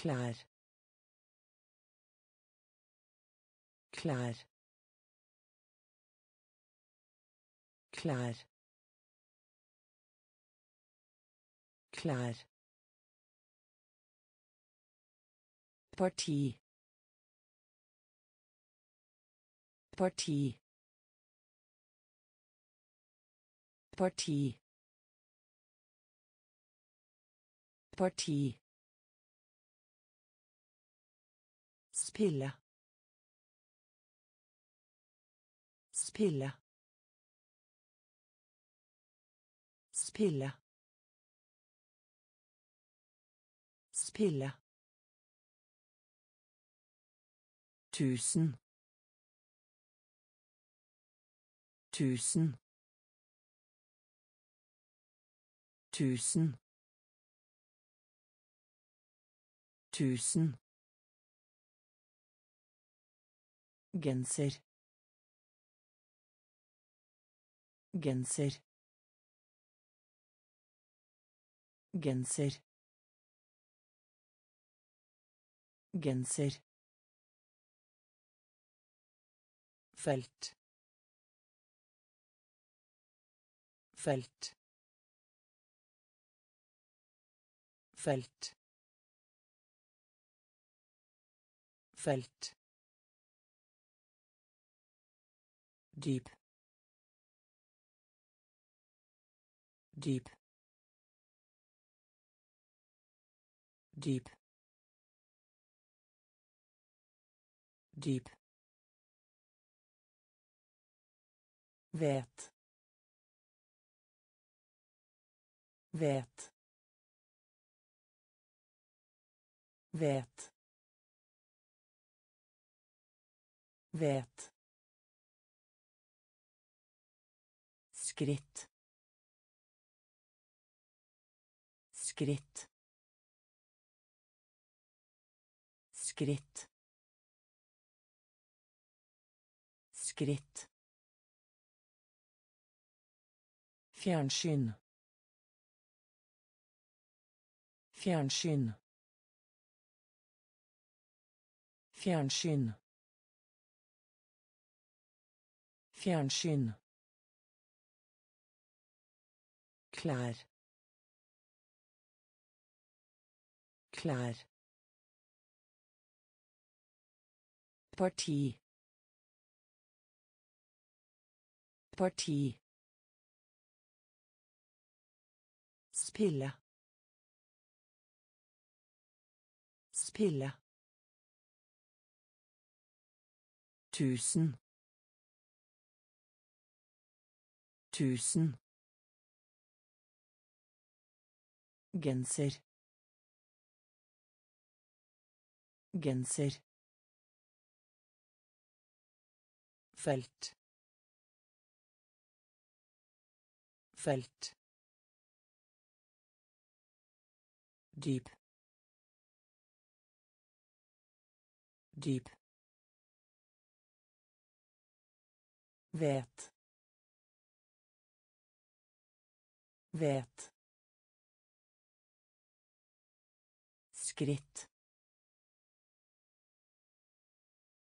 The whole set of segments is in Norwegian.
klær klær klær klær parti. Parti. Parti. Parti spille. Spille. Spille. Spille. Tusen. Tusen. Tusen. Tusen genser. Genser. Genser. Genser. Felt. Felt. Felt. Felt dyp. Dyp. Dyp. Dyp. Vet. Vet. Vet. Vet skritt skritt skritt skritt Fjernsyn. Fjernsyn. Fjernsyn. Fjernsyn. Klær. Klær. Parti. Parti. spille spille tusen tusen genser. Genser. Felt. Felt. Dyp. Dyp. Vet. Vet skritt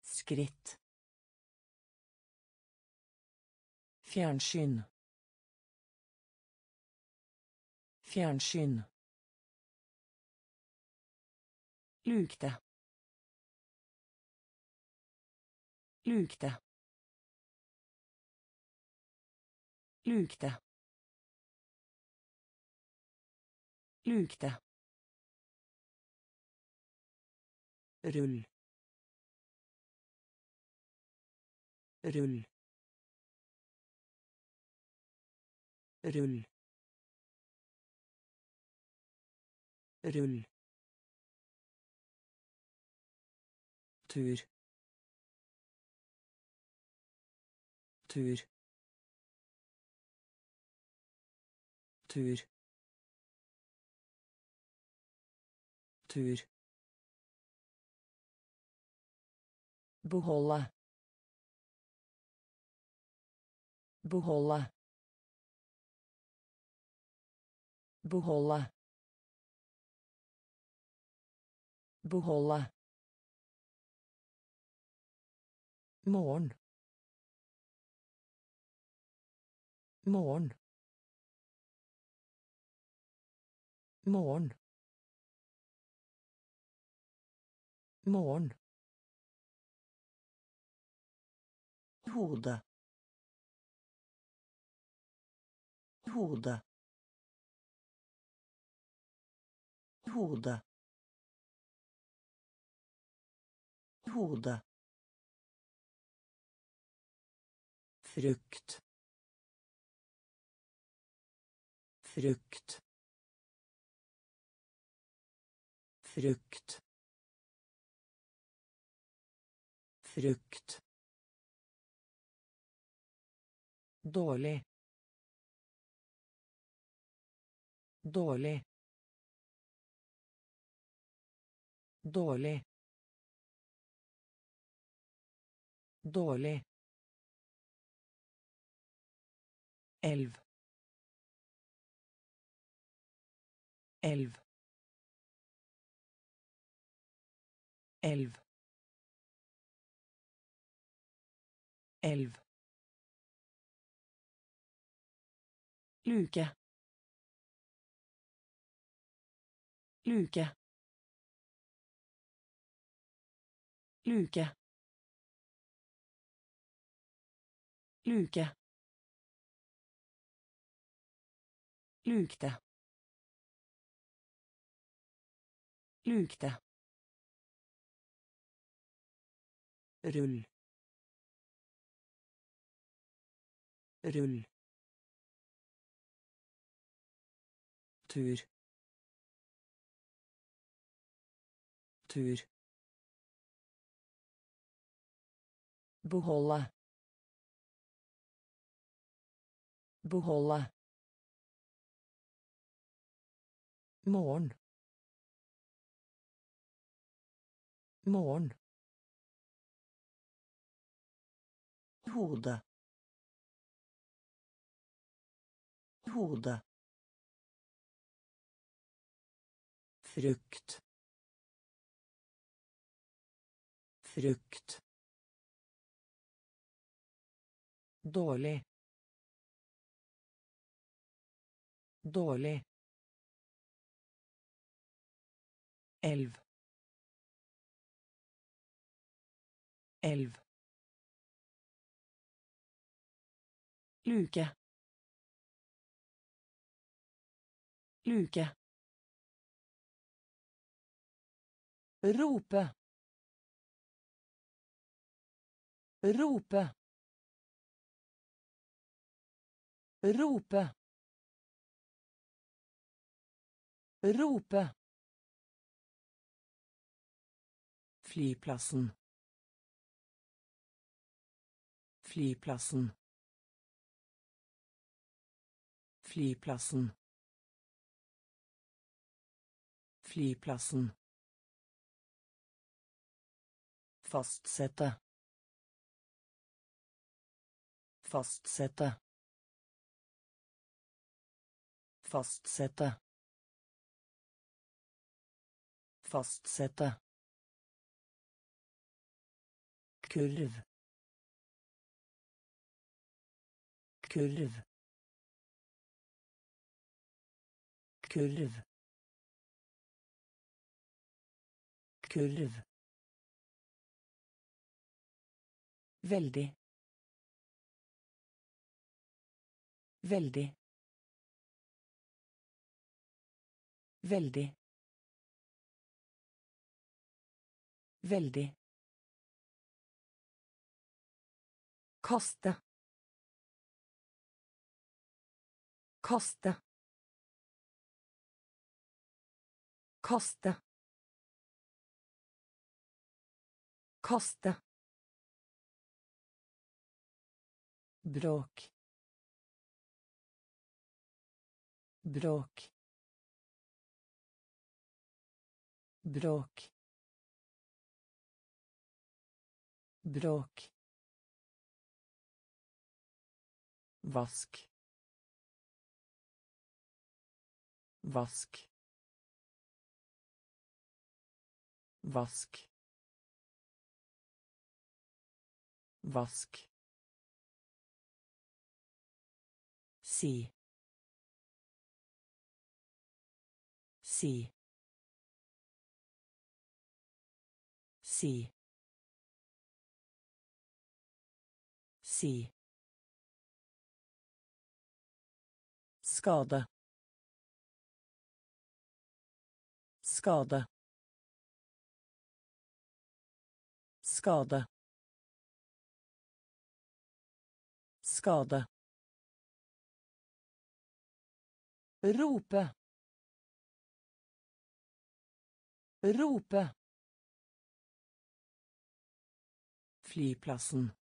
skritt Fjernsyn. Fjernsyn. Lukte. Lukte. Lukte. Lukte. Rull. Rull. Rull. Rull. tur tur tur tur beholde beholde beholde Beholde. Morgen. Morgen. Morgen. Morgen. Hode. Hode. Hode. Hode. Frukt. Frukt. Frukt. Frukt. Dårlig. Dårlig. Dårlig. Dårlig. Elv. Elv. Elv. Elv. Luke. Luke. Luke. Luke. Lukte. Lukte. Rull. Rull tur. Tur. Beholde. Beholde. Morgen. Morgen. Hode. Hode frukt. Frukt. Dårlig. Dårlig. Elv. Elv. Luke. Luke Rope. Rope. Rope. Rope. Flyplassen. Flyplassen. Flyplassen. Flyplassen. Fastsette. Fastsette. Fastsette. Fastsette. kurv kurv kurv kurv Veldig. Veldig. Veldig. Veldig. Kaste. Kaste. Kaste. Kaste. Bråk. Bråk. Bråk. Bråk. Vask. Vask. Vask. Vask. Si. Si. Si. Si. Skade. Skade. Skade. Skade. Rope. Rope. Flyplassen.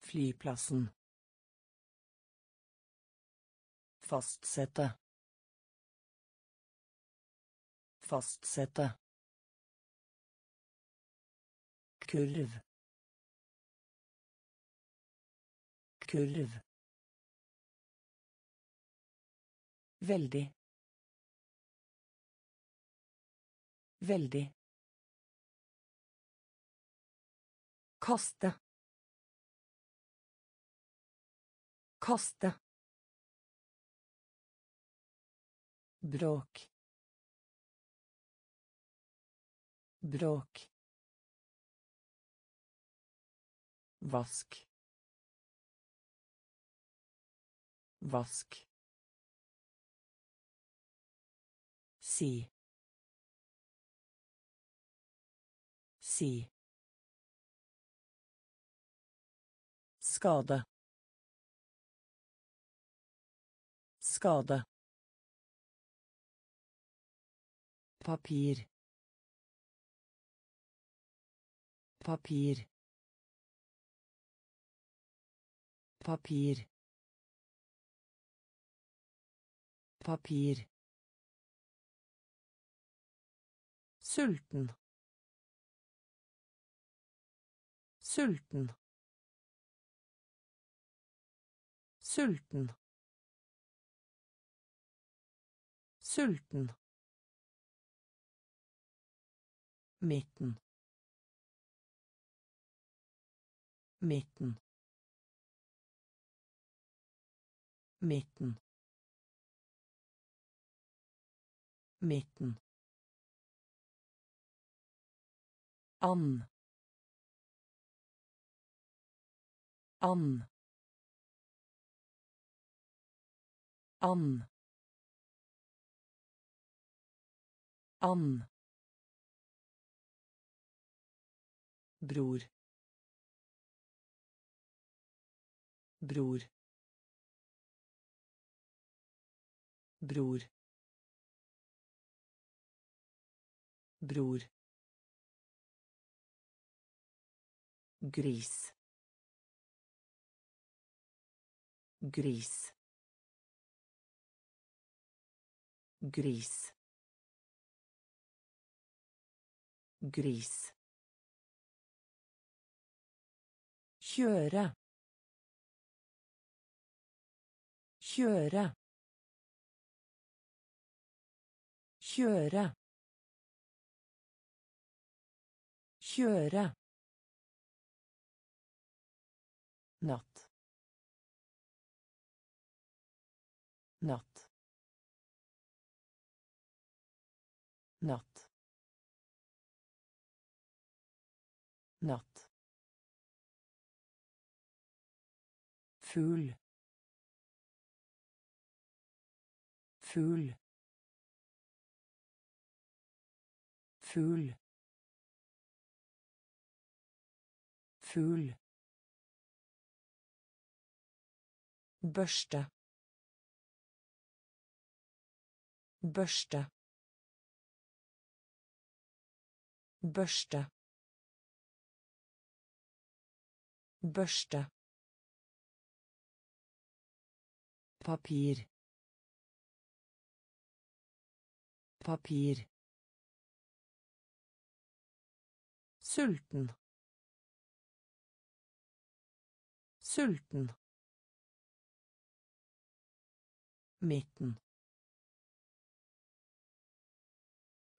Flyplassen. Fastsette. Fastsette. Kurv. Kurv. Veldig. Veldig. Kaste. Kaste. Bråk. Bråk. Vask. Vask. Si. Si. Skade. Skade. Papir. Papir. Papir. Papir. Sulten. Sulten. Sulten. Sulten. Midten. Midten. Midten. Midten. And. And. And. And. Bror. Bror. Bror. Bror. Gris. Gris. Gris. Gris. Kjøre. Kjøre. Kjøre. Kjøre. Natt. Natt. Natt. Natt. Fugl. Fugl. Fugl. Fugl. Børste. Børste. Børste. Børste. Papir. Papir. Sulten. Sulten. Midten.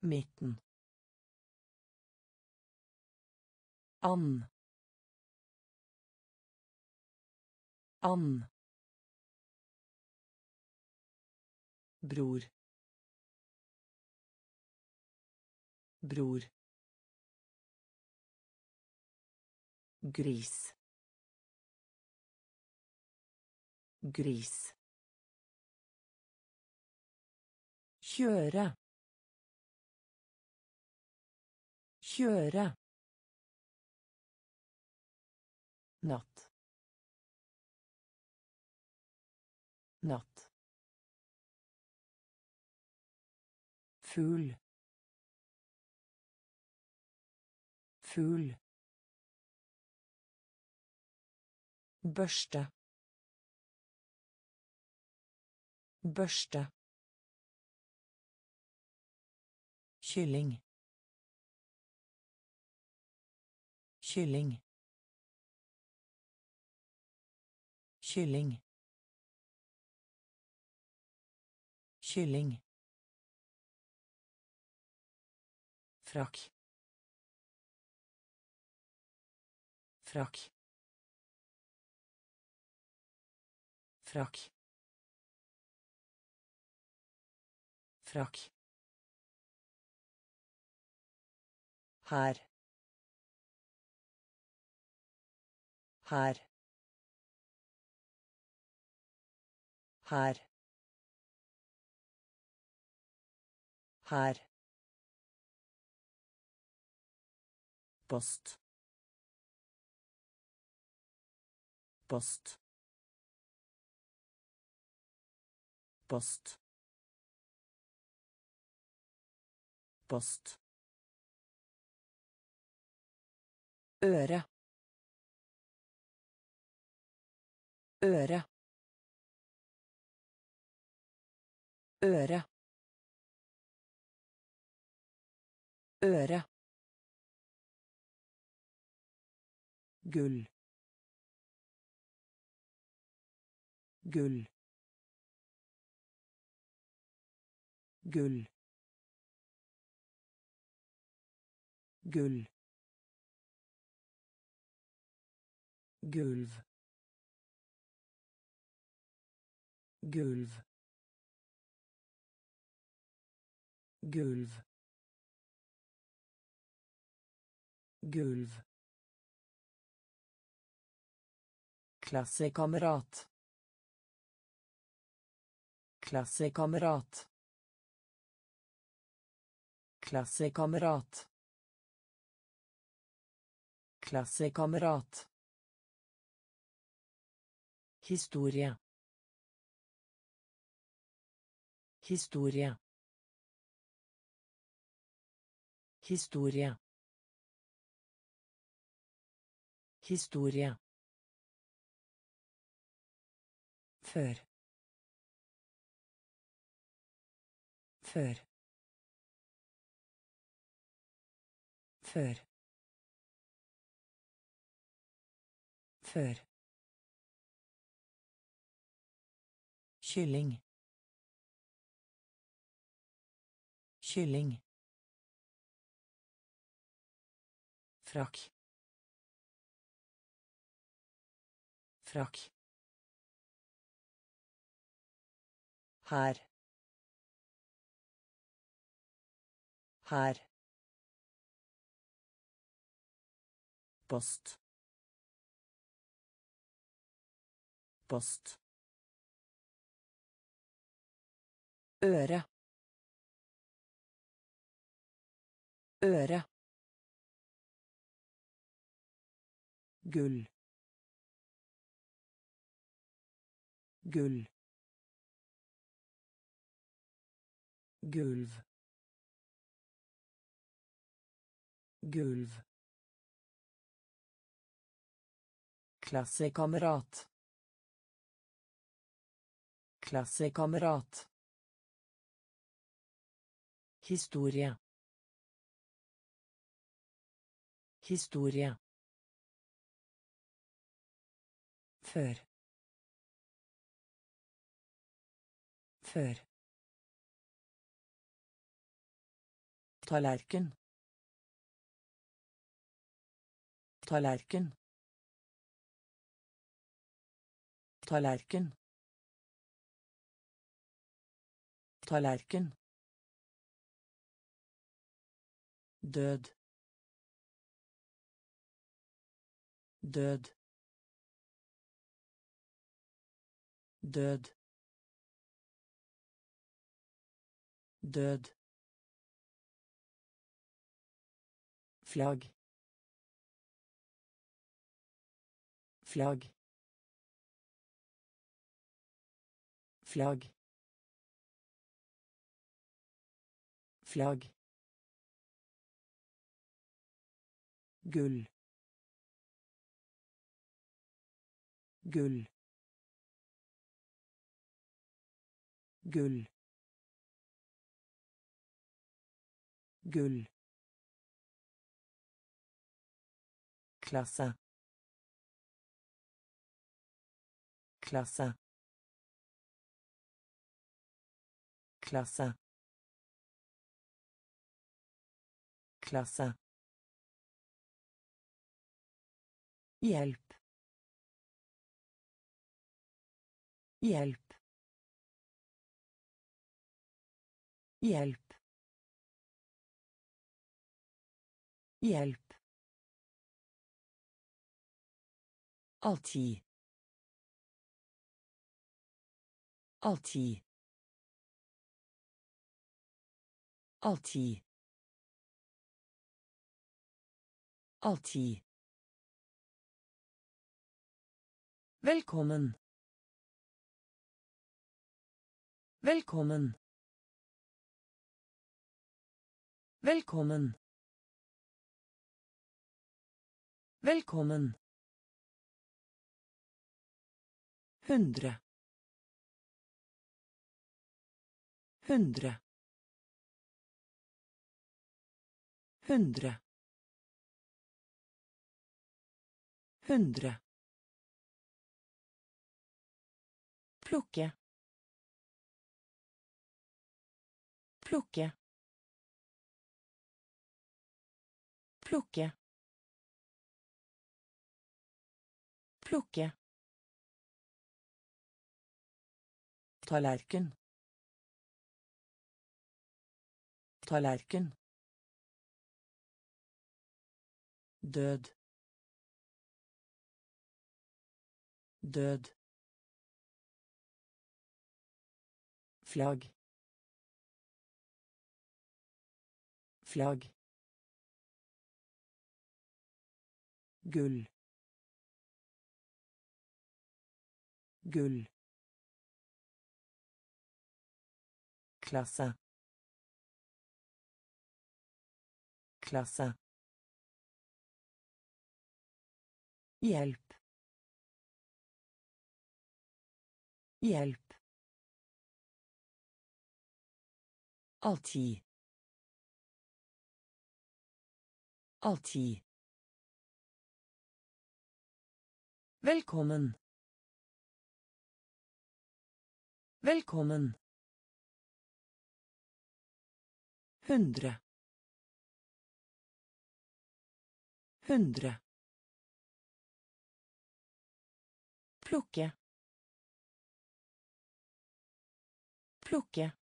Midten. And. And. Bror. Bror. Gris. Gris. Kjøre. Kjøre. Natt. Natt. Fugl. Fugl. Børste. Børste. Kylling. Kylling. Kylling. Kylling. Frakk. Frakk. Frakk. Frakk. Her. Her. Her. Her. Post. Post. Post. Post. Øre. Øre. Øre. Øre. Gull. Gull. Gull. Gull gulv. Gulv. Gulv. Gulv. Klassekamerat. Klassekamerat. Klassekamerat. Klassekamerat Historie. Historie. Historie. Historie. Før. Før. Før. Før. Kylling. Kylling. Frakk. Frakk. Her. Her. Post. Post. Øre. Øre. Gull. Gull. Gulv. Gulv. Klassekamerat. Klassekamerat Historie. Historie. Før. Før. Tallerken. Tallerken. Tallerken. Tallerken. Død. Død. Død. Død. Flagg. Flagg. Flagg. Flagg. Gull. Gull. Gull. Gull. Klasse. Klasse. Klasse. Klasse Hjelp. Hjelp. Hjelp. Hjelp. Alltid. Alltid. Alltid. Alltid. Velkommen. Velkommen. Velkommen. Velkommen. Hundre. Hundre. Hundre. Hundre. Plukke. Plukke. Plukke. Plukke. Tallerken. Tallerken. Død. Død flagg. Flagg. Gull. Gull. Klasse. Klasse. Hjelp. Hjelp Alltid. Alltid. Velkommen. Velkommen. Hundre. Hundre. Plukke. Plukke.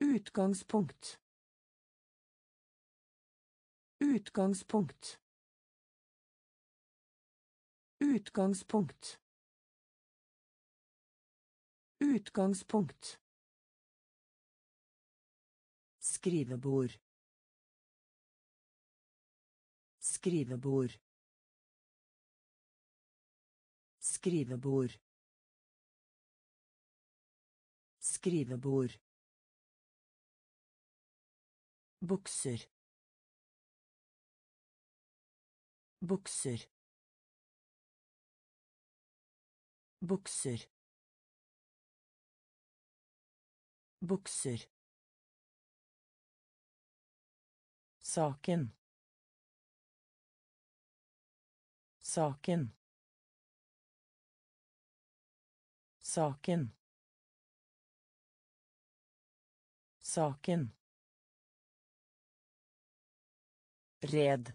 Utgangspunkt. Utgangspunkt. Utgangspunkt. Utgangspunkt. Skrivebord. Skrivebord. Skrivebord. Skrivebord. Bukser bukser bukser bukser saken. Saken. Saken. Saken. Red.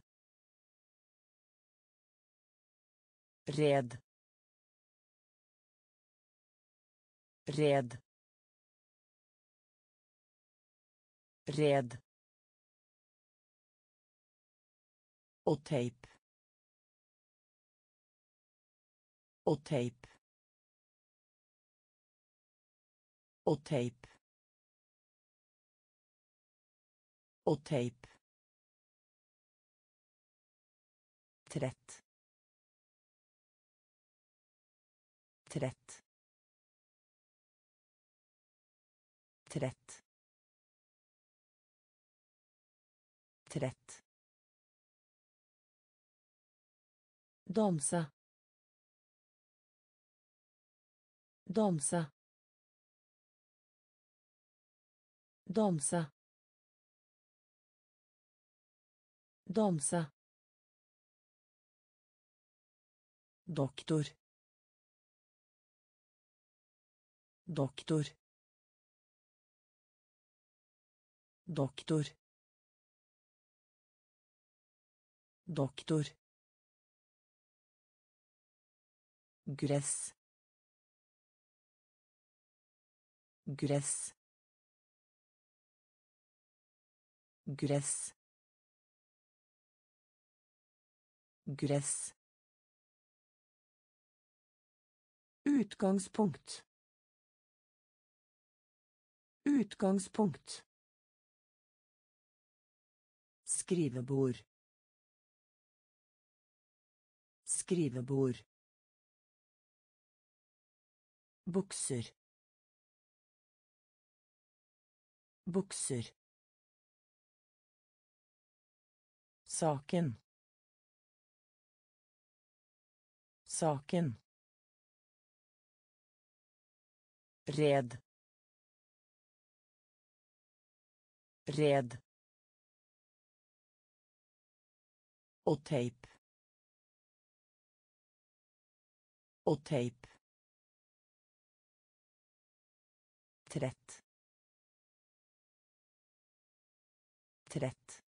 Red. Red. Red. Og teip. Og teip. Og teip. Og teip. Trett. Trett. Trett. Trett. Danse. Danse. Danse. Danse. Doktor. Doktor. Doktor. Doktor. gress gress gress gress Utgangspunkt. Utgangspunkt. Skrivebord. Skrivebord. Bukser. Bukser. Saken. Saken. Red. Red. Og teip. Og teip. Trett. Trett.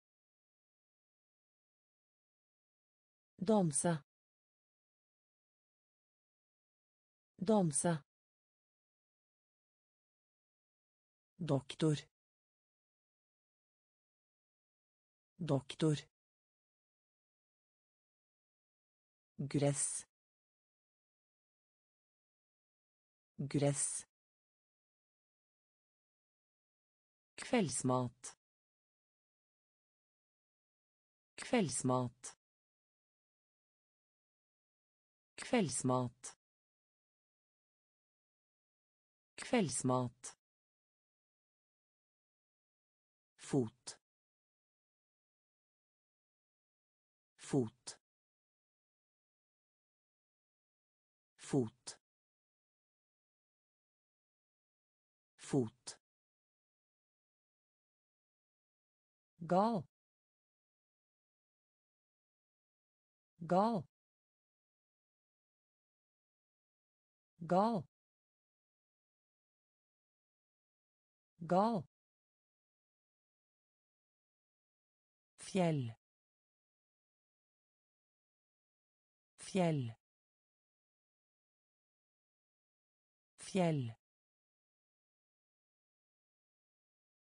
Danse. Danse. Doktor. Doktor. Gress. Gress. Kveldsmat. Kveldsmat. Kveldsmat. Kveldsmat. Fot. Fot. Fot. Fot. Gal. Gal. Gal. Gal. Fjell. Fjell. Fjell.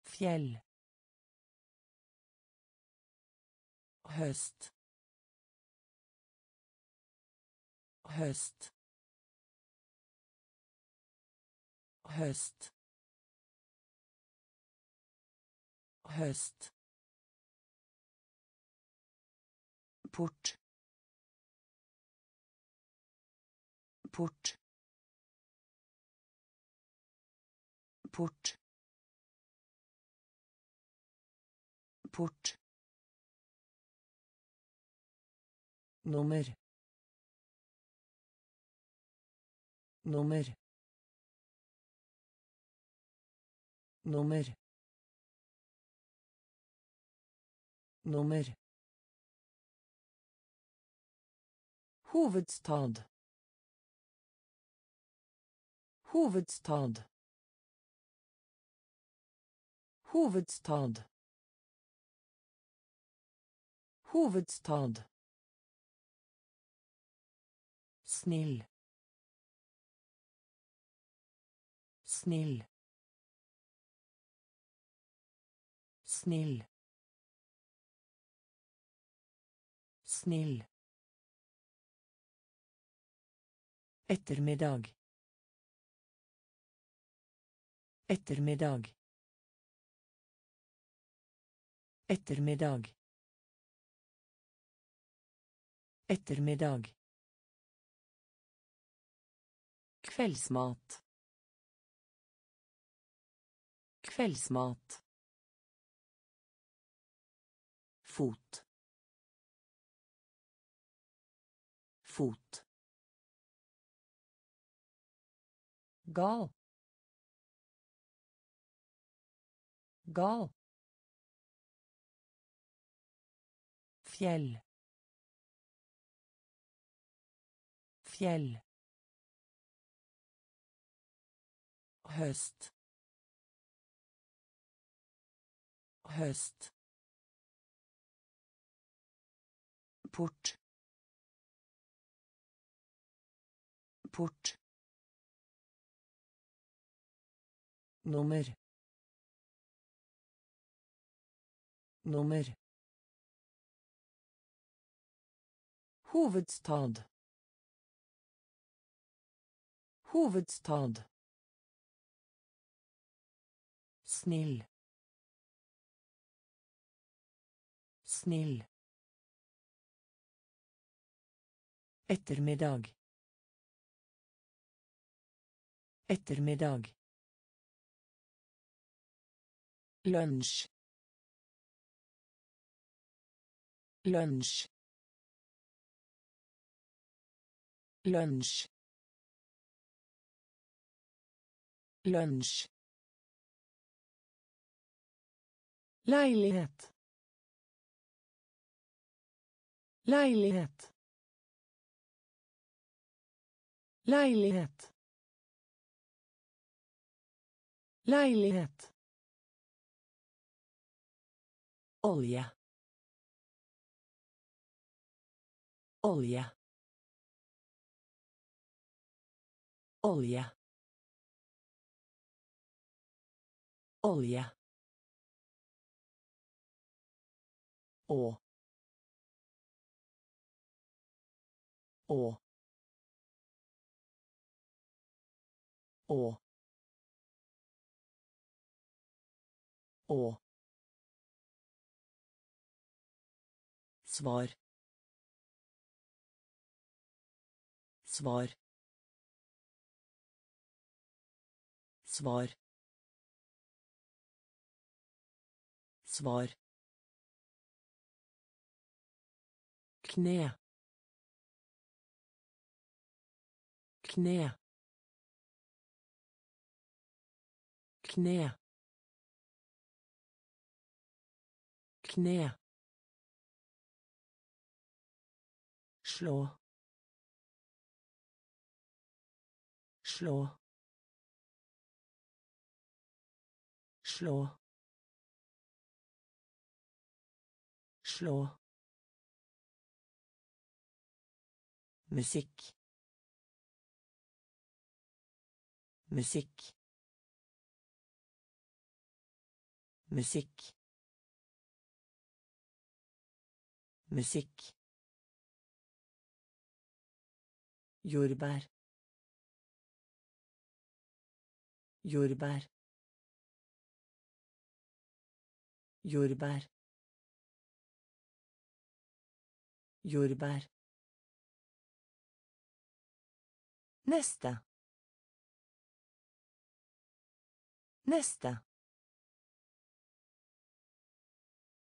Fjell. høst høst høst høst port. Port. Port. Port. Nummer. Nummer. Nummer. Nummer Hovedstad. Hovedstad. Hovedstad. Hovedstad. Snill. Snill. Snill. Snill. Ettermiddag. Ettermiddag. Ettermiddag. Ettermiddag. Kveldsmat. Kveldsmat. Fot. Fot. Gal. Gal. Fjell. Fjell. Høst. Høst. Port. Port. Nummer. Nummer. Hovedstad. Hovedstad. Snill. Snill. Ettermiddag. Ettermiddag. lunch lunch lunch lunch leilighet leilighet leilighet leilighet Olje. Olje. Olje. Olje. Å. Å. Å. Å. Svar. Svar. Svar. Svar. kne kne kne kne slå. Slå. Slå. Slå. Musikk. Musikk. Musikk. Musikk jordbær jordbær jordbær jordbær neste neste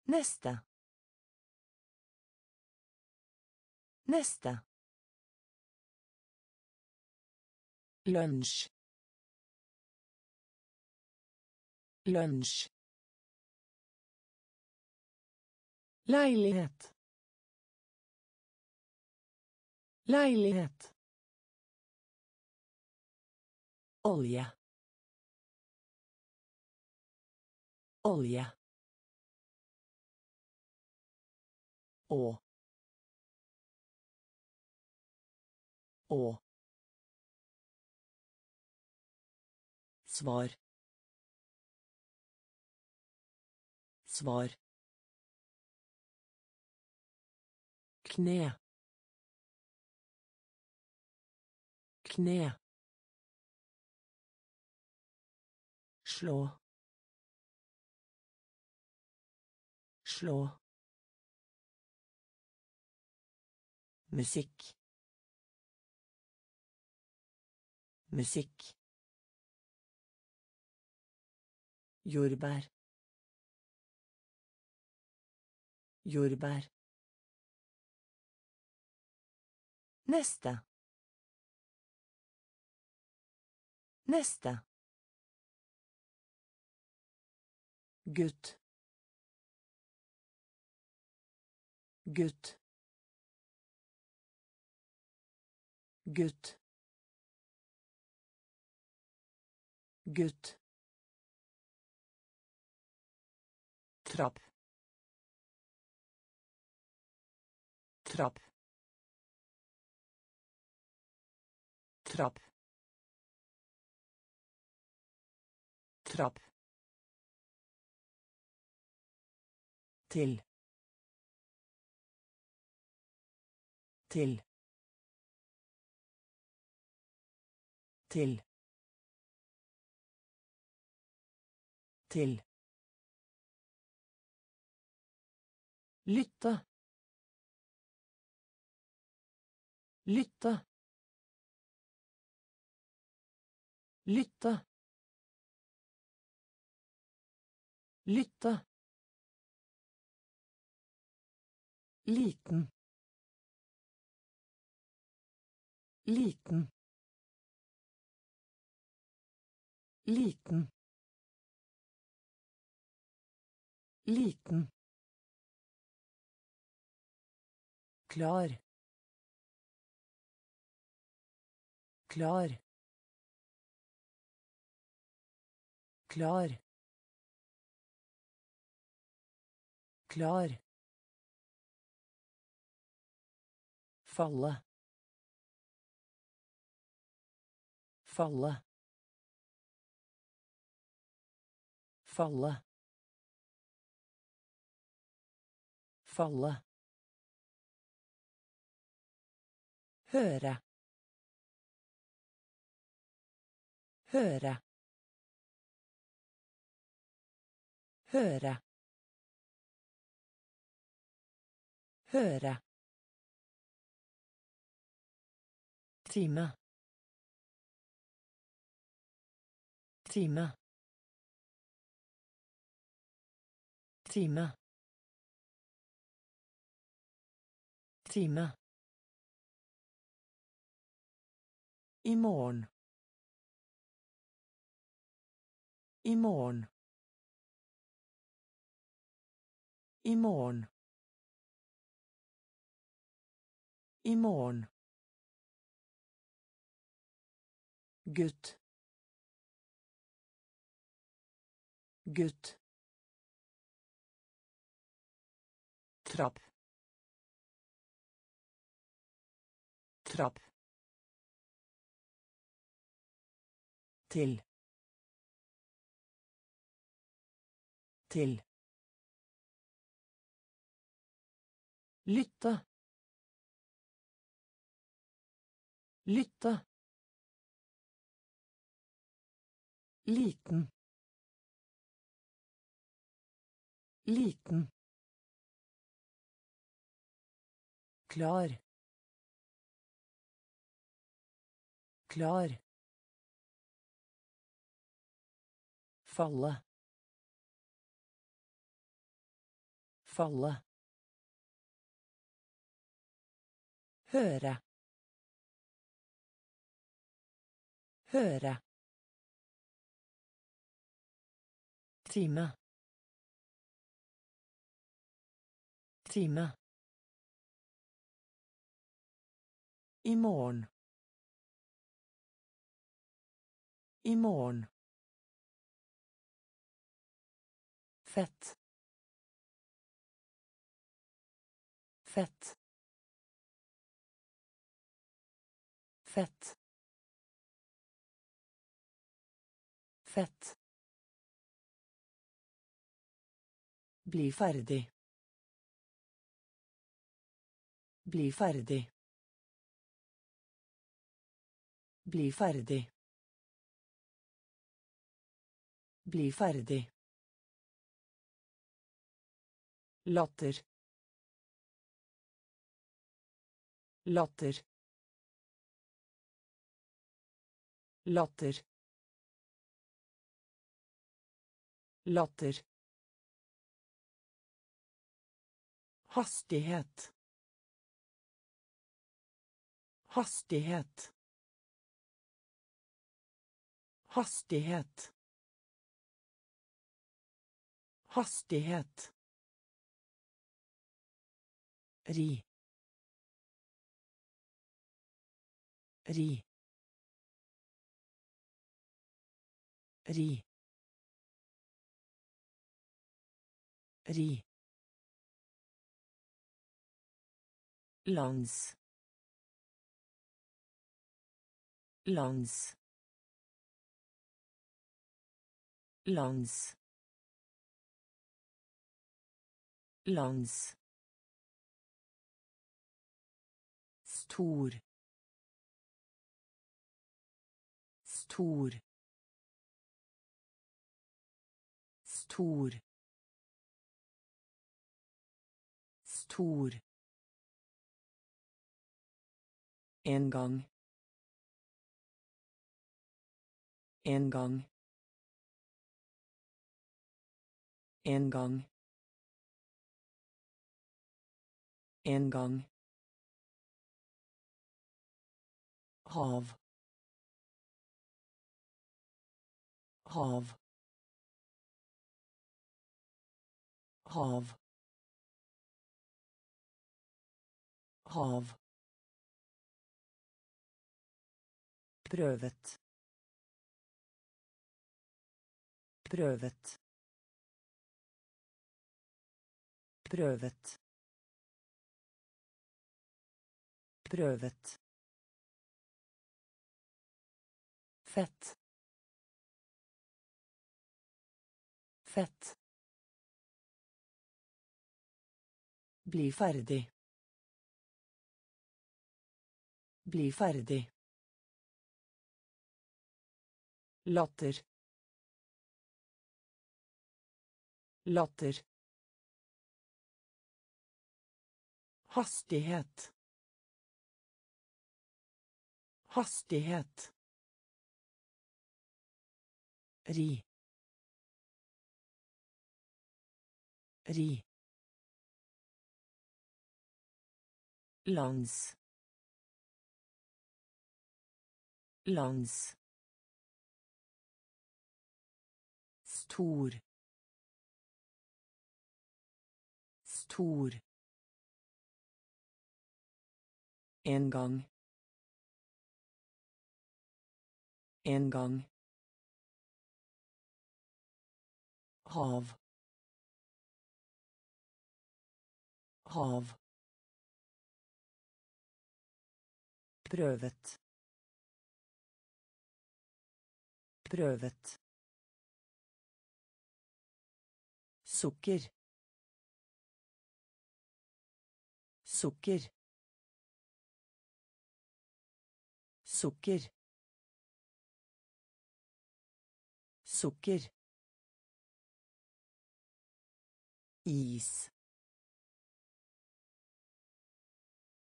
neste neste Lunsj. Lunsj. Leilighet. Leilighet. Olje. olje å å svar. Svar. Kne. Kne. Slå. Slå. Musikk. Musikk jordbær. Jordbær. Neste. Neste. Gutt. Gutt. Gutt. Gutt trapp trapp trapp trapp til. Til. Til. Til lytte. Lytte. Lytte. Lytte. Liten. Liten. Liten. Liten klar. Klar. Klar. Klar. Falle. Falle. Falle. Falle høre. Høre. Høre. Høre. Time. Time. Time. Time i morgen. I morgen. I morgen. I morgen. Gutt. Gutt. Trapp. Trapp til. Til. Lytte. Lytte. Liten. Liten. Klar. Klar falle. Falle. Høre. Høre. Time. Time. I morgen. I morgen fett fett fett fett Bli ferdig. Bli ferdig. Bli ferdig. Bli ferdig. Latter. Latter. Latter. Latter. Hastighet. Hastighet. Hastighet. Hastighet. Ri. Ri. Ri. Ri. lands lands lands lands stor stor stor stor En gang. En gang. En gang. En gang. Hav. Hav. Hav. Hav. Prøvet. Prøvet. Prøvet. Prøvet fett. Fett. Bli ferdig. Bli ferdig. Latter. Latter. Hastighet. Hastighet ri. Ri. Lands. Lands. Stor. Stor. En gang. En gang hav. Hav. Prøvet. Prøvet. Sukker. Sukker. Sukker. Sukker is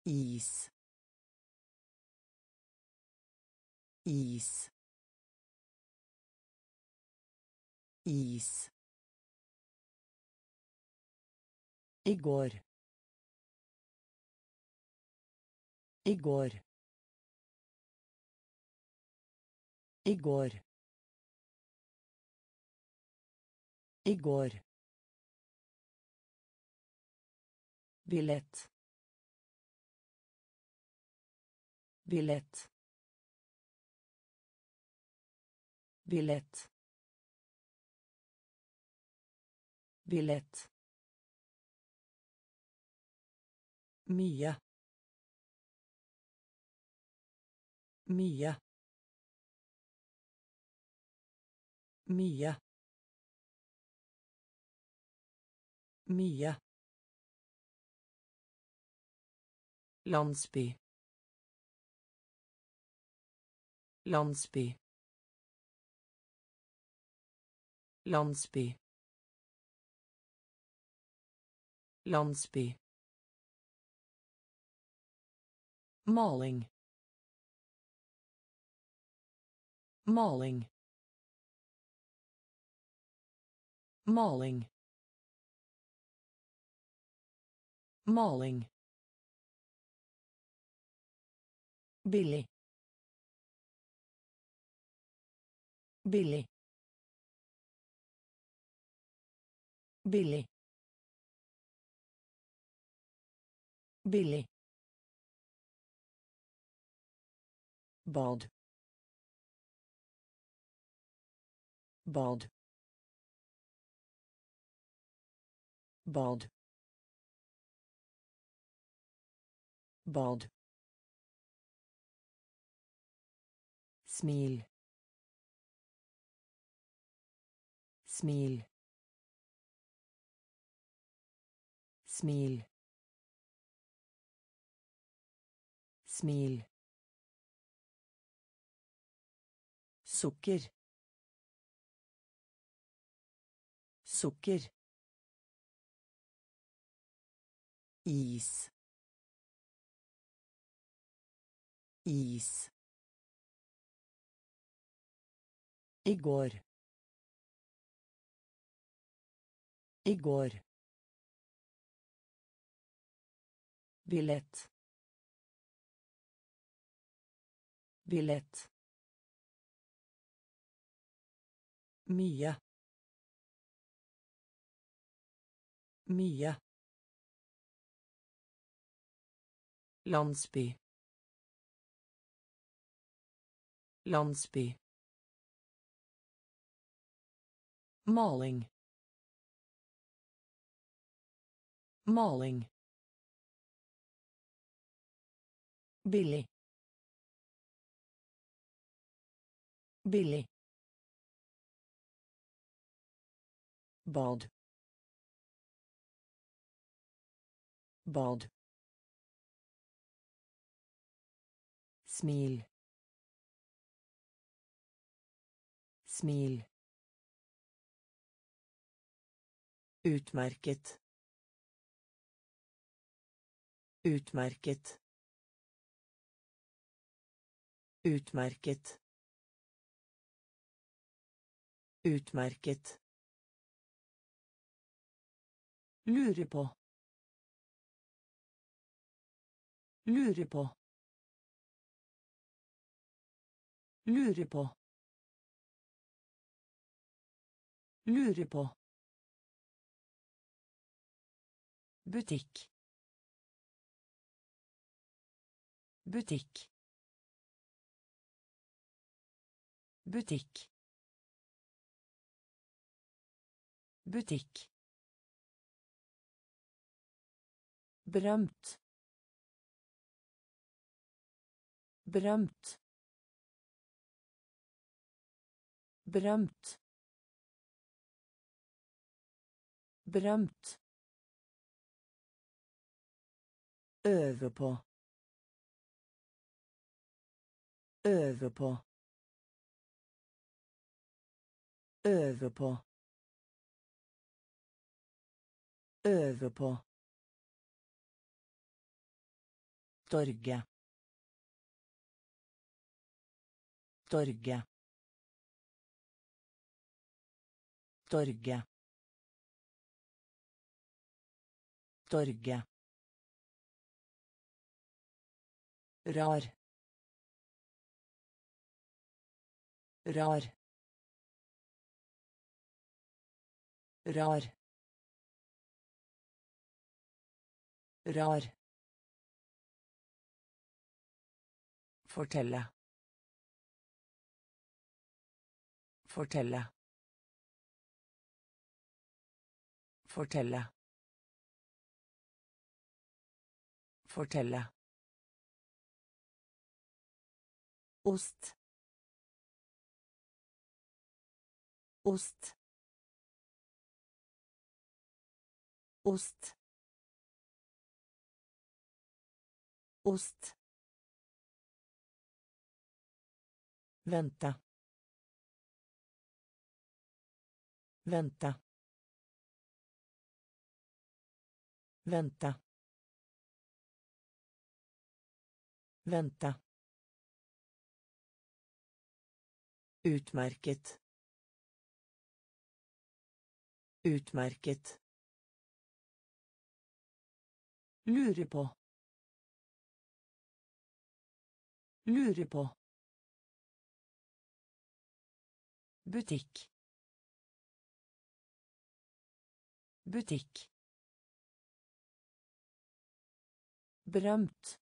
is is is I går. I går. I går. I går. Billett. Billett. Billett. Billett. Mye. Mye. Mye. Mye. Landsby. Landsby. Landsby. Landsby. Maling. Maling. Maling. Maling. Billy. Billy. Billy. Billy. Bald. Bald. Bald. Bald. Smil. Smil. Smil. Smil. Sukker. Sukker. Is. Is i går i går billett billett Mye. Mye. Landsby. Landsby. Maling. Maling. Billig. Billig. bad bad smil smil Utmerket. Utmerket. Utmerket. Utmerket. Lure på. Lure på. Lure på. Lure på. Butikk. Butikk. Butikk. Butikk. berømt berømt berømt berømt øve på øve på øve på øve på Torge. Torge. Torge. Torget. Rar. Rar. Rar. Rar. Fortelle. Fortelle. Fortelle. Fortelle. Ost. Ost. Ost. Ost. Vente. Vente. Vente. Vente. Utmerket. Utmerket. Lure på. Lure på. Butikk. Butikk. Berømt.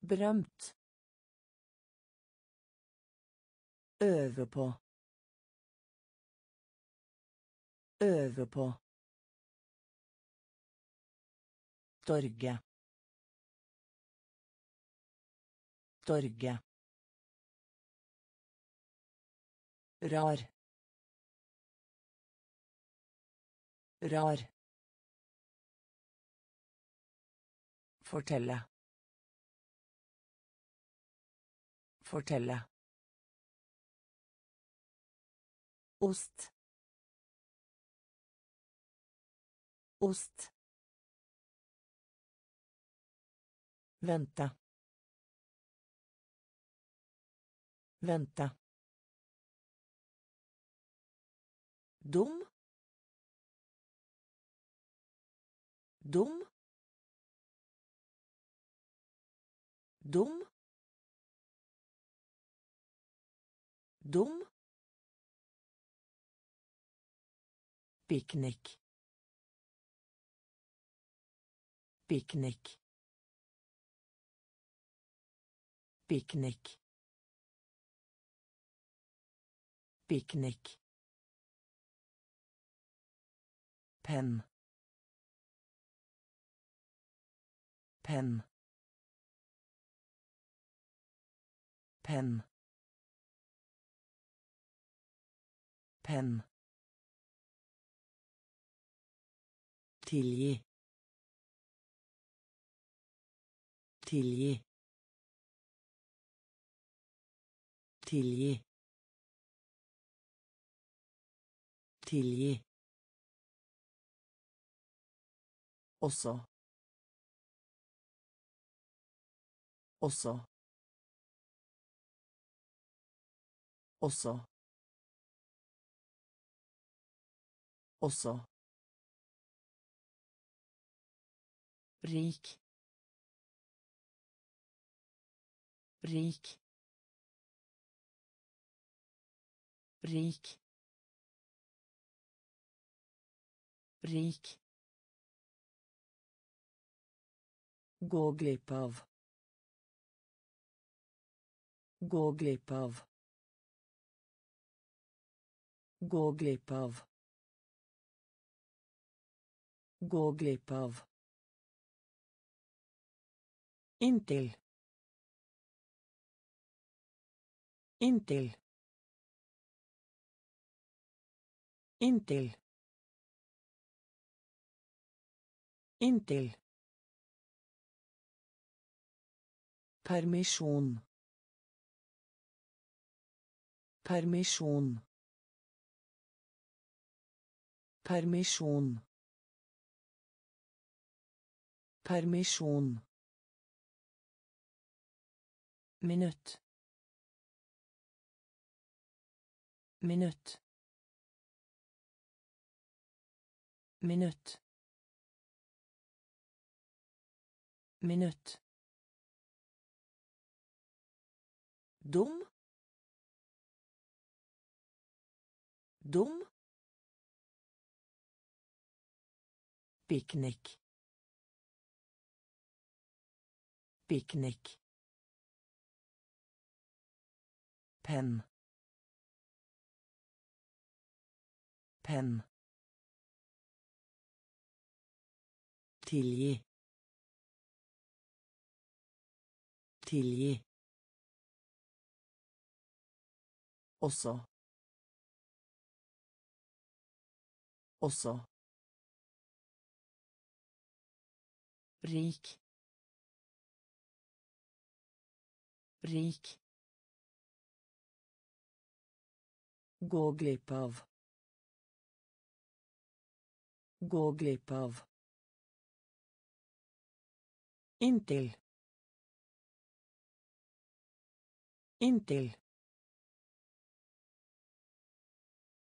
Berømt. Øve på. Øve på. Torge. Torge. Rar. Rar. Fortelle. Fortelle. Ost. Ost. Vente. Vente. Dum. Dum. Dum. Dum. Piknik. Piknik. Piknik. Piknik. Penn. Penn. Penn. Penn. Tilgi. Tilgi. Tilgi. Tilgi. Også. Også. Også. Også. Rik. Rik. Rik. Rik. Gå glipp av. Gå glipp av. Gå glipp av. Gå glipp av Inntil. Inntil. Inntil. Inntil. Permisjon. Permisjon. Permisjon. Permisjon. Minutt minutt minutt minutt dum dum piknik piknik penn Penn. Tilgi. Tilgi. Også. Også. Rik. Rik. Gå glipp av. Gå glipp av. Inntil. Inntil.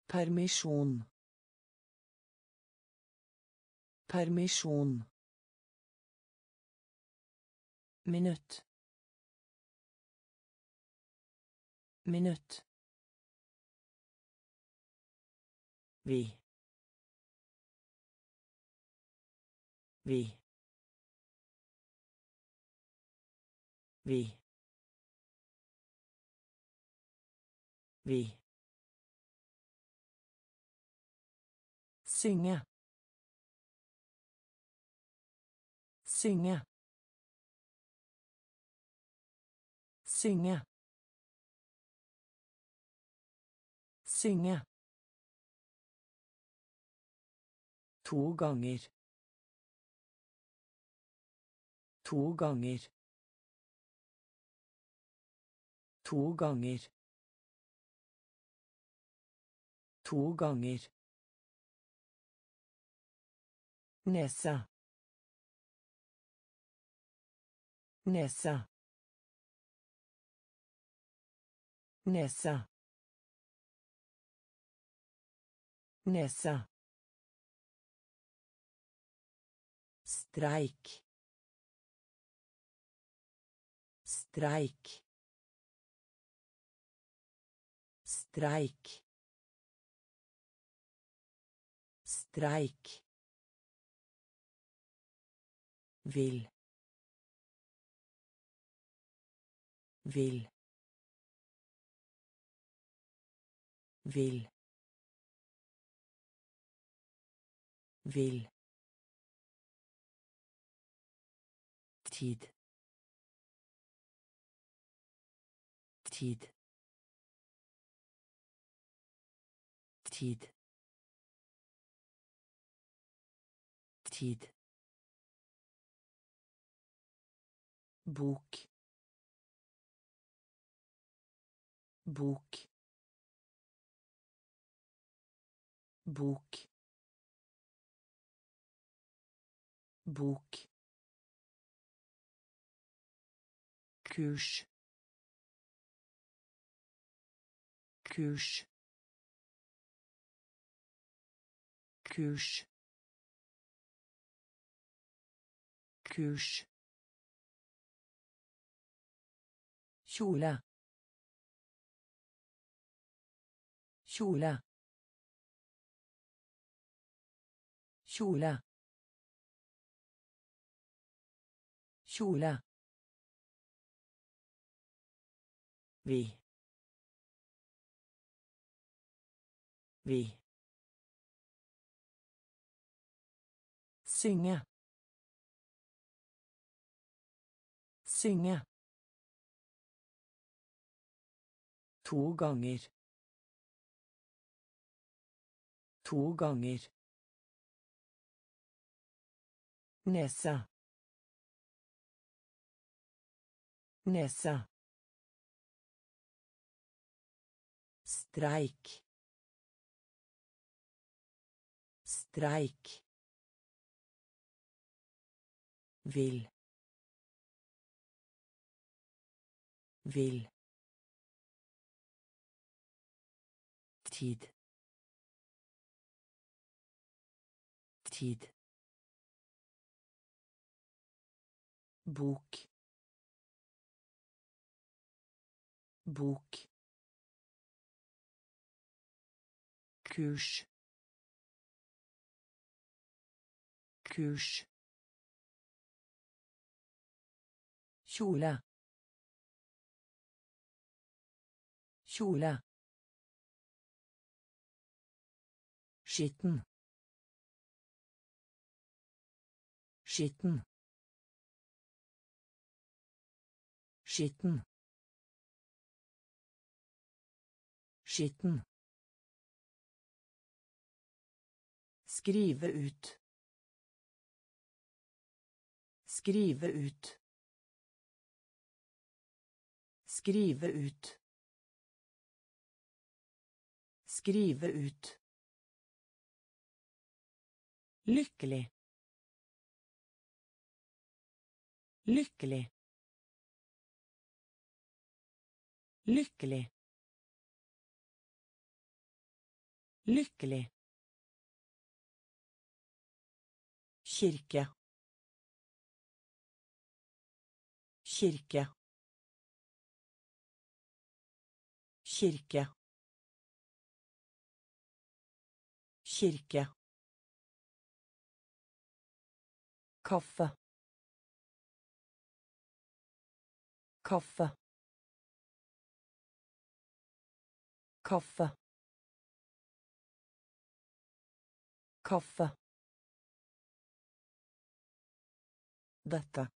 Permisjon. Permisjon. Minutt. Minutt. Vi. Vi. Vi. Vi. Synge. Synge. Synge. Synge. To ganger. To ganger. To ganger. To ganger. Nesa. Nesa. Nesa. Nesa. Streik. Streik. Streik. Streik. Vil. Vil. Vil. Vil. Tid. Tid. Tid. Tid. bok bok bok bok kurs. Kurs. Kurs. Kurs. Kjole kjole kjole kjole vi vi synge synge To ganger. To ganger. Nesa. Nesa. Streik. Streik. Vil. Vil. Tid. Tid. Bok. Bok. Kurs. Kurs. Kjole. Kjole. skitten skitten skitten skitten Skrive ut. Skrive ut. Skrive ut. Skrive ut. Lykkelig. Lykkelig. Lykkelig. Lykkelig. Kirke. Kirke. Kirke. Kirke. Kaffe. Kaffe. Kaffe. Kaffe Dette.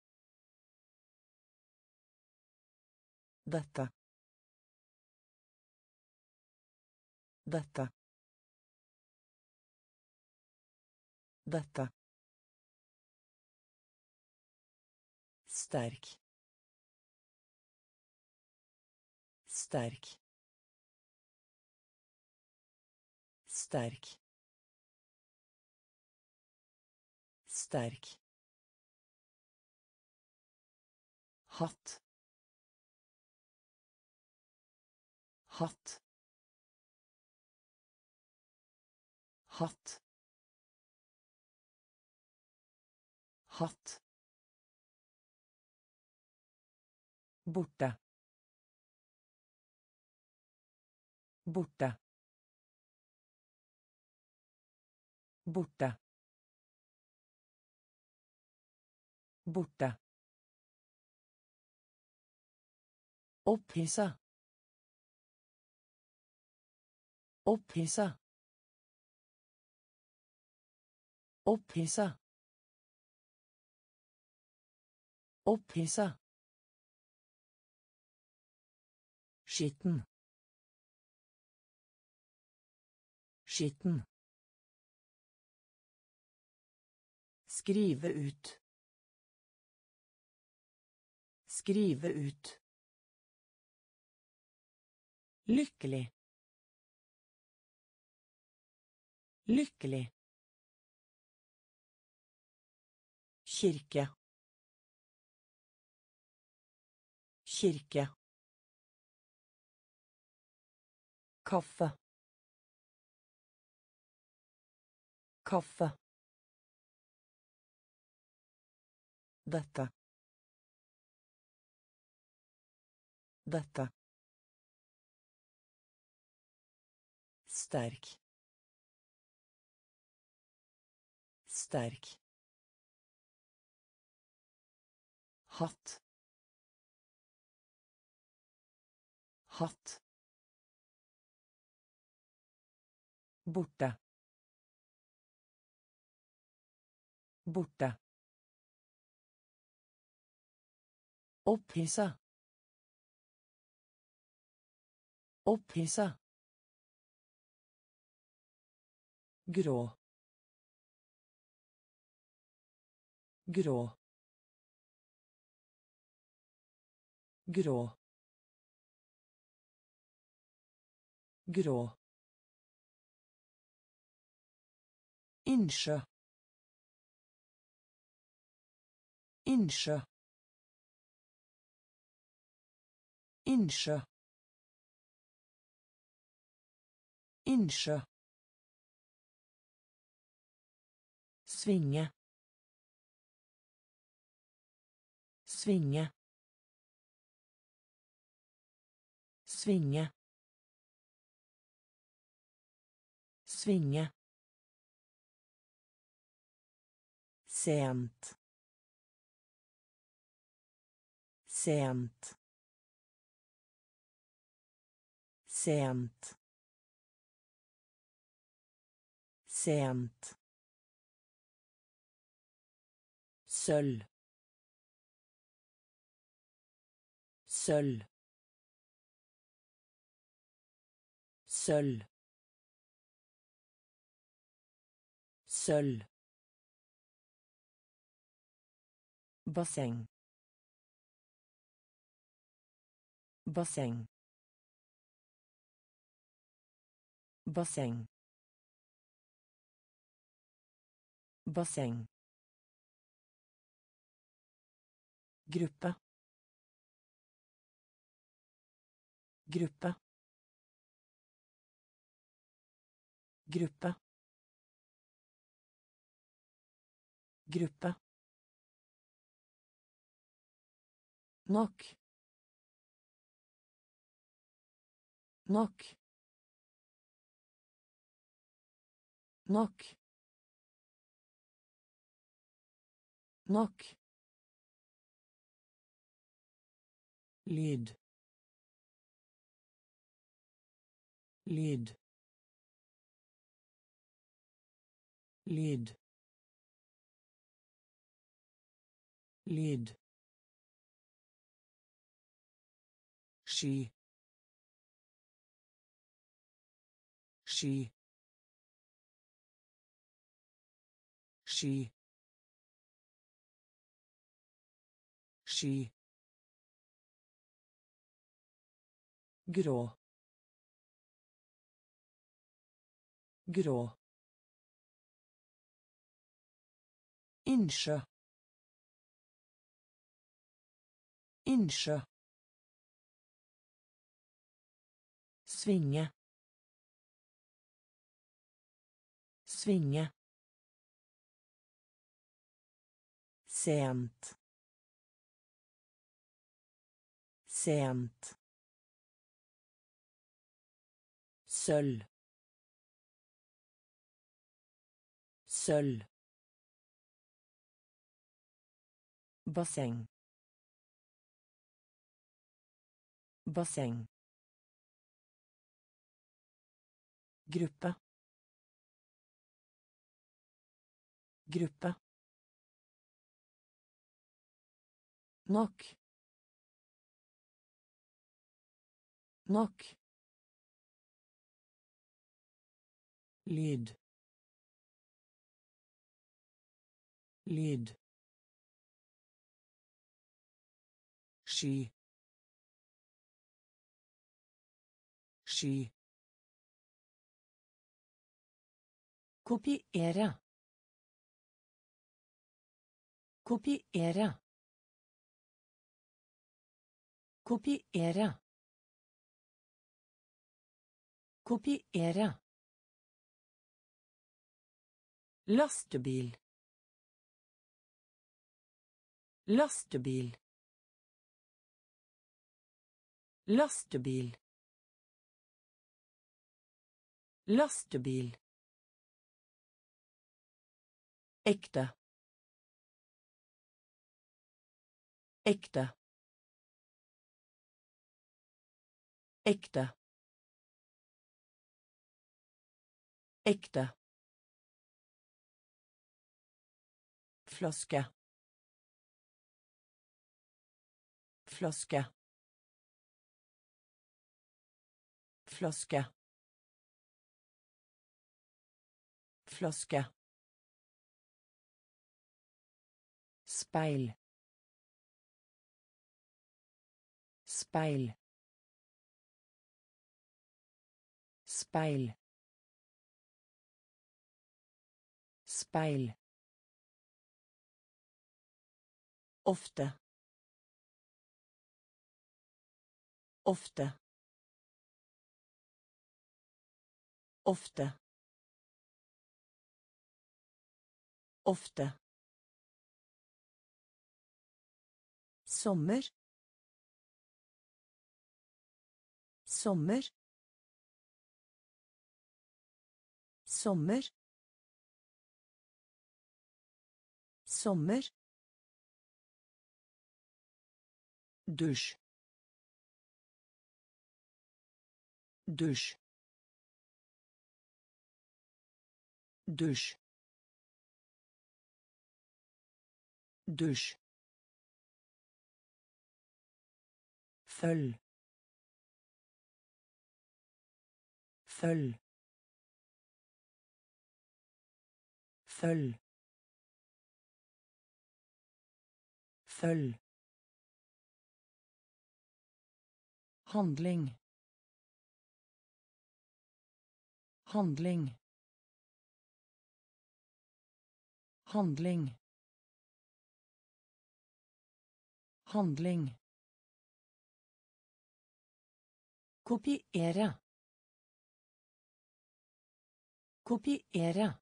Dette. Dette. Dette. Sterk. Sterk. Sterk. Sterk. Hatt hatt hatt hatt borte borte borte borte Opphissa. Opphissa. Opphissa. Opphissa. Skitten. Skitten. Skrive ut. Skrive ut. Lykkelig. Lykkelig. Kirke. Kirke. Kaffe. Kaffe. Dette. Dette. Sterk. Sterk. Hatt. Hatt. Borte. Borte. Opphissa. Opphissa. Grå grå grå grå innsjø innsjø innsjø innsjø Svinge. Svinge. Svinge. Svinge. Sent. Sent. Sent. Sent. Sølv. Sølv. Sølv. Sølv. Basseng. Basseng. Basseng. Basseng. Gruppe. Gruppe. Gruppe. Gruppe. Nok. Nok. Nok. Nok. lead lead lead lead she she she she grå. Grå. Innsjø. Innsjø. Svinge. Svinge. Sent. Sent Sølv. Sølv. Basseng. Basseng. Gruppe. Gruppe. Nok. Nok. Lyd lyd ski. Ski. Kopiere. Kopiere. Kopiere. Kopiere Lastebil. Lastebil. Lastebil. Lastebil. Ekte. Ekte. Ekte. Ekte. Flaske. Flaske. Flaske. Flaske. Speil. Speil. Speil. Speil Ofte. Ofte. Ofte. Ofte. Sommer. Sommer. Sommer. Sommer. Dusj. Dusj. Dusj. Dusj. Følg. Følg. Følg. Følg. Handling. Handling. Handling. Handling. Kopiere. Kopiere.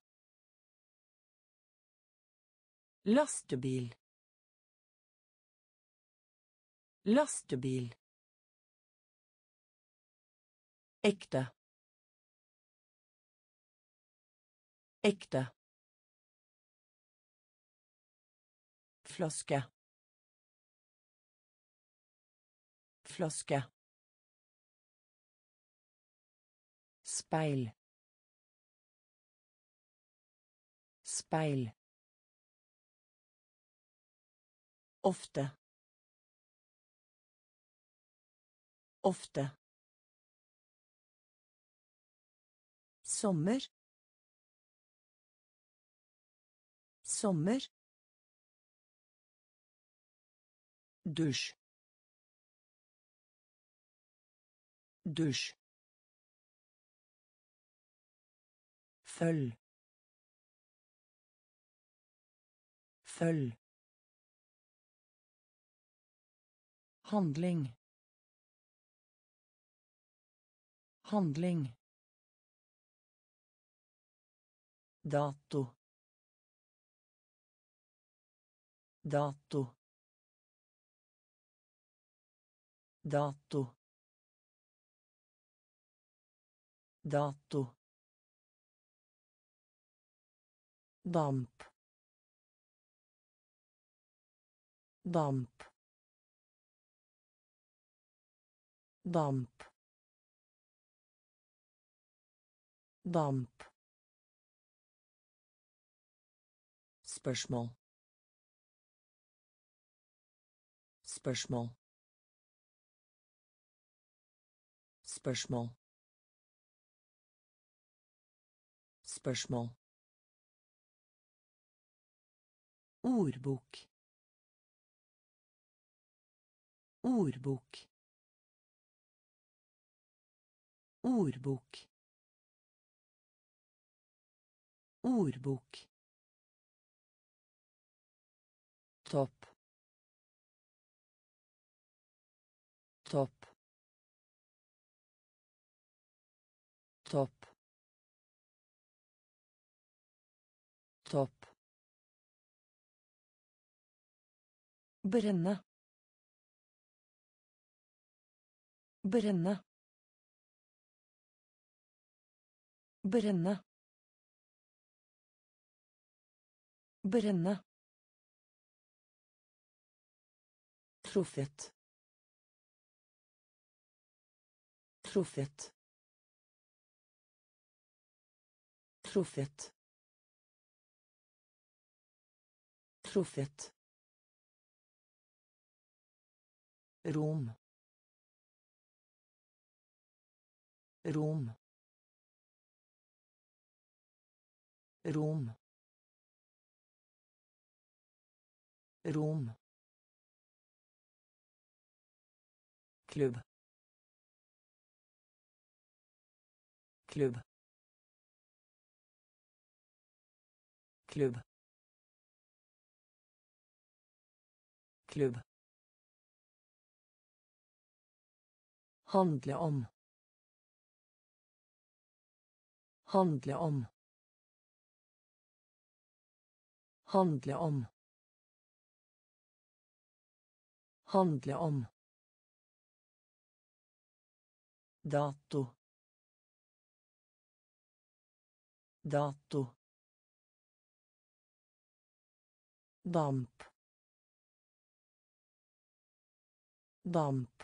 Lastebil. Lastebil. Ekte. Ekte. Flaske. Flaske. Speil. Speil. Ofte. Ofte. Sommer. Sommer. Dusj. Dusj. Følg. Følg. Handling. Handling. Dato. Dato. Dato. Dato. damp Bump. Bump. Bump. Spørsmål. Spørsmål. Spørsmål. Spørsmål. Ordbok. Ordbok. Ordbok. Ordbok. Topp. Topp. Topp. Topp. Brenne. Brenne. Brenne. Brenne. Truffet. Truffet. Truffet. Truffet. Rom. Rom. Rom. Rom. Klubb klubb klubb klubb. Handle om. Handle om. Handle om. Handle om Dato. Dato. Damp. Damp.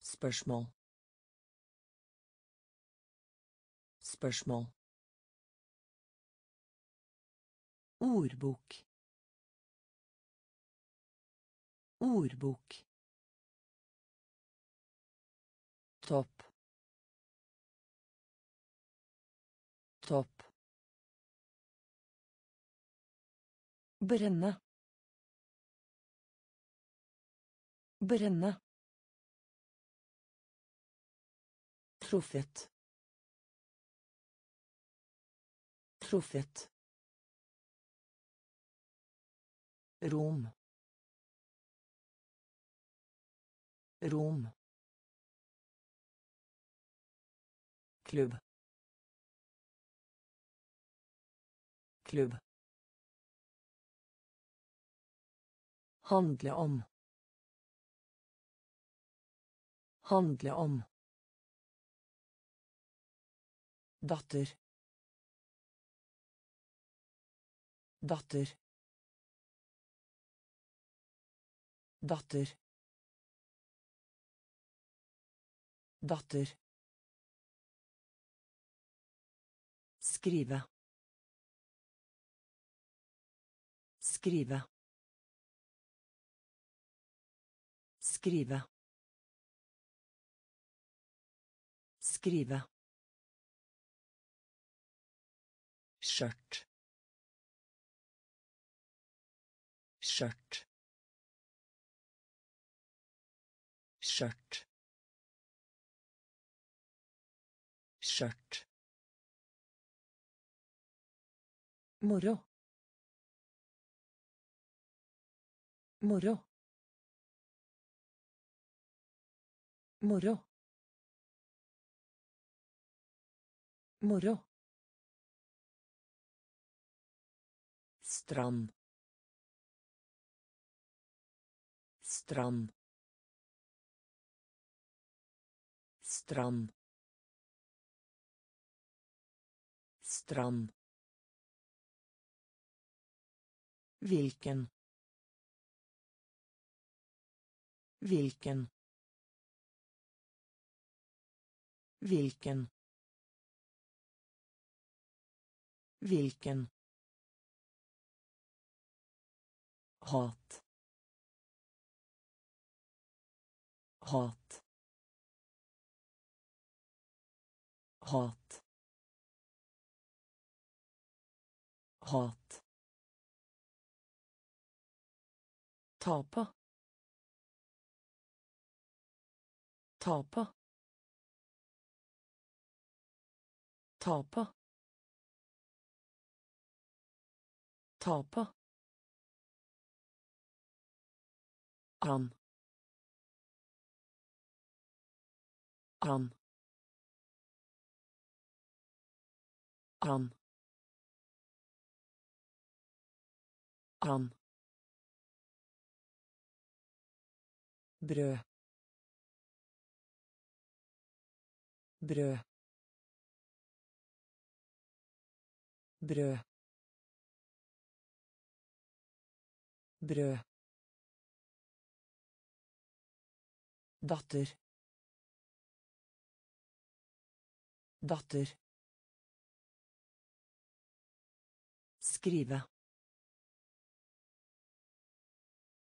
Spørsmål. Spørsmål. Ordbok. Ordbok. Topp. Topp. Brenne. Brenne. Truffet. Truffet. Rom. Rom. Klubb. Klubb. Handle om. Handle om. Datter. Datter. Datter. Datter. Skrive. Skrive. Skrive. Skrive. skjørt skjørt skjørt skjørt moro. Moro. Moro. Moro. Strand. Strand. Strand. Strand Hvilken. Hvilken. Hvilken. Hvilken. hat hat hat hat Tape. Tape. Tape. Tape. An. An. An. An. Brød. Brød. Brød. Brød. Datter. Datter. Skrive.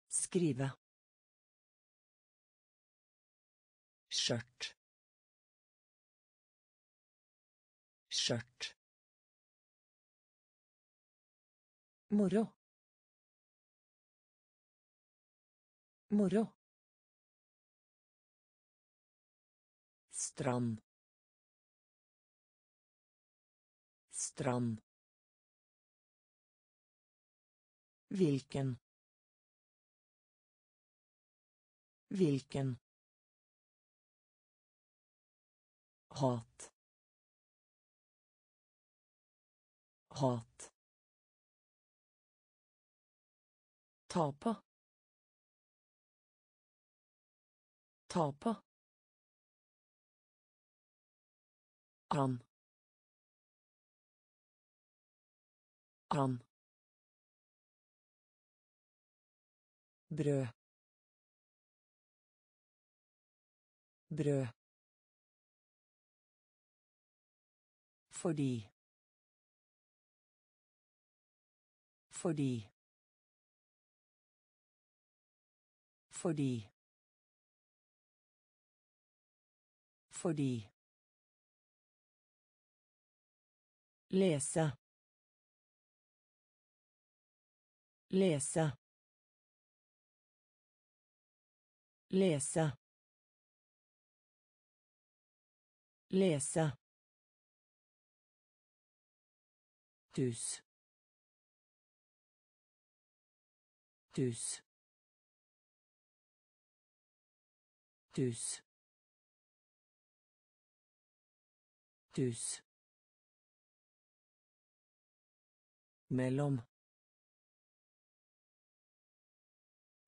Skrive skjørt. Skjørt. Moro. Moro. Strand. Strand. Hvilken. Hvilken. Hat. Hat. Tape tape ran ran brød. Brød Fordi. Fordi. Fordi. Fordi. Lese. Lese. Lese. Lese. Dus. Dus. Dus. Dus. mellom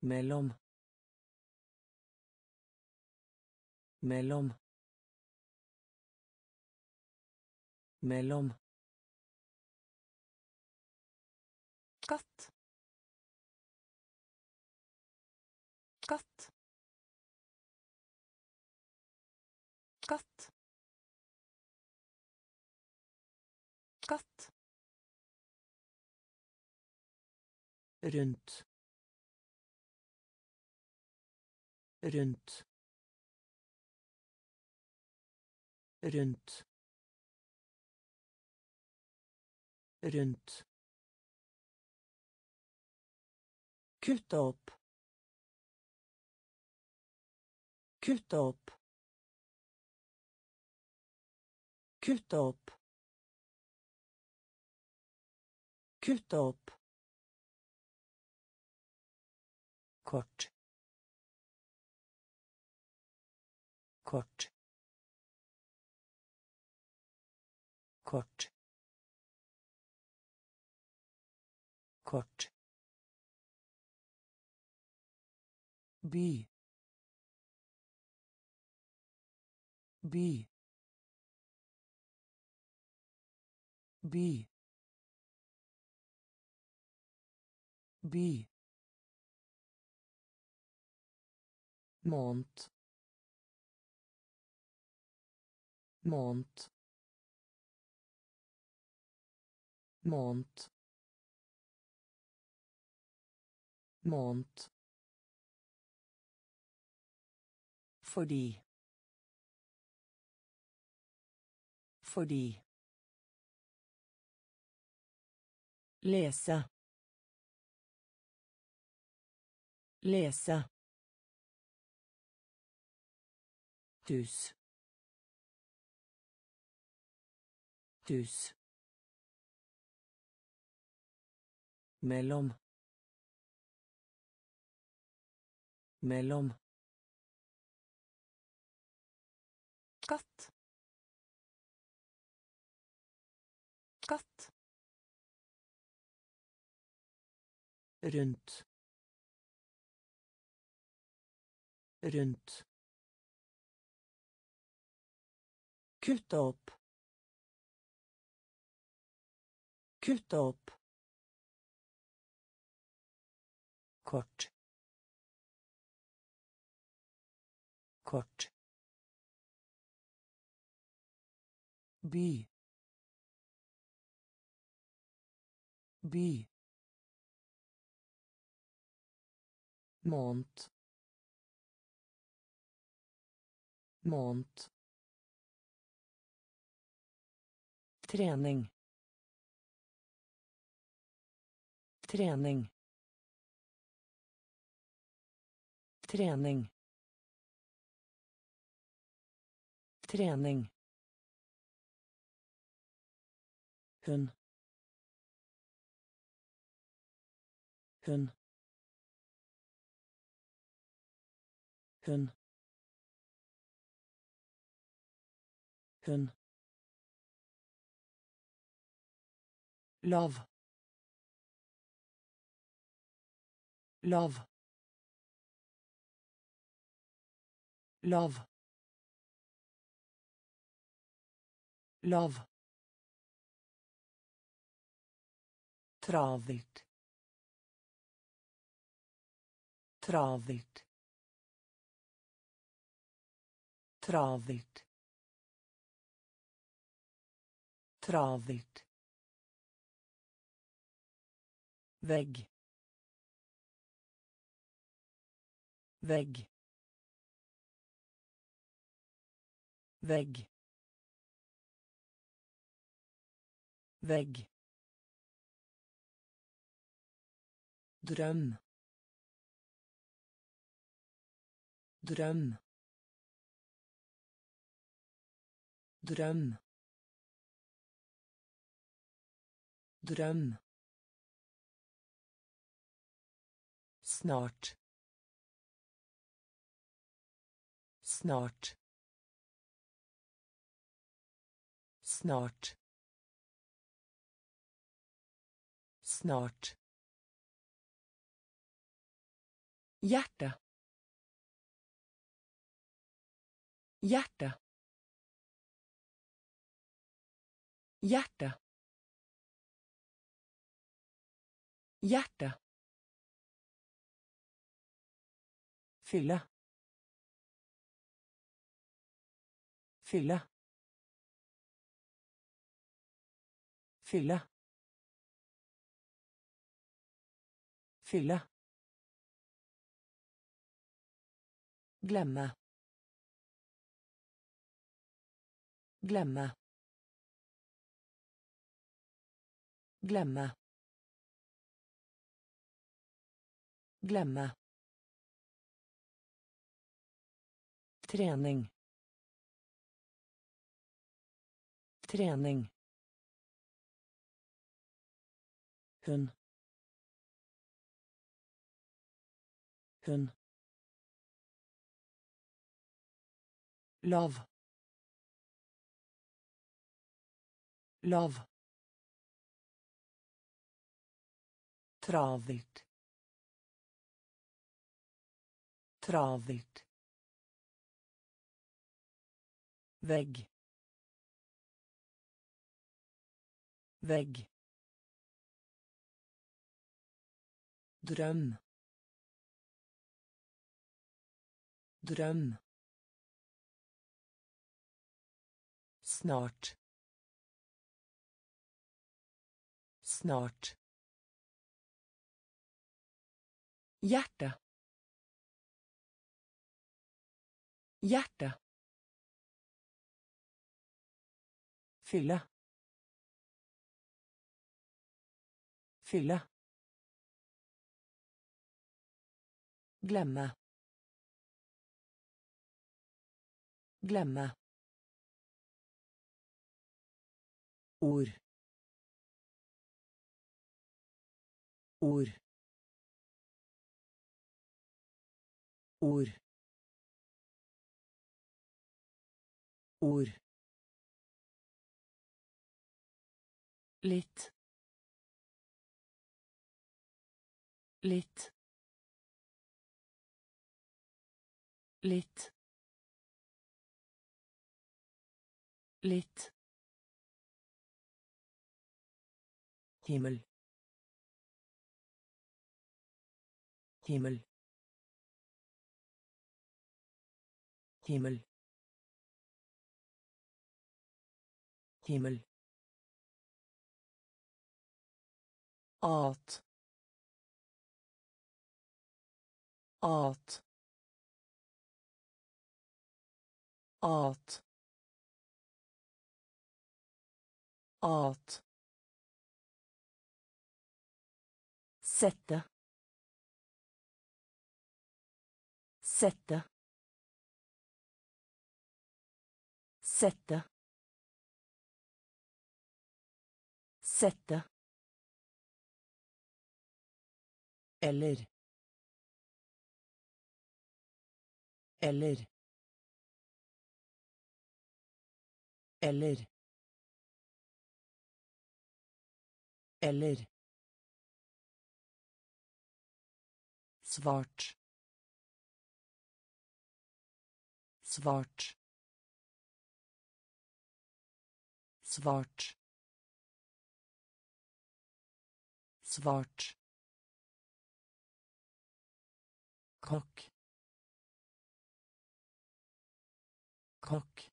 mellom mellom mellom skatt. Skatt. Skatt. Skatt. Rundt rundt rundt rundt kutte opp kutte opp kutte opp kutte opp kort. Kort. Kort. Kort by by by by måned måned måned måned Fordi. Fordi. Lese. Lese. Dus. Dus. Mellom. Mellom. Katt katt rundt. Rundt. Kutte opp. Kutte opp. Kort. Kort by. By. Måned. Måned. Trening. Trening. Trening. Trening hun. Hun. Hun. Hun. Lav lav lav lav Travelt. Travelt. Travelt. Travelt. Vegg. Vegg. Vegg. Vegg. Drøm. Drøm. Drøm. Drøm. Snart. Snart. Snart. Snart. Hjerte. Hjerte. Hjerte. Hjerte. Fylle. Fylle. Fylle. Fylle. Glemme. Glemme. Glemme. Glemme. Trening. Trening. Hun. Hun. Lav. Lav. Travelt. Travelt. Vegg. Vegg. Drøm. Drøm. Snart. Snart. Hjerte. Hjerte. Fylle. Fylle. Glemme. Glemme. Ord. Ord. Ord. Ord. Litt. Litt. Litt. Litt. Himmel. Himmel. Himmel. Himmel. at at at at Sette. Sette. Sette. Sette. Eller. Eller. Eller. Eller. Svart. Svart. Svart. Svart. kokk kokk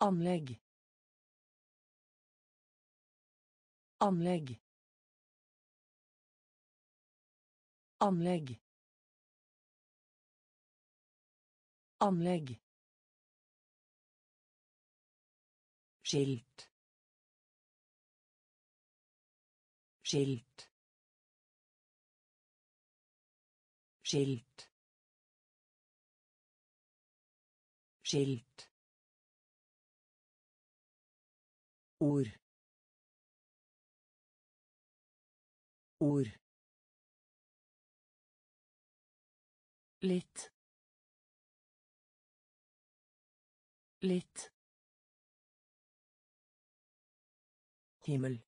Anlegg. Anlegg. Anlegg. Anlegg. skilt skilt skilt skilt ord. Ord. Litt. Litt. Himmel.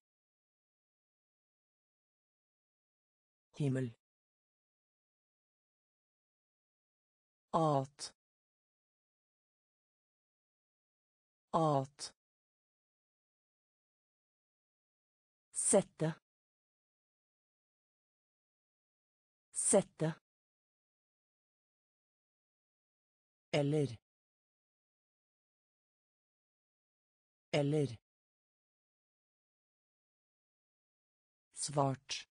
Himmel. At at sette. Sette. Eller. Eller. Svart.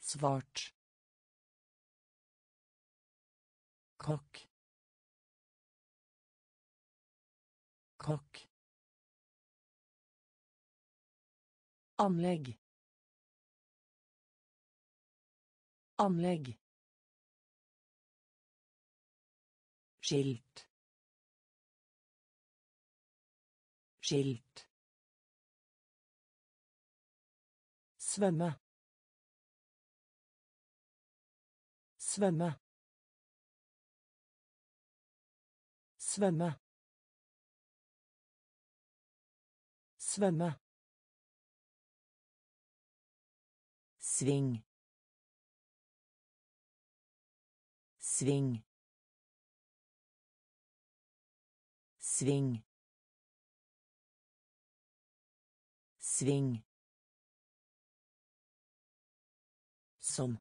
Svart. Kokk. Kokk Anlegg. Anlegg. skilt. Skilt. Svømme. Svømme. Svømme. Svømme sving. Sving. Sving. Sving. Som.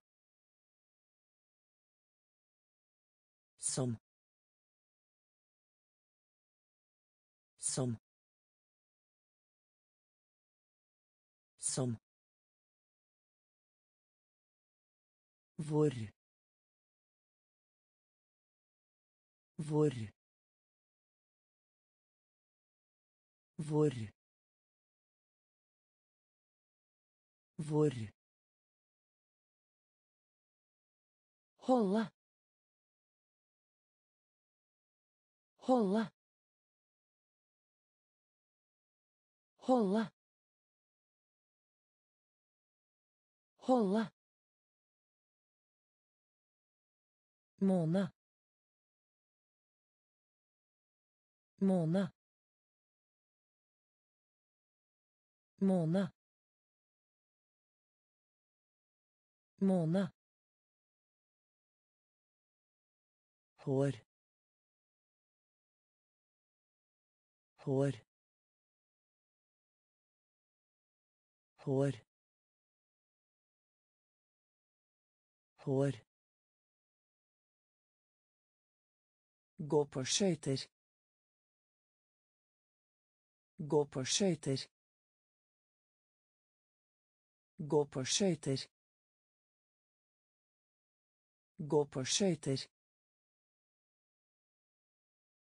Som. Som. Som hvor? Hvor? Hvor? Hvor? Holde. Holde. Holde. Holde måne måne måne måne hår. Hår. Hår. Hår Gå på skøyter. Gå på skøyter. Gå på skøyter. Gå på skøyter.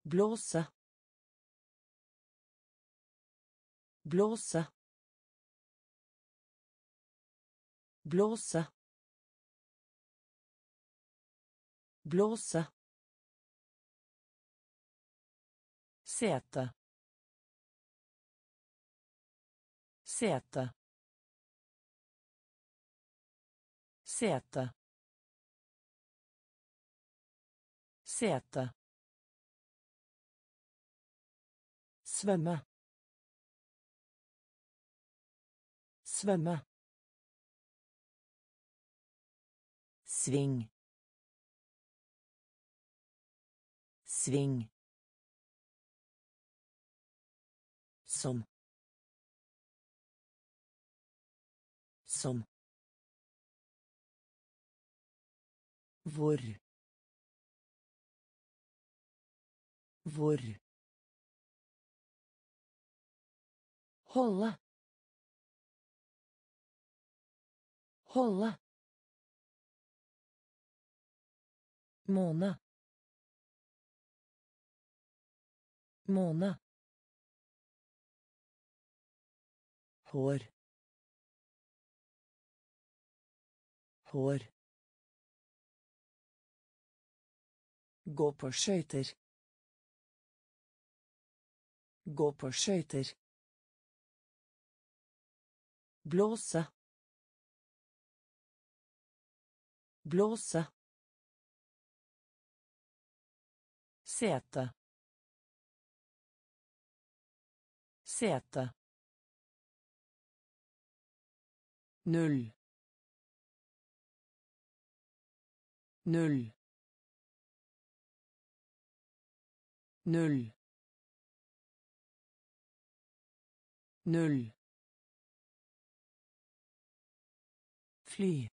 Blåse. Blåse. Blåse. Blåse. Sete. Sete. Sete. Sete. Svømme. Svømme. sving sving som Som. Hvor. Hvor. Holde. Holde. Måne. Måne. Hår. Hår. Gå på skøyter. Gå på skøyter. Blåse. Blåse. Sete. Sete. Null. Null. Null. Null. Flieh.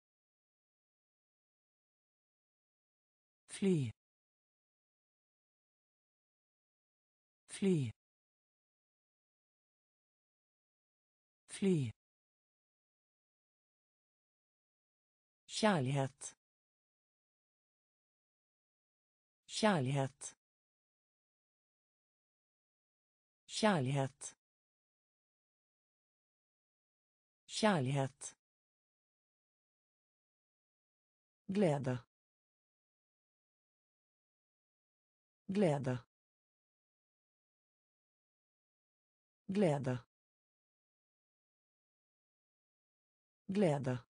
Flieh. Flieh. Flieh. Kjærlighet. Kjærlighet. Kjærlighet. Kjærlighet. Glede. Glede. Glede. Glede.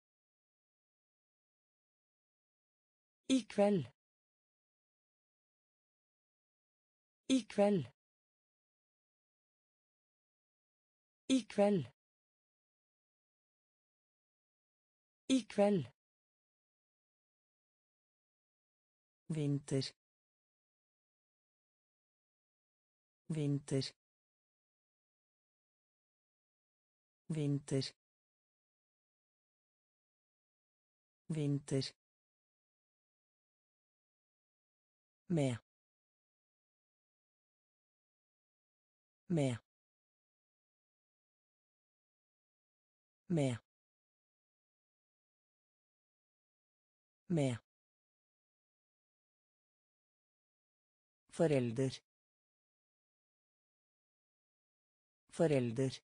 I kveld. I kveld. I kveld. I kveld. Vinter. Vinter. Vinter. Vinter. Med. Med. Med. Med. Forelder. Forelder.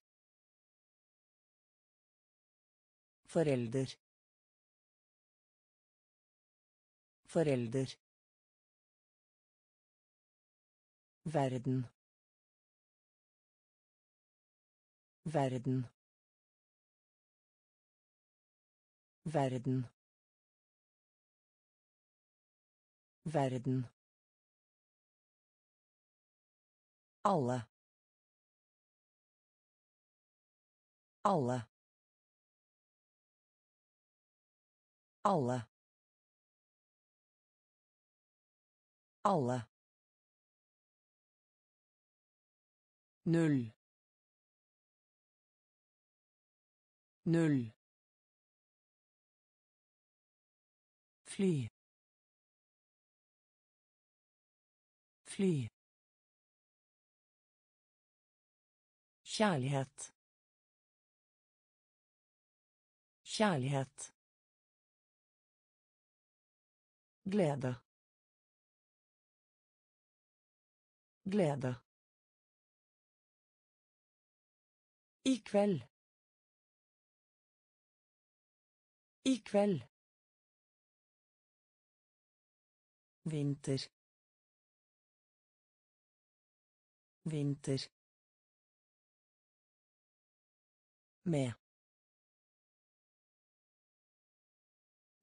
Forelder. Forelder. Verden. Verden. Verden. Verden. Alle. Alle. Alle. Alle. Null. Null. Fly. Fly. Kjærlighet. Kjærlighet. Glede. Glede. I kveld. I kveld. Vinter. Vinter. Med.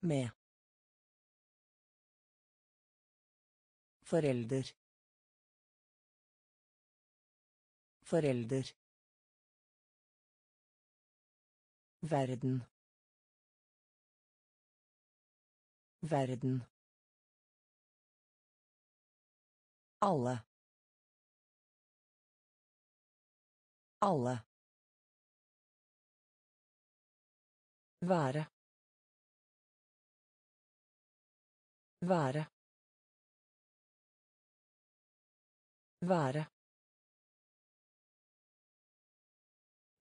Med. Forelder. Forelder. Verden. Verden. Alle. Alle. Være. Være. Være.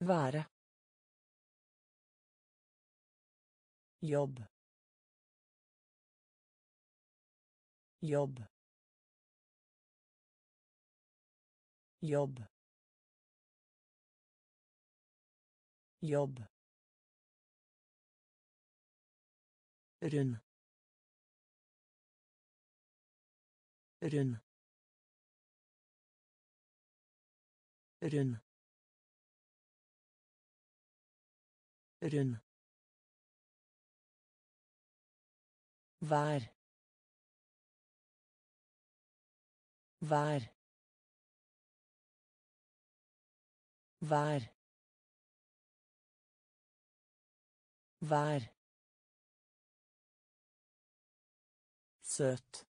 Være. Jobb. Jobb. Jobb. Jobb. Rund. Rund. Rund. Rund. Vær. Vær. Vær. Vær. Søt.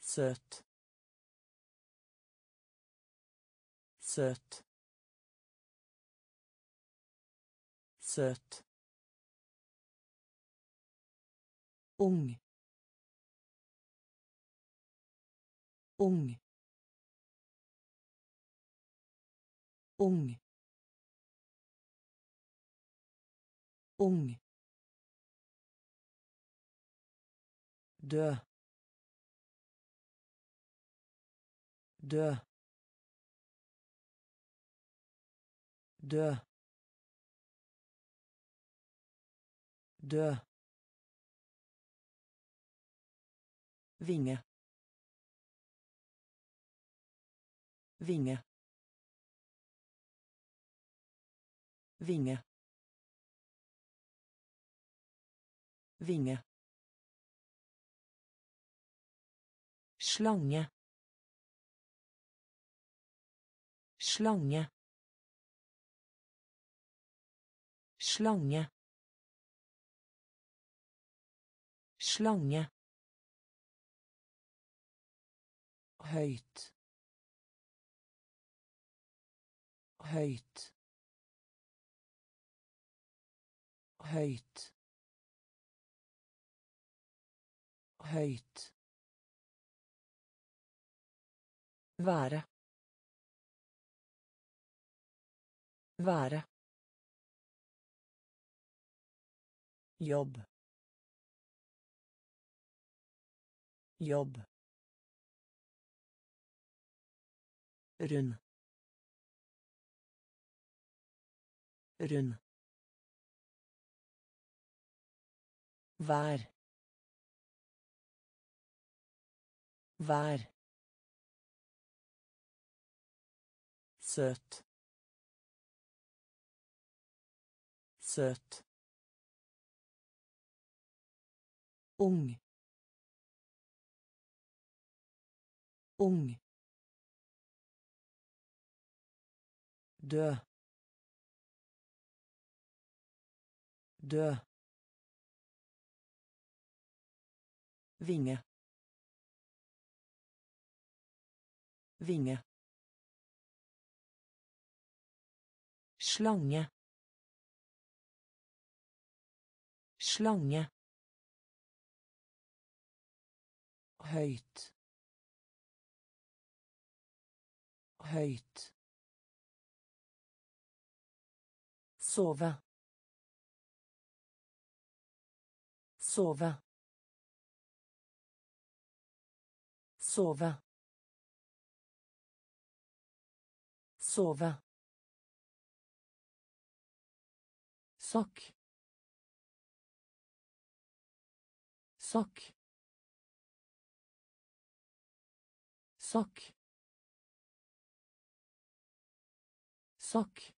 Søt. Søt. Søt. Ung ung ung ung dø dø dø dø Vinge. Vinge. Vinge. Vinge. Slange. Slange. Slange. Slange. Høyt. Høyt. Høyt. Høyt. Være. Være. Jobb. Jobb rund. Rund. Vær. Vær. Søt. Søt. Ung. Ung dø dø Vinge. Vinge. Slange. Slange. Høyt. Høyt. Sove. Sove. Sove. Sove. Sokk. Sokk. Sokk. Sokk.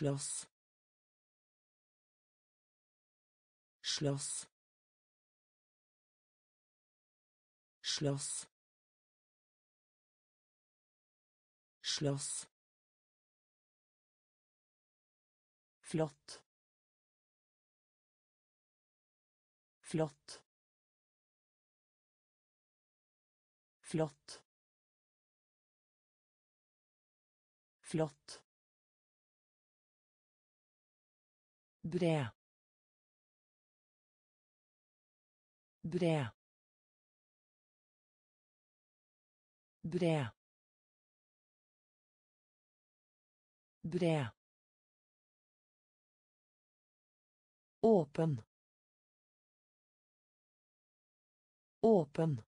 Schloss. Schloss. Schloss. Schloss. Flott. Flott. Flott. Flott. Bred. Bred. Bred. Bred. Åpen. Åpen.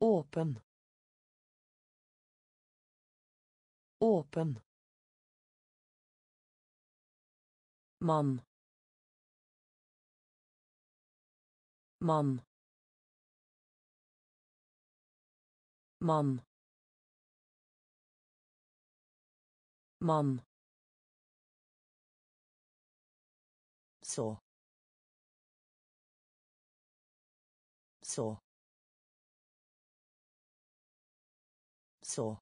Åpen. Åpen. Man. Man. Man. Man. So. So. So.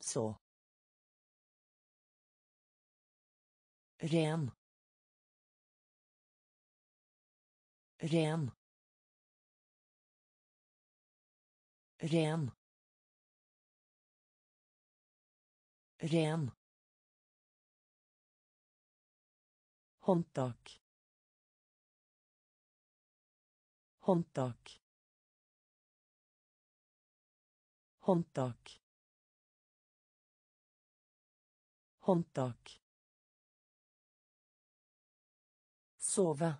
So. Ren. Ren. Ren. Ren. Håndtak. Håndtak. Håndtak. Håndtak. Sove.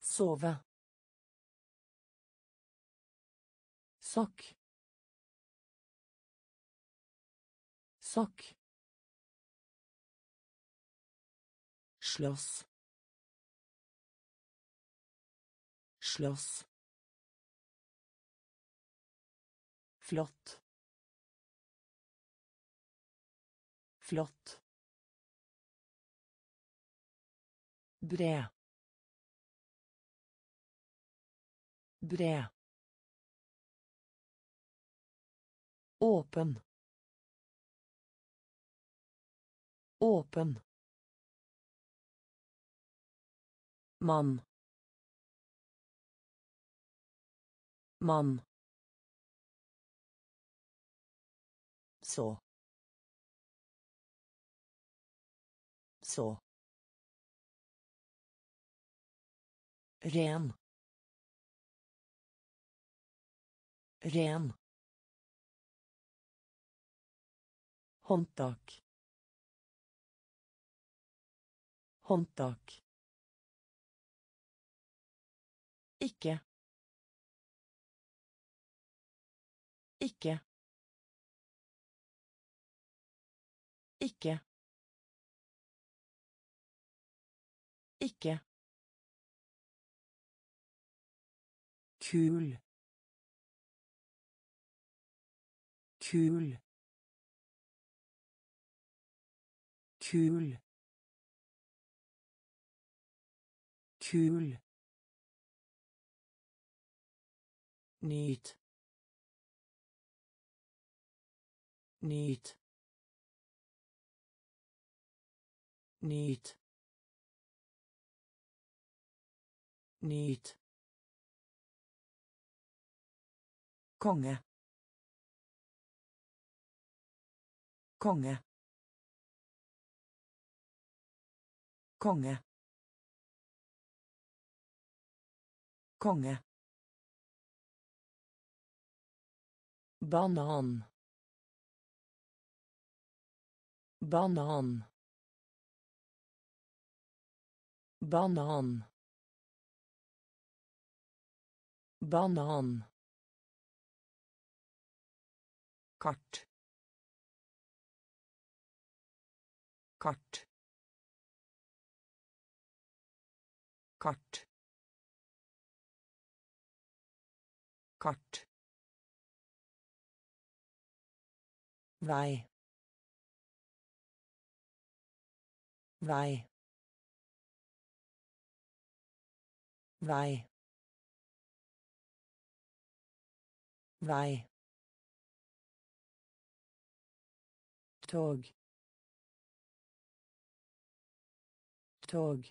Sove. Sokk. Sokk. Slåss. Slåss. Flott. Flott. Bred. Bred. Åpen. Åpen. Mann. Mann. Så. Så. Ren. Ren. Håndtak. Håndtak. Ikke. Ikke. Ikke. Ikke. Kul. Kul. Kul. Kul. Nyt. Nyt. Nyt. Nyt. Konge. Konge. Konge. Konge. Banan. Banan. Banan. Banan kart kart kart kart vei vei vei vei tog tog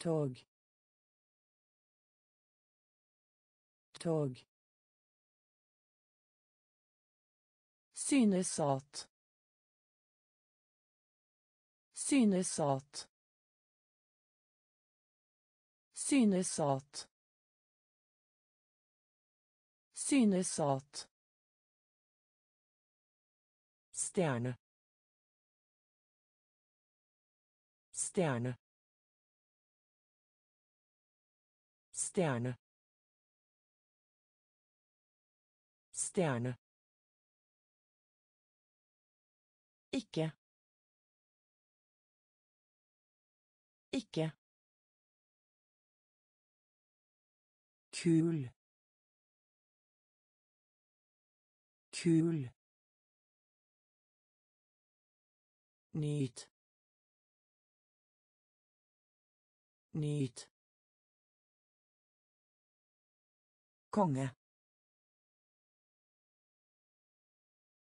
tog tog Synes at. Synes at. Stjerne. Stjerne. Stjerne. Stjerne. Ikke. Ikke. Kul. Kul. Nyt. Nyt. Konge.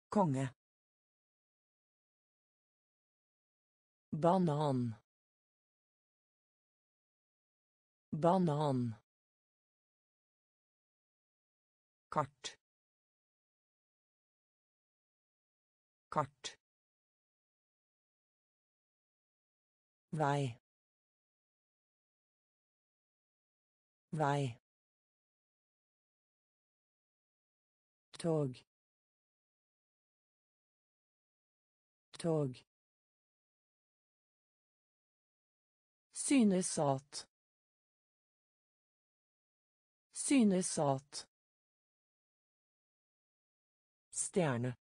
Konge. Banan. Banan. Kart. Kart. Vei. Vei. Tog. Tog. Synesat. Synesat. Stjerne.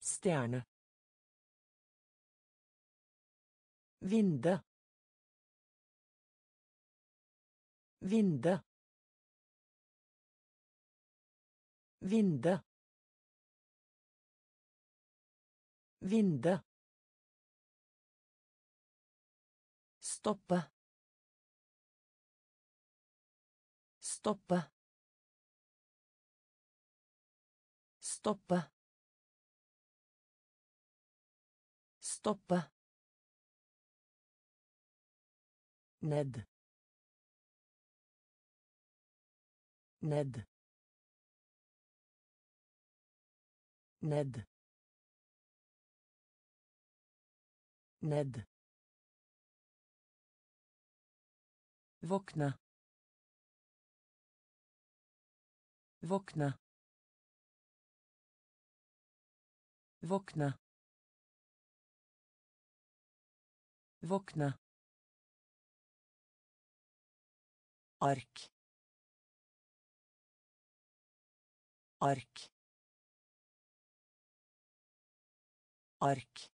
Stjerne. Vinde. Vinde. Vinde. Vinde. Stoppe. Stoppe. Stoppe. Stoppe. ند ند ند ند Våkne. Våkne. Våkne. Våkne. Ark. Ark. Ark.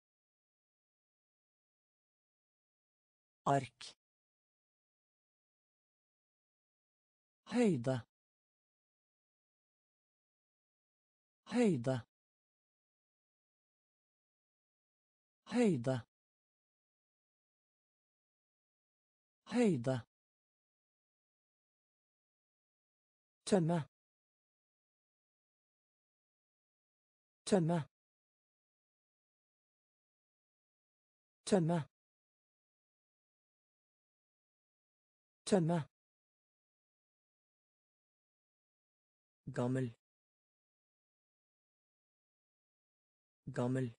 Ark. Høyde. Høyde. Høyde. Høyde. Tømme. Tømme. Tømme. Tømme. gammel gammel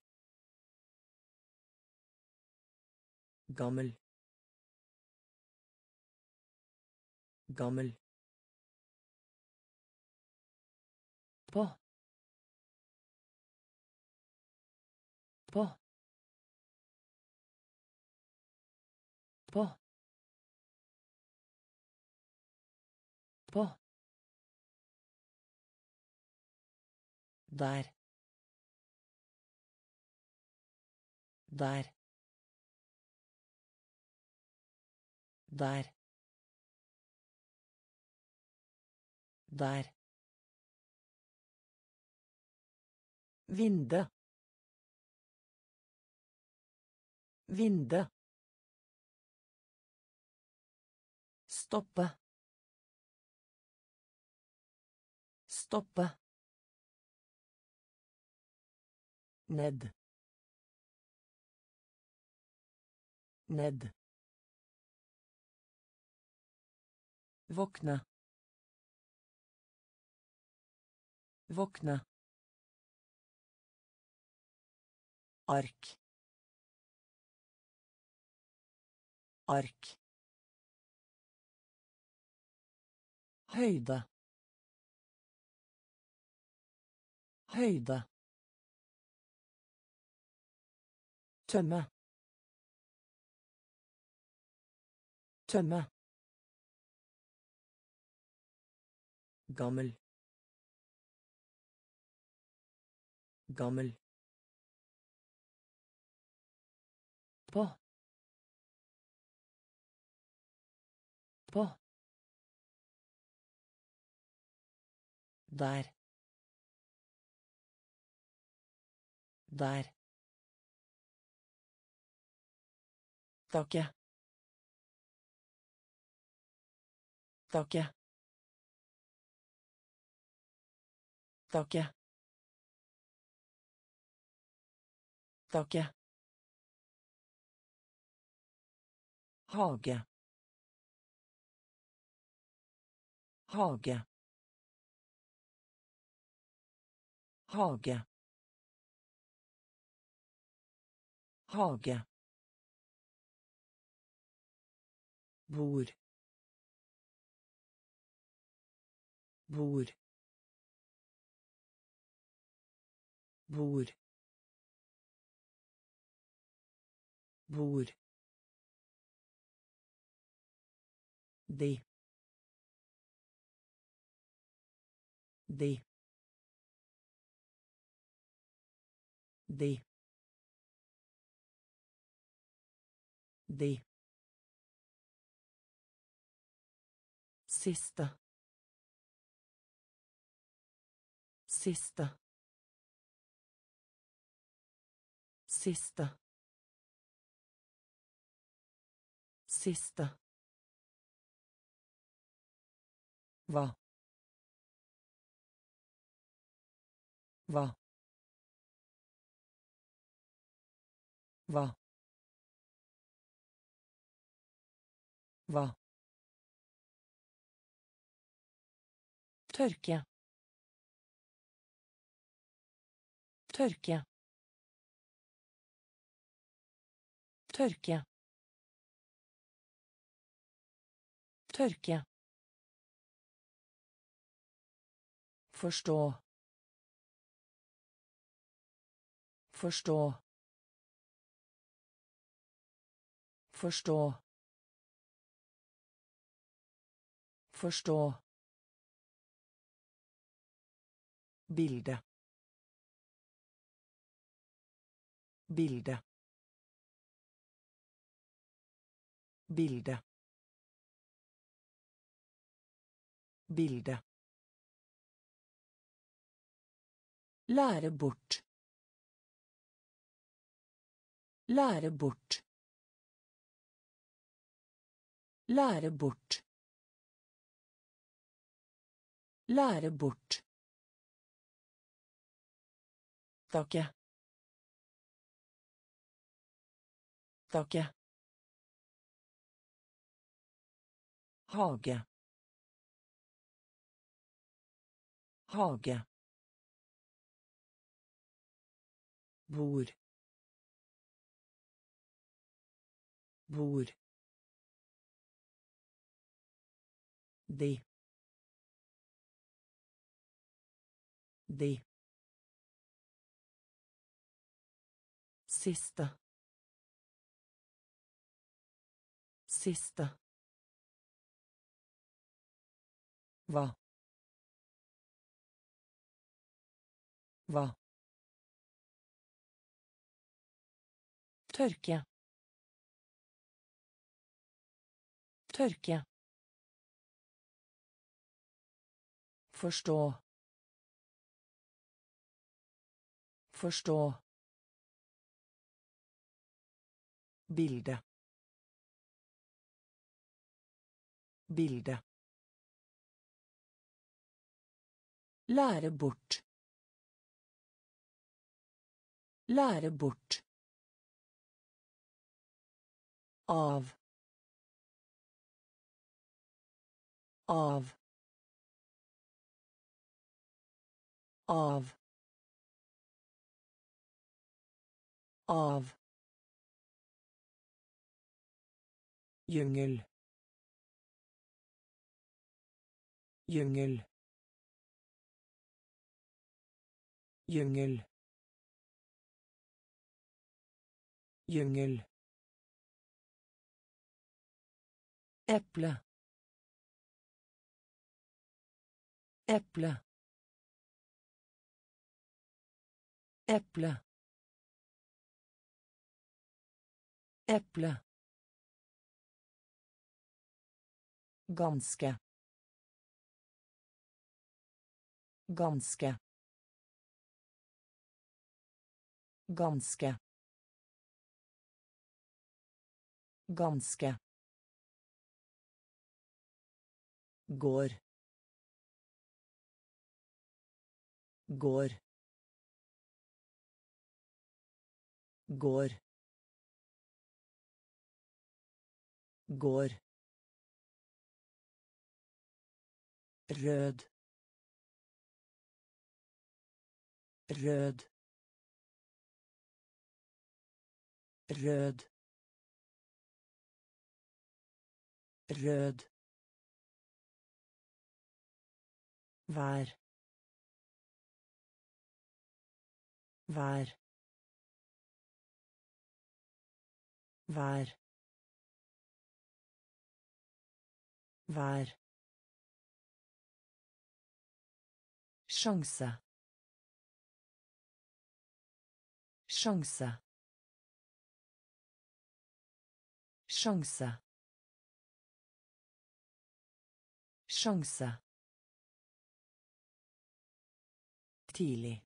gammel gammel på på på på Der. Der. Der. Der. Vinde. Vinde. Stoppe. Stoppe. Ned. Ned. Våkne. Våkne. Ark. Ark. Høyde. Høyde. Tømme. Tømme. Gammel. Gammel. Der. Der. Takke. Takke. Takke. Takke. Hage. Hage. Hage. Hage. bord. Bord. Bord. Bord. De. De de de Siste. Siste. Siste. Siste. Hva? Hva? Hva? Hva? Tørke. Tørke. Tørke. Tørke. Forstå. Forstå. Forstå. Forstå. Bilde. Bilde. Bilde. Bilde. Lære bort. Lære bort. Lære bort. Lære bort. Takke. Takke. Hage. Hage. Bord. Bord. De. De. Siste. Siste. Hva? Hva? Tørke. Tørke. Forstå. Forstå. Bilde. Bilde. Lære bort. Lære bort. av av av. Av. Jungel. Jungel. Jungel. Jungel. Eple. Eple eple. Eple. Ganske. Ganske. Ganske. Ganske. Går. Går går. Går. Rød. Rød. Rød. Rød. Vær. Vær vær vær sjanse. Sjanse. Sjanse. Sjanse. Tidlig.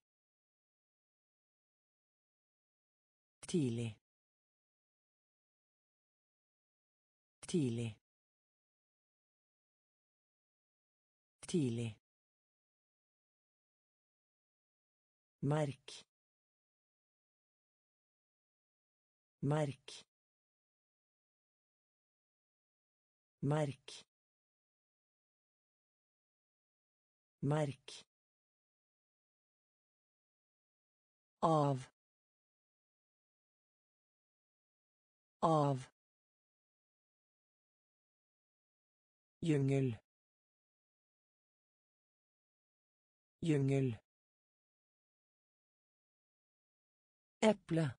Tidlig. Tidlig. Tidlig. Merk. Merk. Merk. Merk. av av jungel. Jungel. Eple.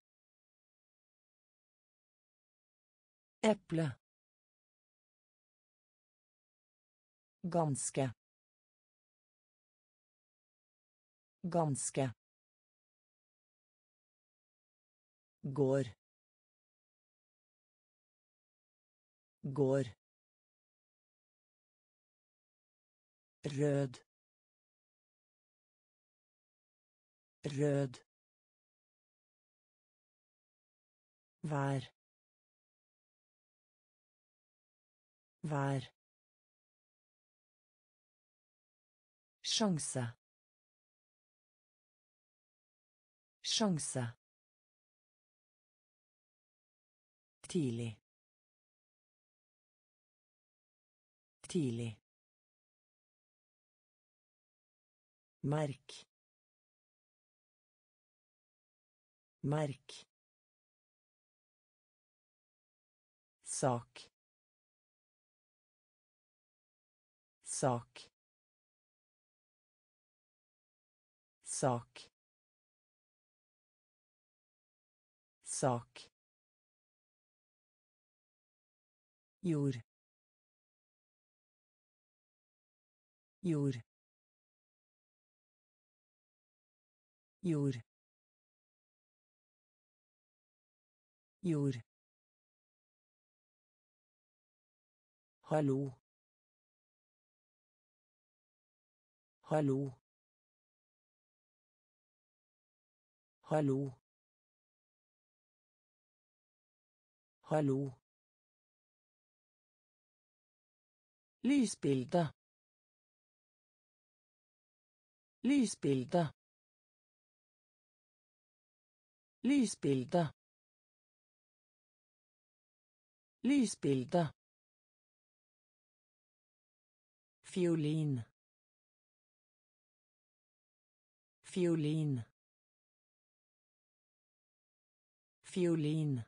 Eple. Ganske. Ganske. Går. Går rød. Rød. Vær. Vær. Sjanse. Sjanse. Tidlig. Tidlig. Merk. Merk. Sak. Sak. Sak. Sak. jord jord jord. Jord. Hallo. Hallo. Hallo. Hallo. Lysbilde. Lysbilde. Lysbilde. Lysbilde. Fiolin. Fiolin. Fiolin.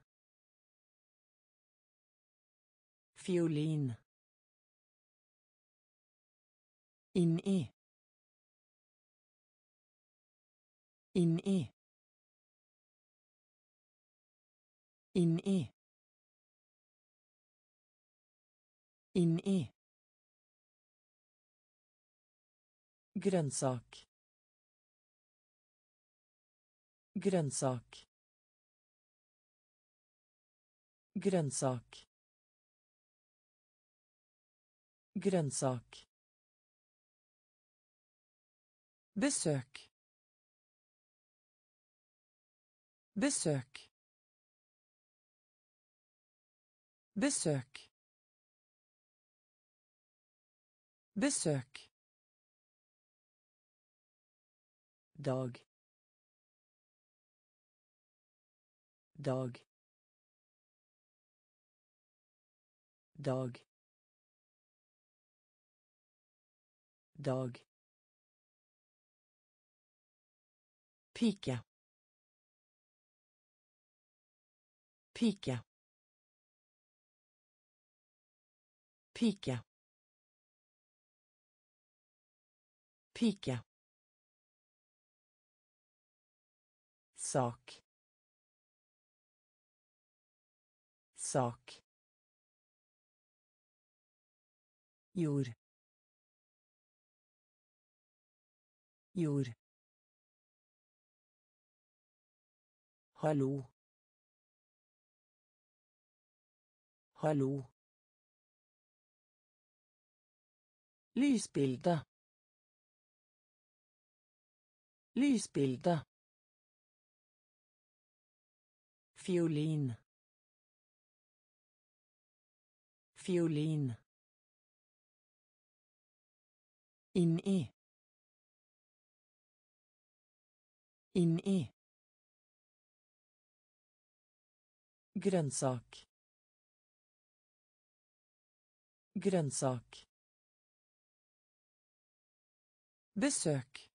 Fiolin. Inni. i. Inn i. Grønnsak. Grønnsak. Grønnsak. Grønnsak. Besøk. Besøk. Besøk. Besøk. dag. Dag. Dag. Dag. Pike. Pike pike. Pike. Sak. Sak. Jord. Jord. Hallo. Hallo lysbilde lysbilde Fiolin. Fiolin. Inni. Inni. Grønnsak. Grønnsak. Besøk.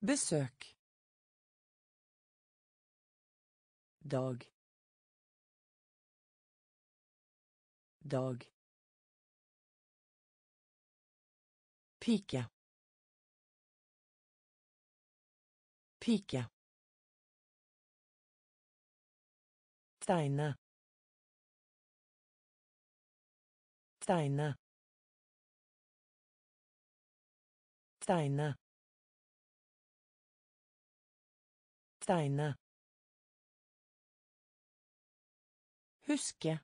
Besøk. dag. Dag. Pike. Pike. Tegne tegne tegne Steine. Huske.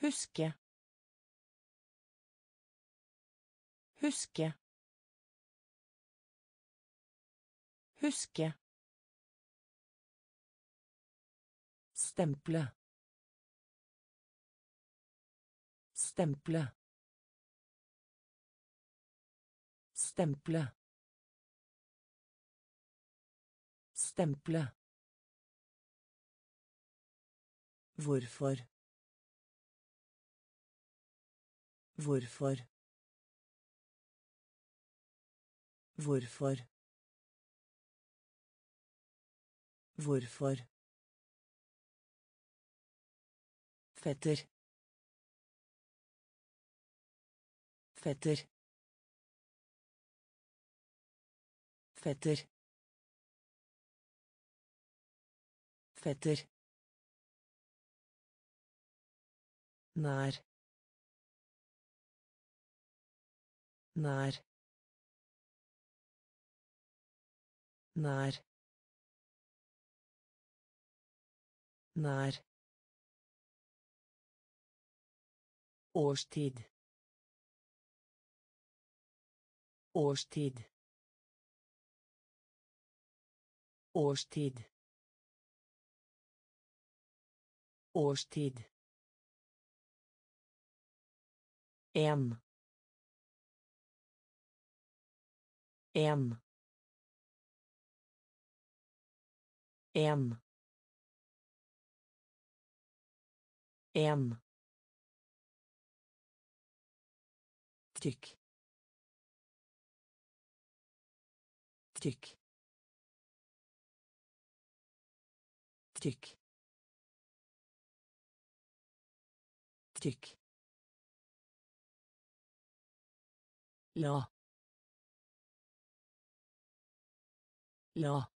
Huske. Huske. Huske. Stemple. Stemple. Stemple. Stemple. Hvorfor. Hvorfor. Hvorfor. Hvorfor. Fetter. Fetter. Fetter. Fetter. nær nær nær nær årstid. Årstid årstid årstid En. En. En. En. tykk tykk تك تك لا. لا.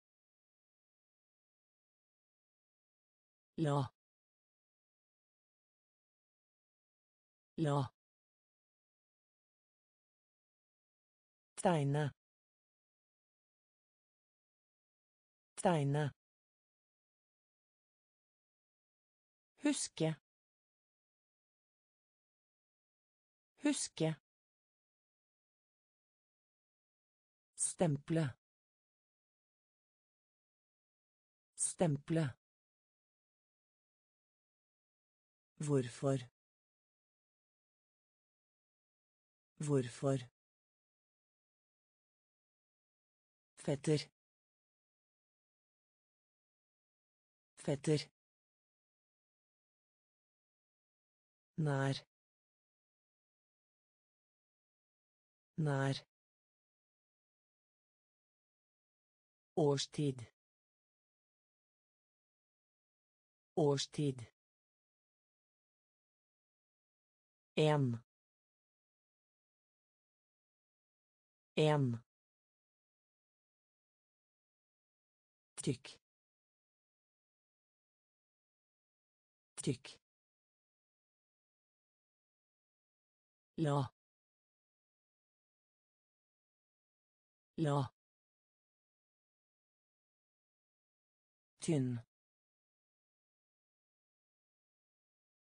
لا. لا. Tegne. Tegne. Huske. Huske. Stemple. Stemple. Hvorfor? Hvorfor? fetter fetter nær. Nær. Årstid. Årstid. En. En. Trykk. Tykk la la tynn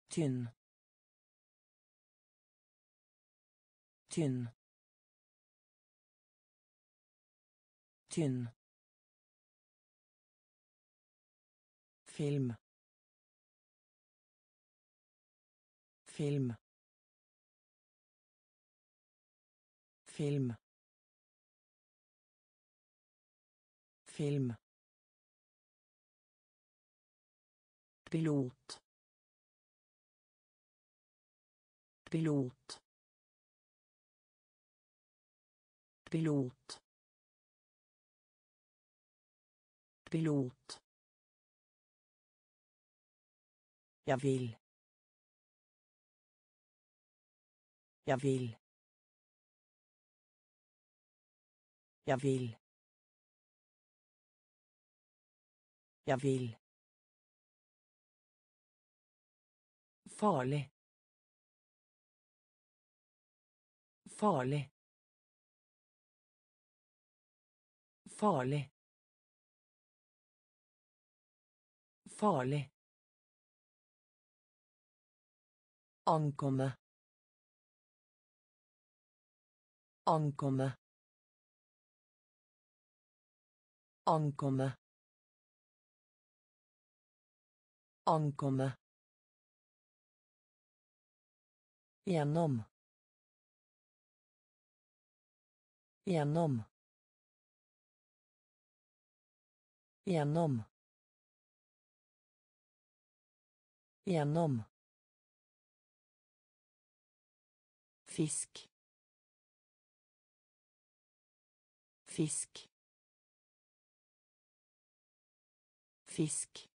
tynn tynn tynn film film film. Film. Pilot. Pilot. Pilot. Pilot. Jeg vil. Jeg vil. Jeg vil. Jeg vil. Farlig. Farlig. Farlig. Farlig. Ankomme. Ankomme. Ankomme. Ankomme. Gjennom. Gjennom. Gjennom. Gjennom. fisk fisk fisk.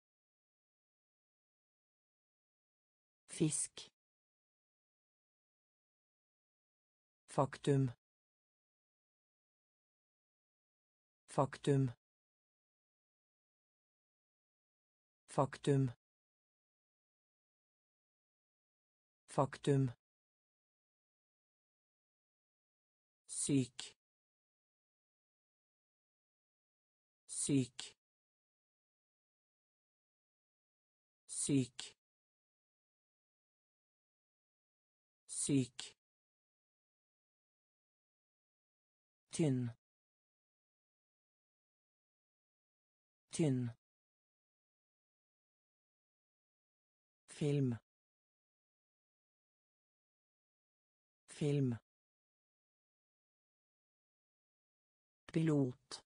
Fisk. Faktum. Faktum. Faktum. Faktum. Syk. Syk syk. Syk. Tynn. Tynn. Film. Film. Pilot.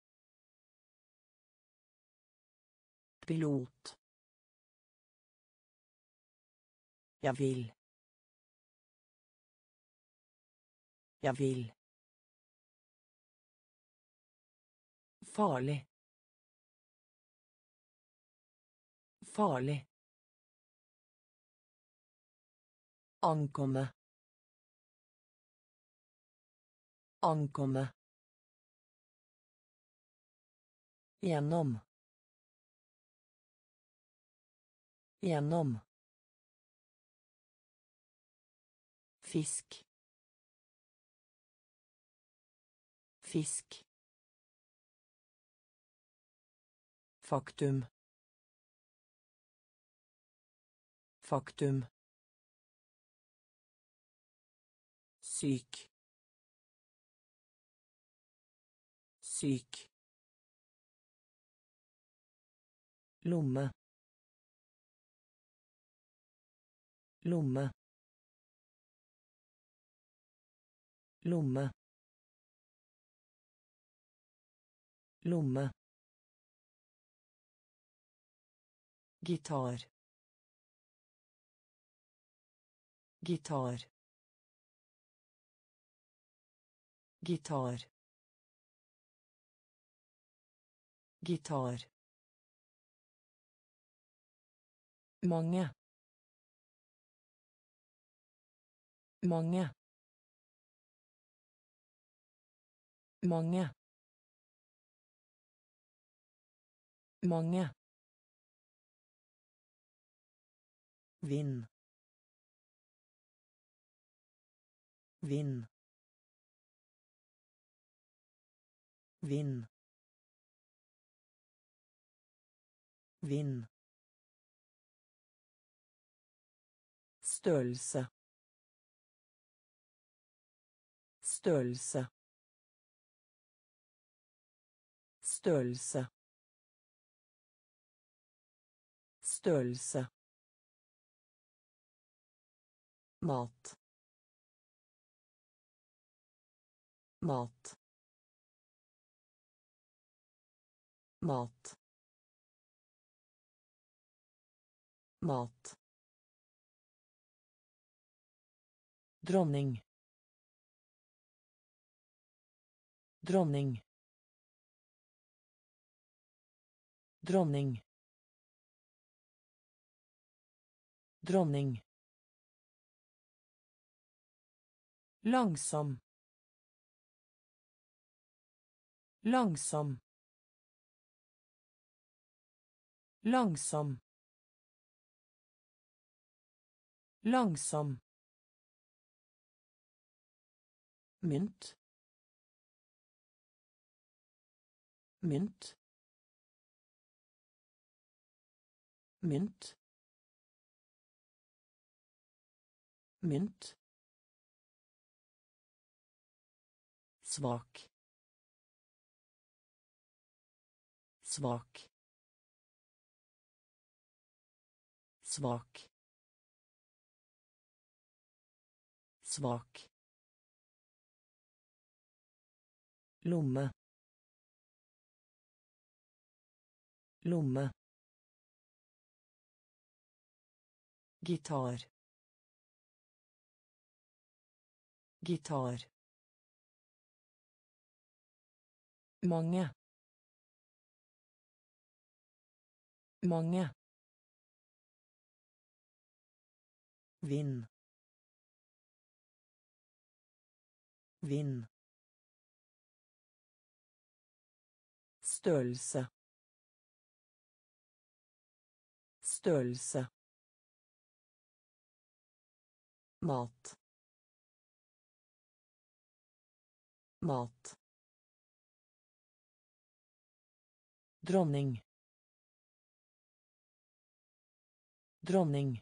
Pilot. Jeg vil. Jeg vil. Farlig. Farlig. Ankomme. Ankomme. Gjennom. Gjennom. Fisk. Fisk. Faktum. Faktum. Syk. Syk. Lomme. Lomme. Lomme. Lomme. Gitar. Gitar. Gitar. Gitar. Mange. Mange. Mange. Mange. Vind. Vind. Vind. Vind. Størrelse. Størrelse. Størrelse. Størrelse. mat. Mat. Mat. Mat. Dronning. Dronning dronning dronning Langsom. Langsom. Langsom. Langsom. mynt mynt mynt mynt svak svak svak svak lomme lomme gitar gitar Mange. Mange. Vind. Vind. Størrelse. Størrelse. Mat. Mat. dronning. Dronning.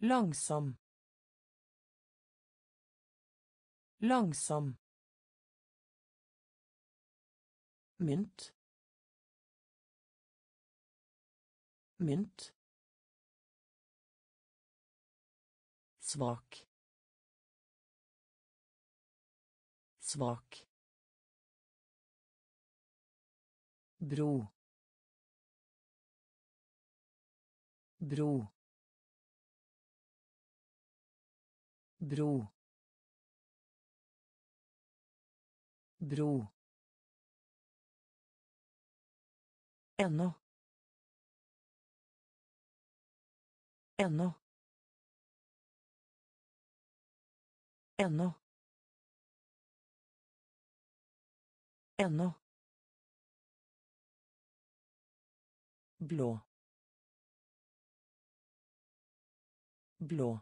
Langsom. Langsom. Mynt. Mynt svak. Svak. Bro. Bro. Bro. Bro. Ennå. Ennå. Ennå. Ennå. blå. Blå.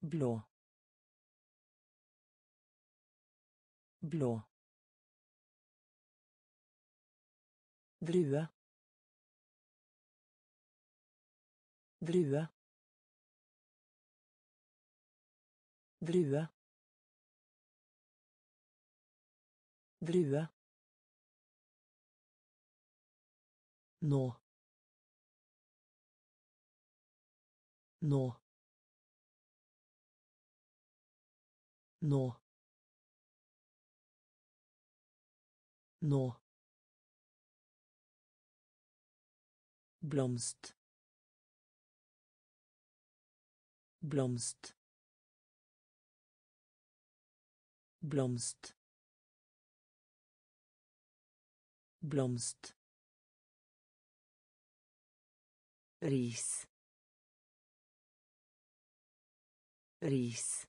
Blå. Blå. Drue. Drue drue drue nå. Nå. Nå. Nå. Blomst. Blomst blomst blomst ris ris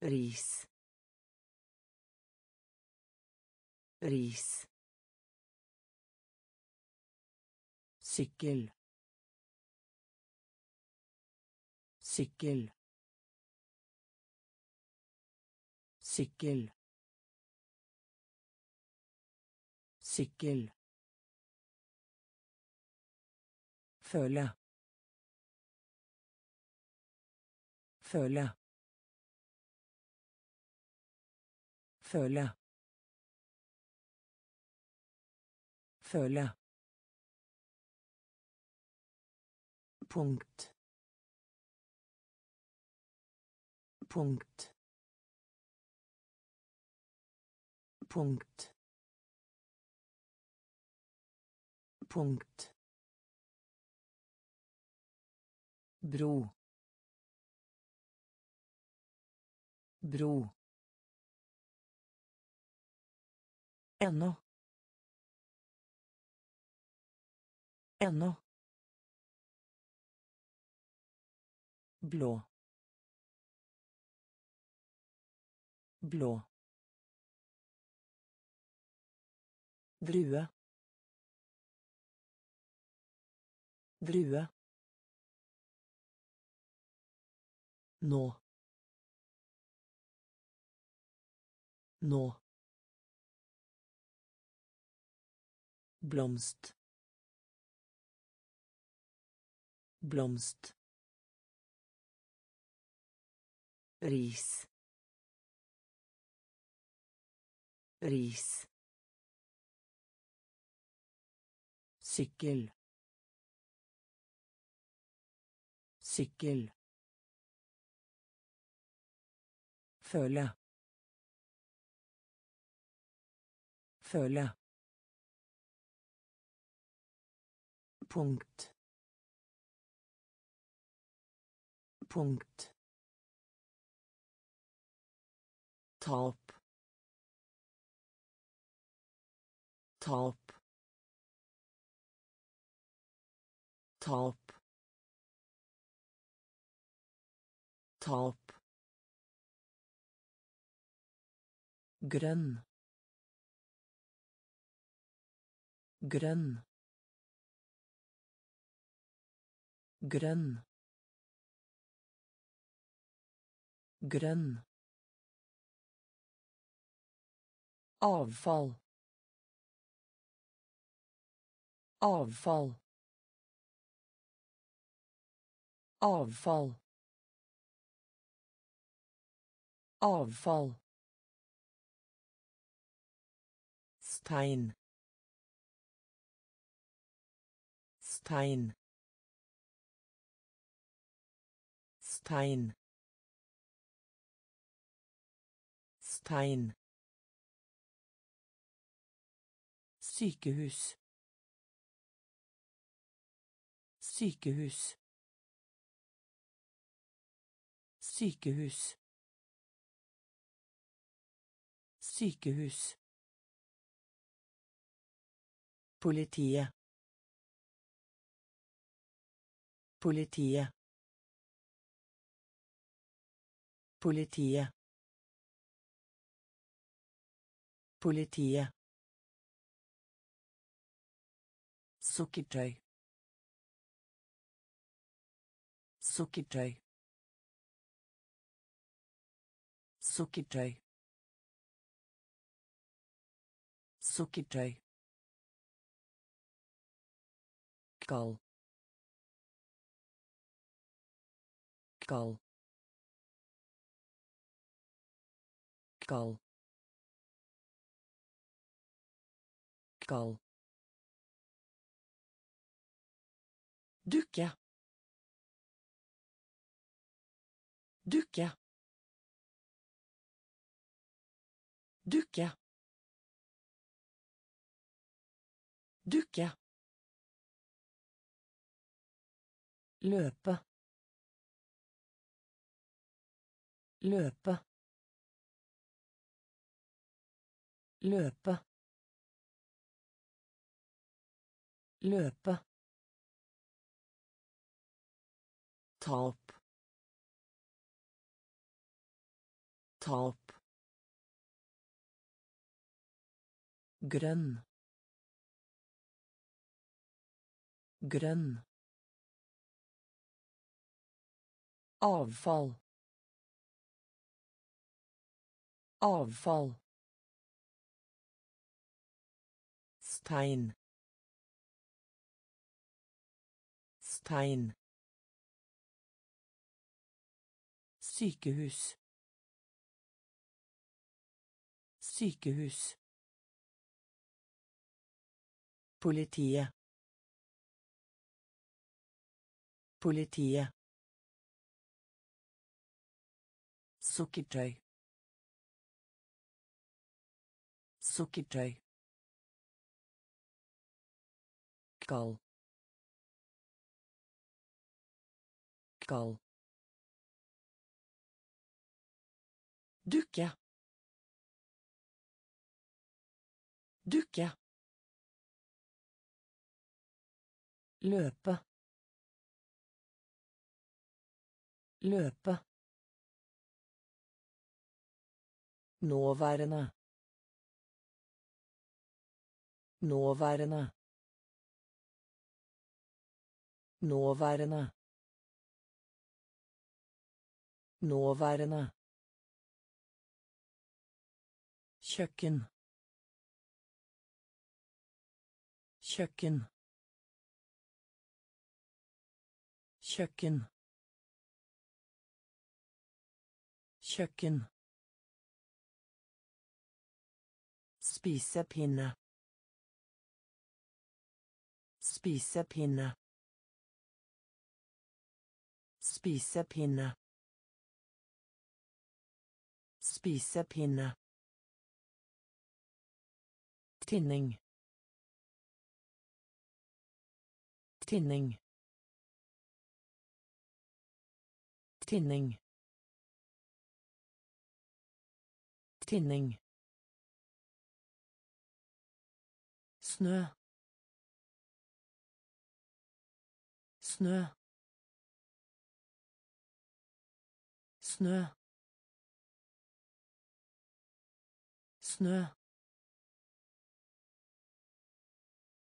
ris ris sykkel sykkel sykkel. Sykkel. Føle. Føle. Føle. Føle. Punkt. Punkt punkt. Punkt. Bro. Bro. Ennå ennå blå. Blå drue drue nå. Nå. Blomst. Blomst. Ris. Ris sykkel. Sykkel. Føle. Føle. Punkt. Punkt tap tap tap opp. grønn. Grønn. Grønn. Grønn. Avfall. Avfall avfall avfall stein stein stein Stein. Sykehus. Sykehus. Sykehus. Sykehus. Politiet. Politiet. Politiet. Politiet. Sukkertøy. Sukkertøy. Sukkertøy. Sukkertøy. Kall. Kall. Kall. Kall. Dukke. Dukke. Dukke. Dukke. Løpe. Løpe. Løpe. Løpe. Ta opp. Ta opp. Grønn. Grønn. Avfall. Avfall. Stein. Stein. Sykehus. Sykehus. Politiet. Politiet. Sukkertøy. Sukkertøy. Kall. Kall. Dukke. Dukke. Løpe. Løpe. Nåværende. Nåværende. Nåværende. Nåværende. Kjøkken. Kjøkken. Kjøkken. Kjøkken. Spisepinne. Spisepinne. Spisepinne. Spisepinne. Tinning. Tinning. Tinning. Tinning. snø. Snø. Snø. Snø.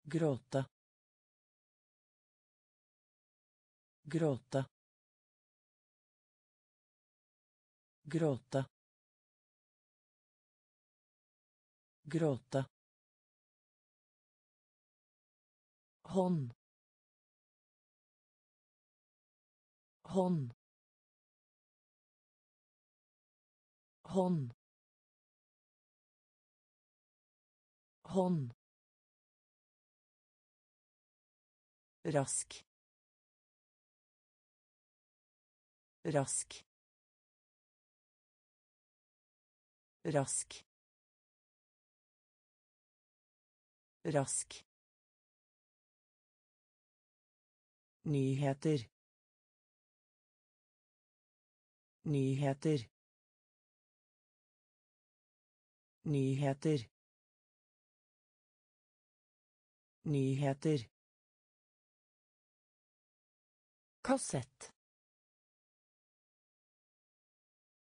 Gråte. Gråte gråte. Gråte. Hånd. Hånd. Hånd. Hånd. Rask. Rask rask. Rask. Nyheter. Nyheter. Nyheter. Nyheter. Kassett.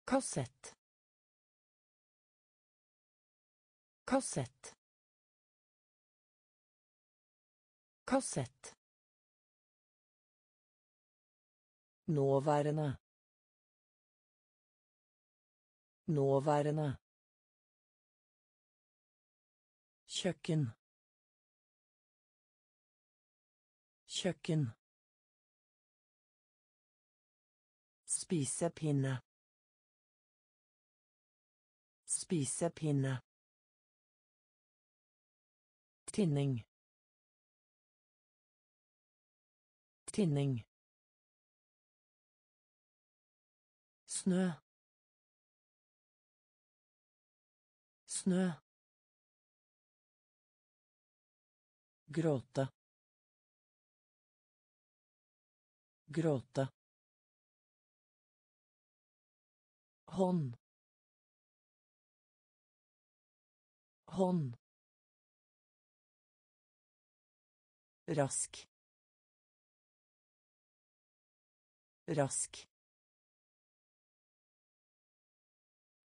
Kassett kassett kassett nåværende. Nåværende. Kjøkken. Kjøkken. Spisepinne. Spisepinne. Tinning. Tinning. Snø. Snø. Gråte. Gråte. hånd hånd rask. Rask.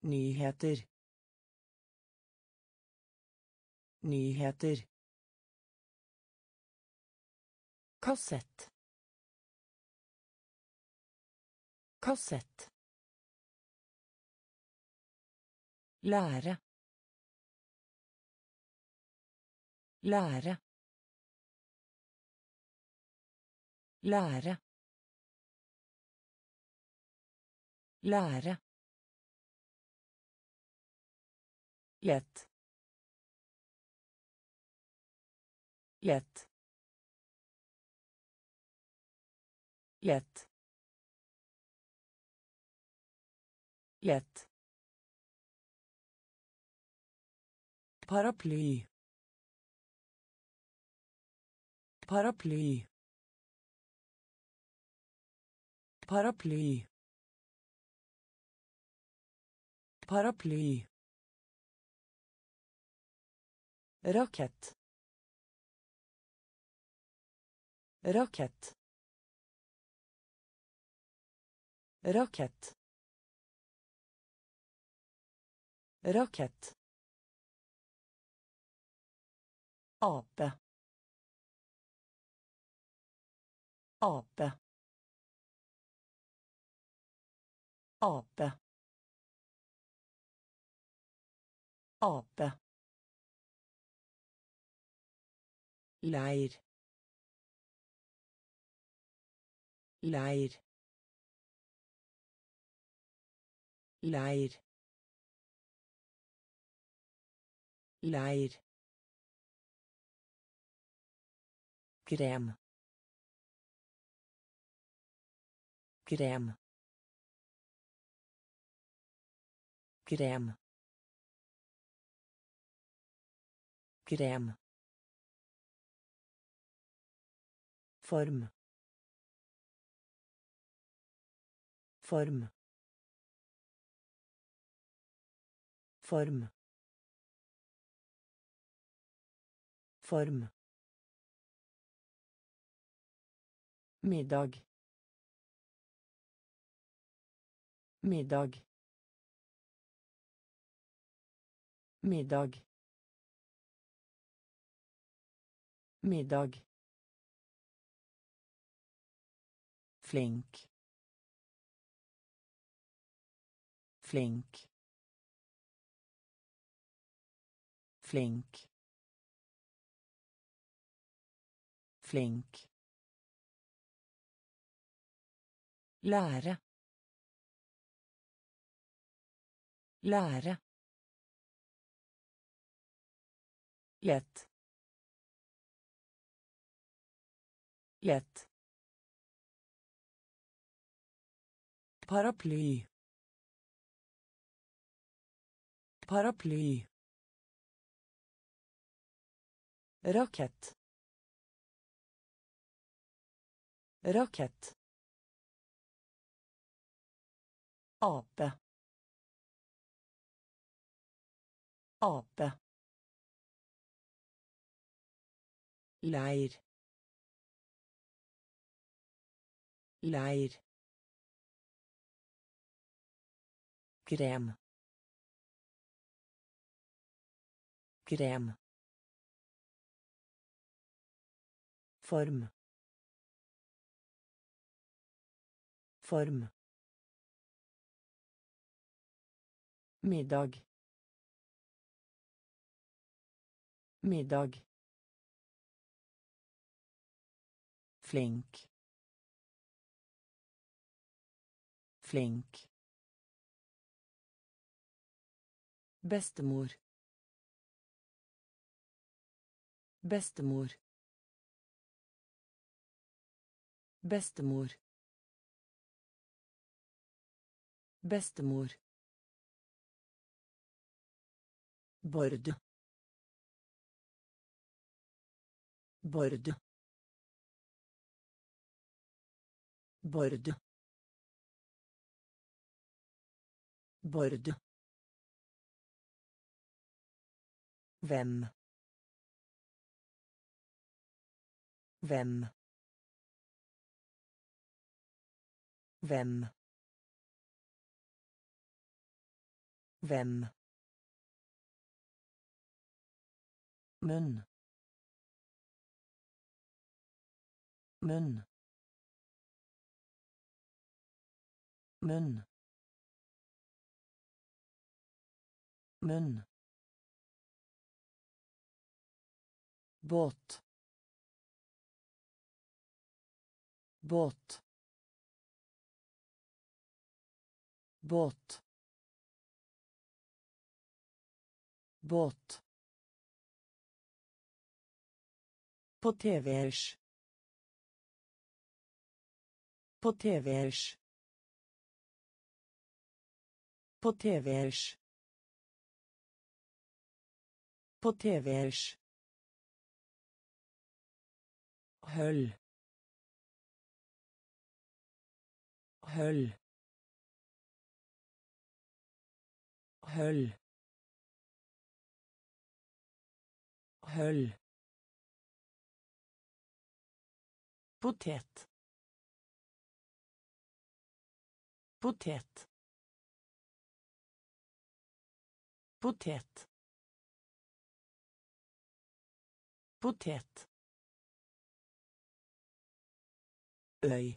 Nyheter. Nyheter. Kassett. Kassett. Lære. Lære. Lære. Lære. Lett. Lett. Lett. Lett. Paraply. Paraply. Paraply. Paraply. Rakett. Rakett. Rakett. Rakett. ape ape ape. Ape. Leir. Leir. Leir. Leir. Krem. Krem krem. Krem. Form. Form. Form. Form. Middag. Middag middag. Middag. Flink. Flink. Flink. Flink. Lære. Lære. Lett. Lett. Paraply. Paraply. Rakett. Rakett. Ape. Ape. Leir. Leir. Krem. Krem. Form. Form. Middag. Middag. Flink. Flink. Bestemor. Bestemor. Bestemor. Bestemor. Bord. Bord. Bord. Bord. Hvem. Hvem. Hvem. Hvem. munn munn munn munn båt båt båt båt På TV-ers. På TV-ers. På TV-ers. På TV-ers. Høll. Høll. Høll. Høll. Potet. Potet. Potet. Potet. Øy.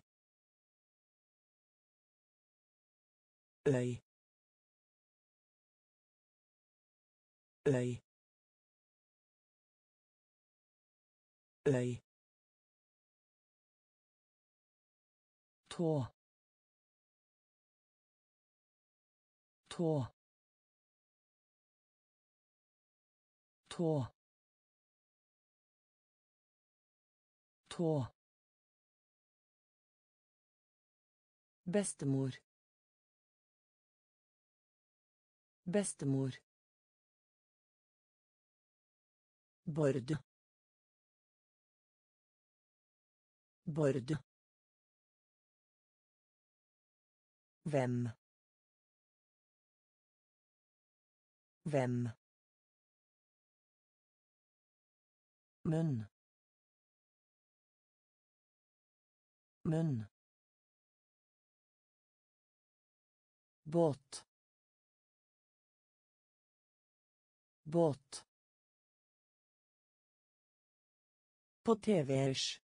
Øy. Øy. Øy. tå tå tå tå Bestemor. Bestemor. Bord. Bord. Hvem. Hvem. Munn munn båt båt på TV-ers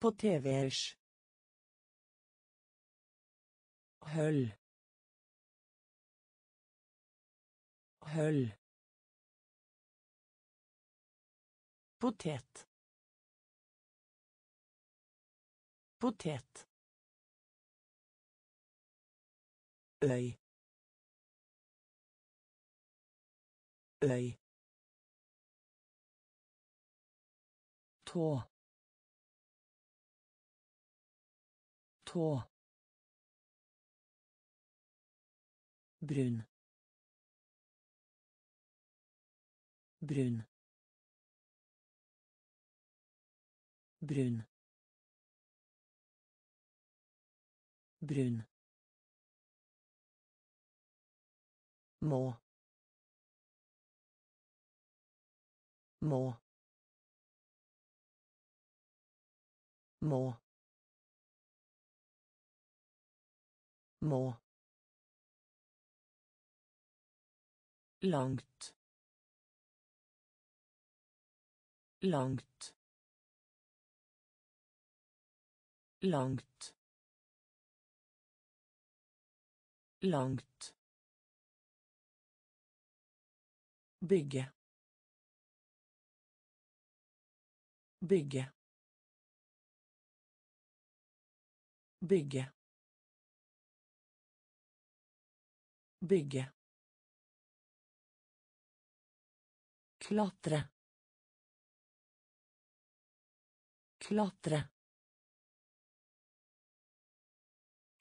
på TV-ers Høll. Høll. Potet. Potet. Øy. Øy. Tå. Tå. brun brun brun. Brun. Må. Må. Må. Må. Langt. Langt langt. Langt. Bygge. Bygge. Bygge. Bygge. Klatre. Klatre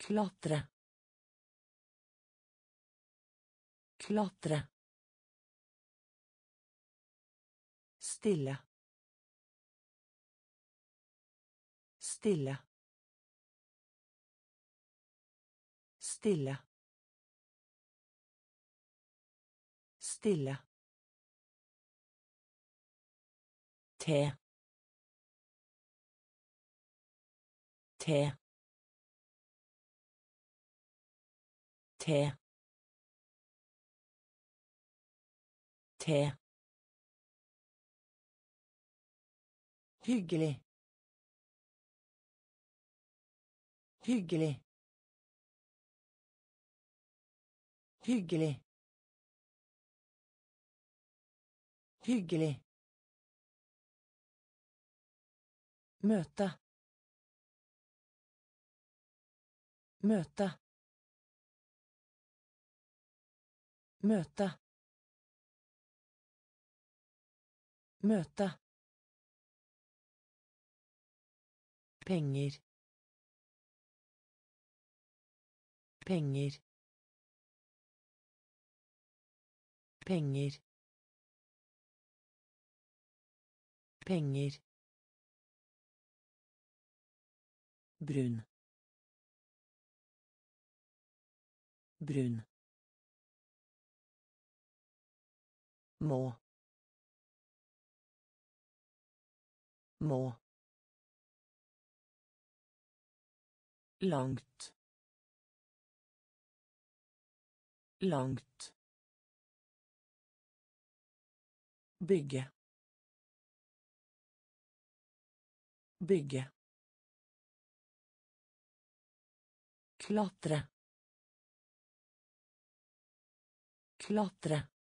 klatre. Klatre. Stille. Stille. Stille. Stille. Te. Te te hyggelig. Hyggelig. Hyggelig. Hyggelig. Møte. Møte møte. Møte. Penger. Penger. Penger. Penger. Brun. Brun må må langt langt bygge bygge klatre klatre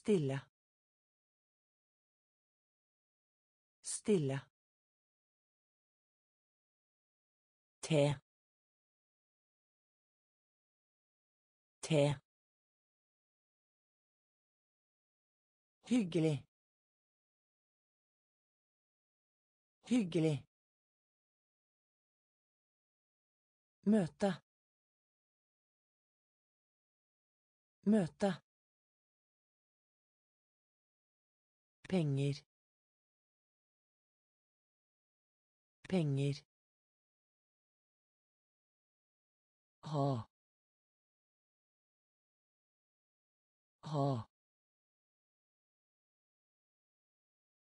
stille. Stille. Te. Te. Hyggelig. Hyggelig. Møte. Møte penger. Penger. Ha. Ha.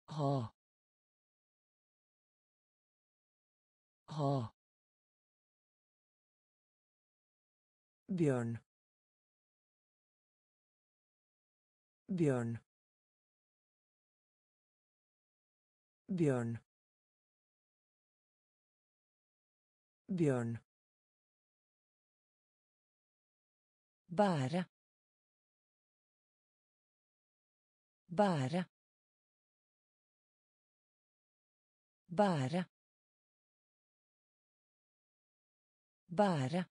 Ha. Ha. Bjørn bjørn bjørn bjørn bære bære bære bære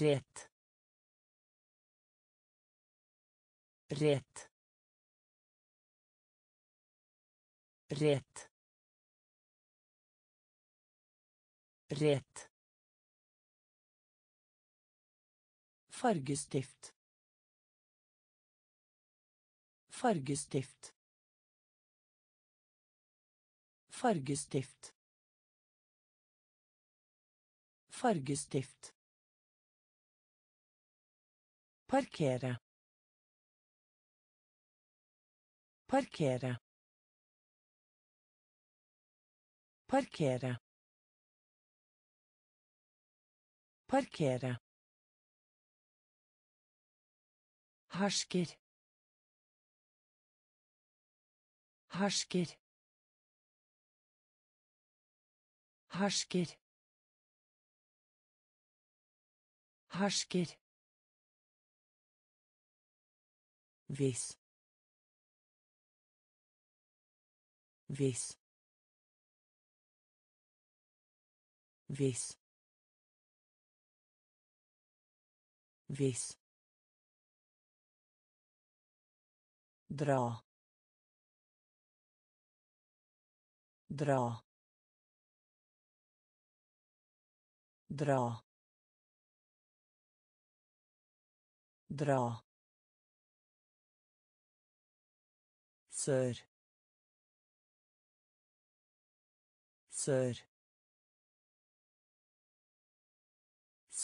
rett rett rett Rett. Fargestift. Fargestift. Fargestift. Fargestift. Parkere. Parkere. Parkere. Parkere. Hersker. Hersker. Hersker. Hersker. Hvis. Hvis. Hvis. Hvis. dra. Dra. Dra. Dra. Sør. Sør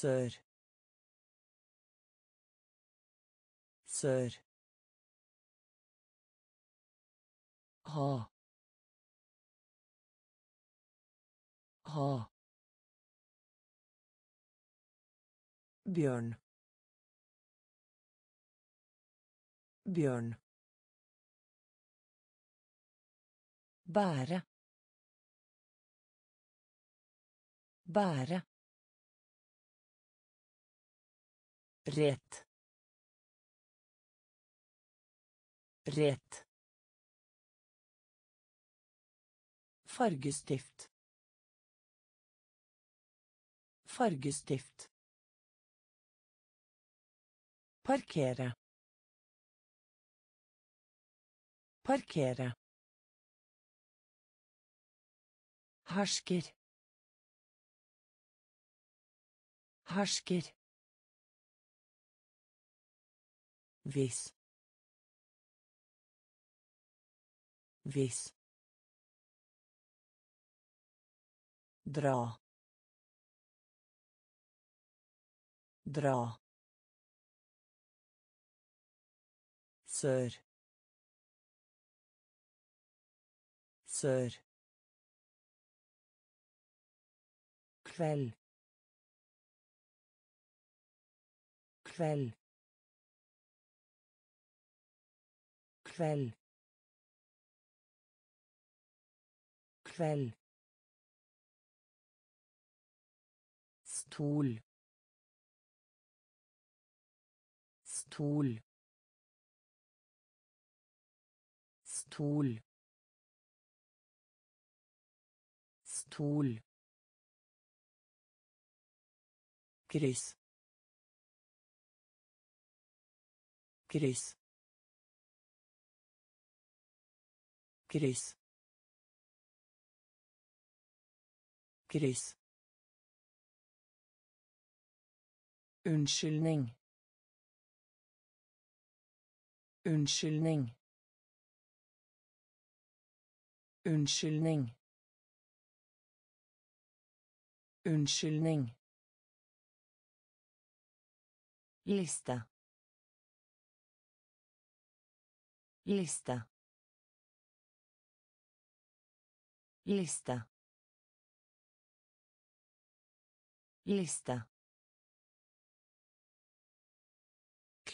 sør. Sør. Ha. Ha. Bjørn. Bjørn. Bære. Bære Rett. Rett. Fargestift. Fargestift. Parkere. Parkere. Hersker. Hersker. Hvis. Hvis. dra. Dra. Sør. Sør. Kveld. Kveld kveld kveld stol stol stol stol kryss kryss kryss kryss Unnskyldning. Unnskyldning. Unnskyldning. Unnskyldning. Lista. Liste. Liste. Liste.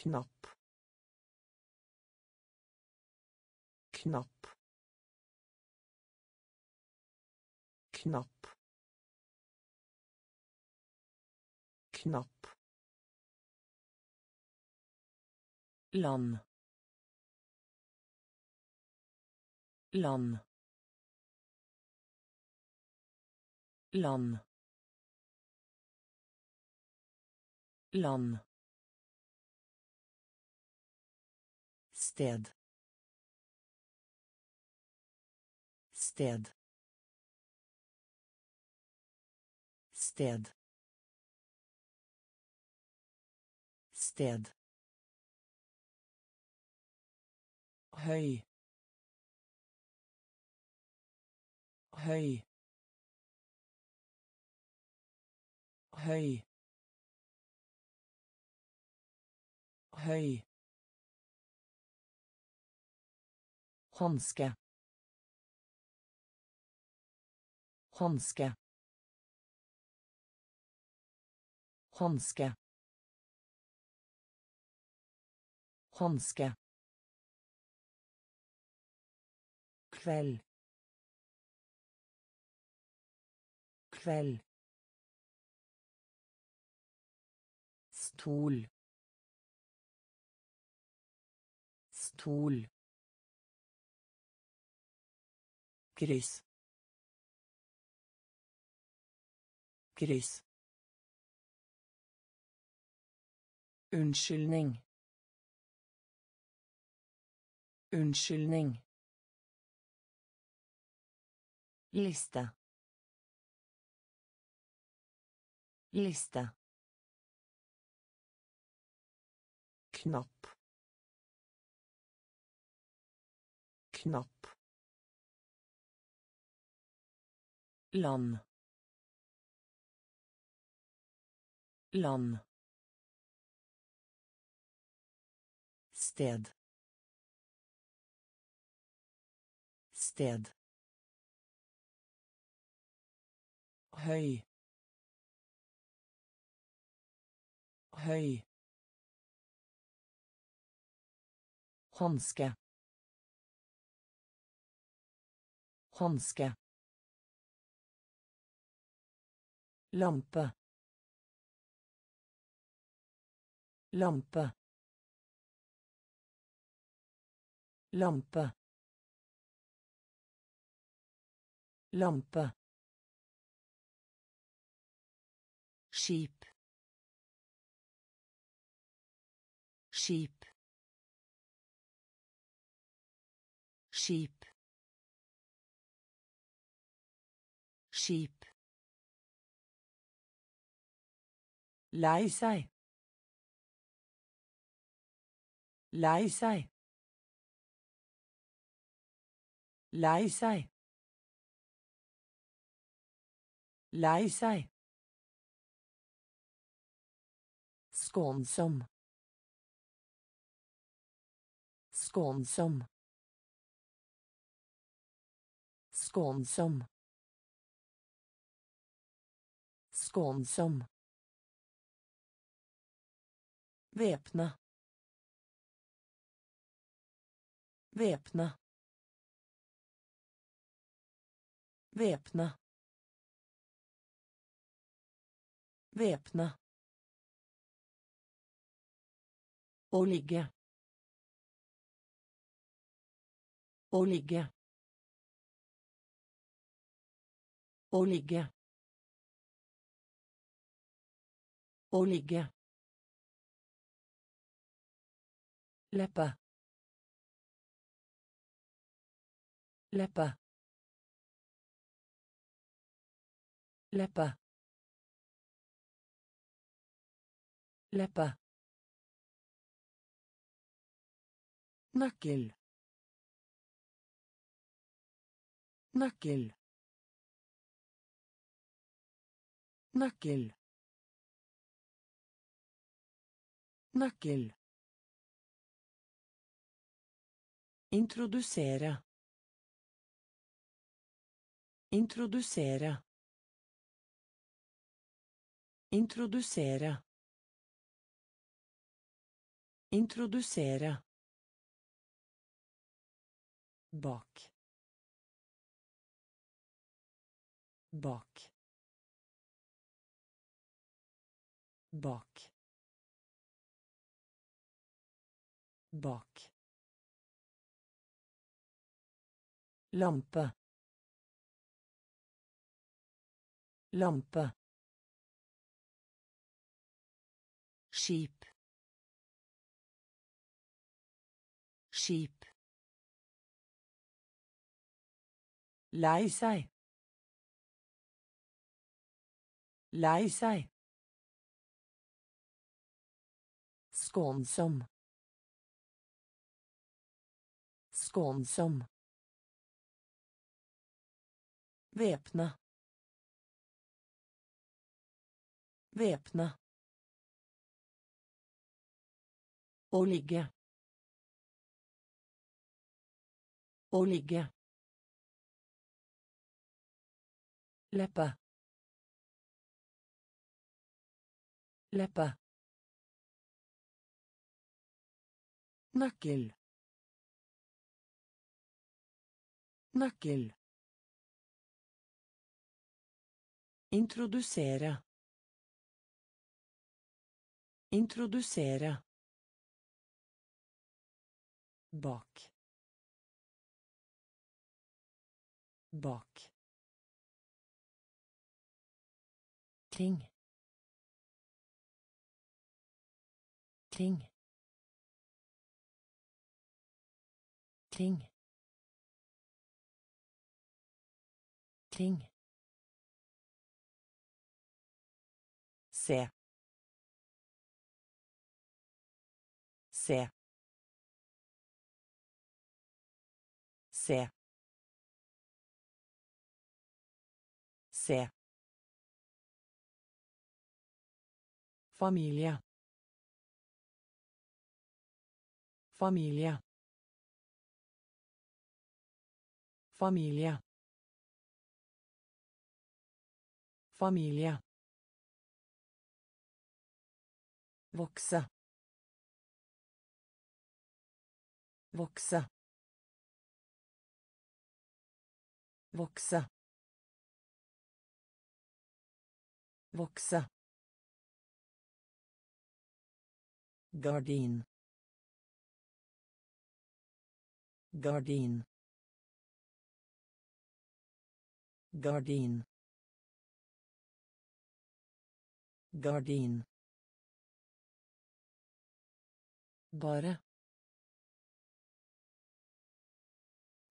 knapp knapp knapp knapp land land land land sted sted sted sted. Høy høy høy høy Hanske. Hanske. Hanske. Hanske. Kveld. Kveld. Stol. Stol. kryss kryss Unnskyldning. Unnskyldning. Liste. Liste. Knapp. Knapp. Land. Land. Sted. Sted. Høy. Høy Hanske. Hanske. Lampe. Lampe. Lampe. Lampe. Skip. Skip. Skip. Skip. Lei seg. Lei seg. Lei seg. Lei seg. Skånsom. Skånsom. Skånsom. Skånsom. Væpne. Væpne. Væpne. Væpne. Å ligge. Å ligge. Å ligge. Å ligge. Leppe. Leppe. Leppe. Leppe. Nøkkel. Nøkkel. Introdusere. Introdusere. Introdusere. Introdusere. Bak. Bak. Bak. Bak. Lampe. Lampe. Skip. Skip. Lei seg. Lei seg. Skånsom. Skånsom. Væpne. Væpne. Å ligge. Å ligge. Leppe. Leppe. Nøkkel. Nøkkel. Introdusere. Introdusere. Bak. Bak. Kring. Kring. Ting. Ting. Se. Se. Se. Se. Familia. Familia. Familie. Familie. Vokse. Vokse. Vokse. Vokse. Gardin. Gardin. Gardin. Gardin. Bare.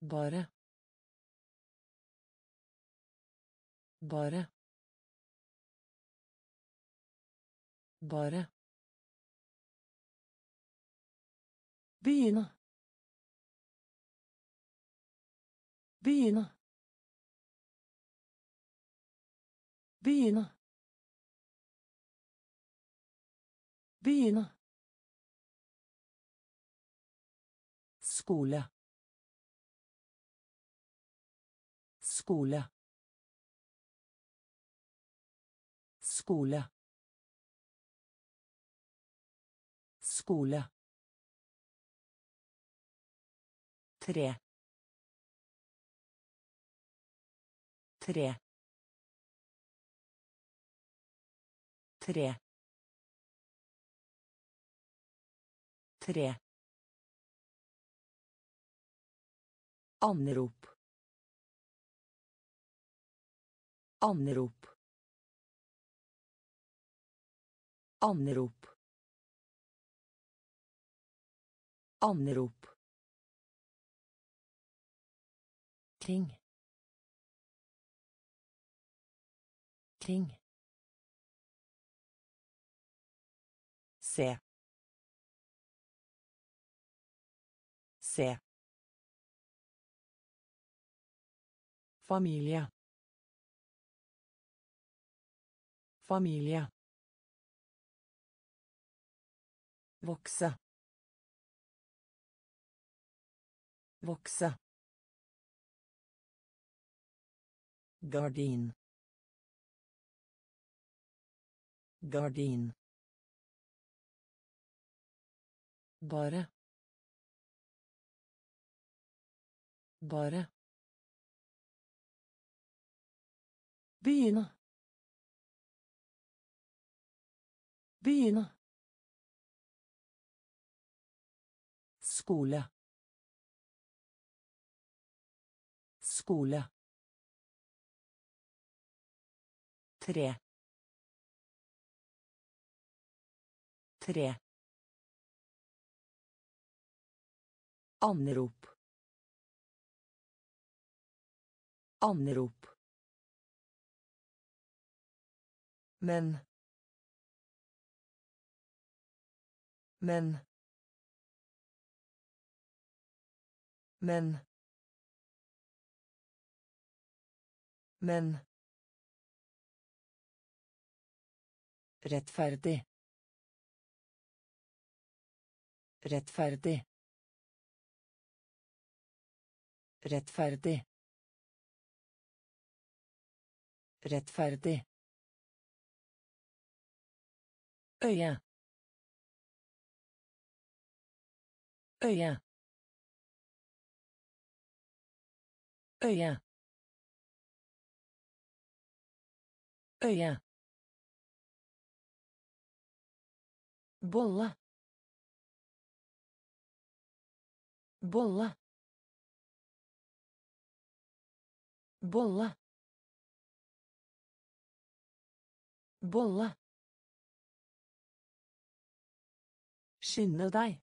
Bare. Bare. Bare. Begynne. Begynne. Begynne. Begynne. Skole. Skole. Skole. Skole. Tre. Tre. Tre. Tre. Anrop. Anrop. Anrop. Anrop. Kring. Kring. Se. Se. Familie. Familie. Vokse. Vokse. Gardin. Gardin. Bare. Bare. Begynne. Begynne. Skole. Skole. Tre. Tre. Anrop. Anrop. Men. Men. Men. Men. Rettferdig. Rettferdig. Rettferdig. Rettferdig. Øye. Øye. Øye. Øye. bolle bolle bolle bolle skynde deg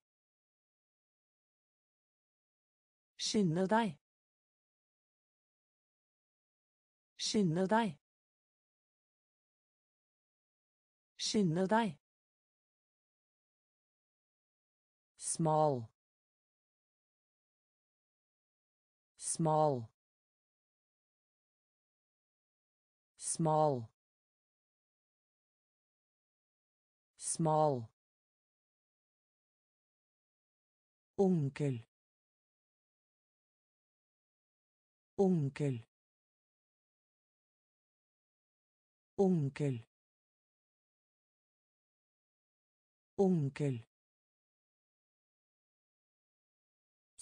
skynde deg skynde deg skynde deg small small small small onkel onkel onkel onkel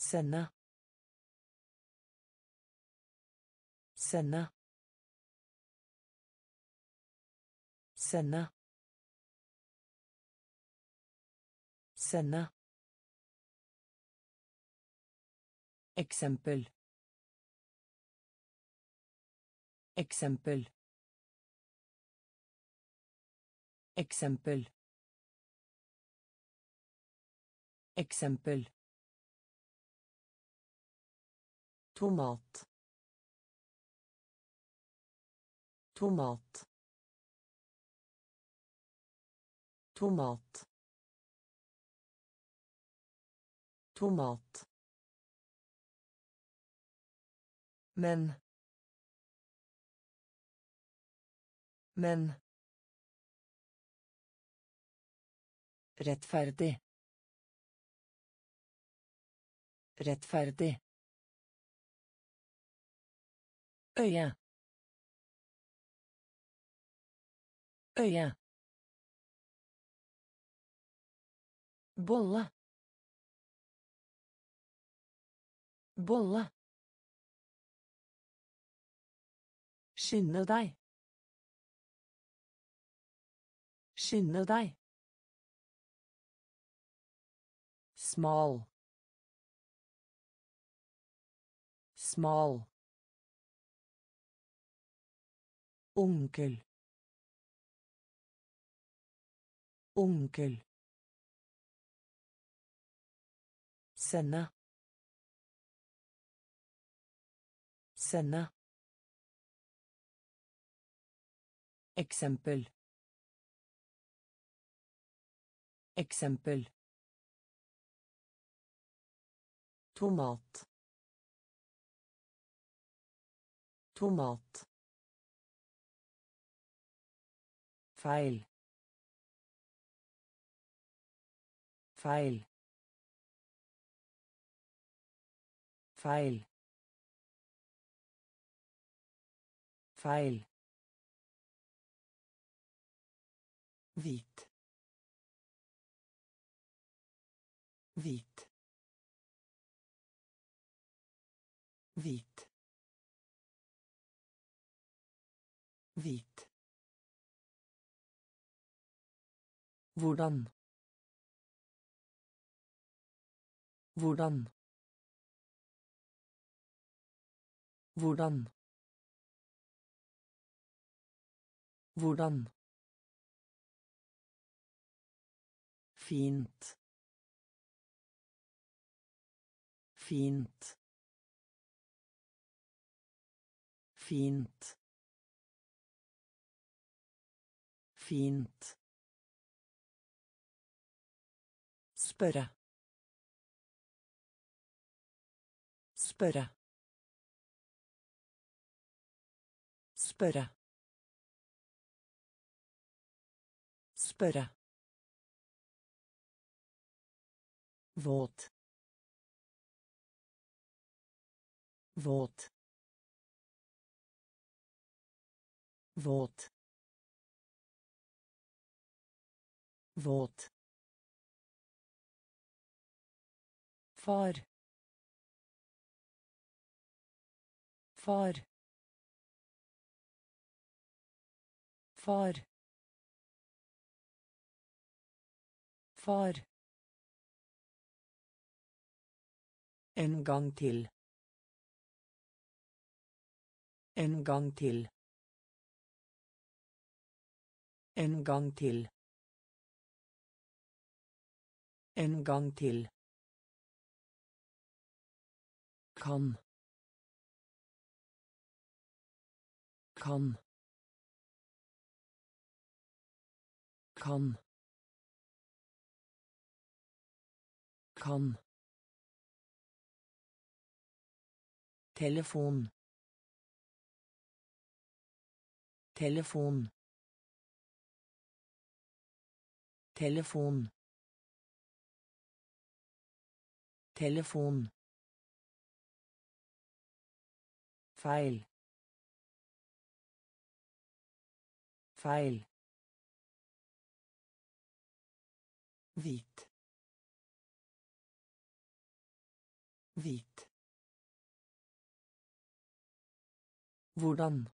Sende. Sende. Sende. Sende. Eksempel. Eksempel. Eksempel. Eksempel. Tomat. Tomat. Tomat. Tomat. Men. Men. Rettferdig. Rettferdig. Øye. Øye. Bolle bolle skynde deg. Skynde deg. Smal. Smal. Onkel. Onkel Sende. Sende. Eksempel. Eksempel. Tomat. Tomat. Feil. Feil. Feil. Feil. Hvit. Hvit. Hvit. Hvit. Hvordan. Hvordan. Hvordan. Hvordan. Fint. Fint. Fint. Fint. Spørre. Spørre. Spørre. Spørre. Våt. Våt. Våt. Våt. Far. Far. Far. Far. En gang til. En gang til. En gang til. En gang til. Kan. Kan. Kan. Kan. Telefon. Telefon. Telefon. Telefon. Feil. Feil. Hvit. Hvit. Hvordan.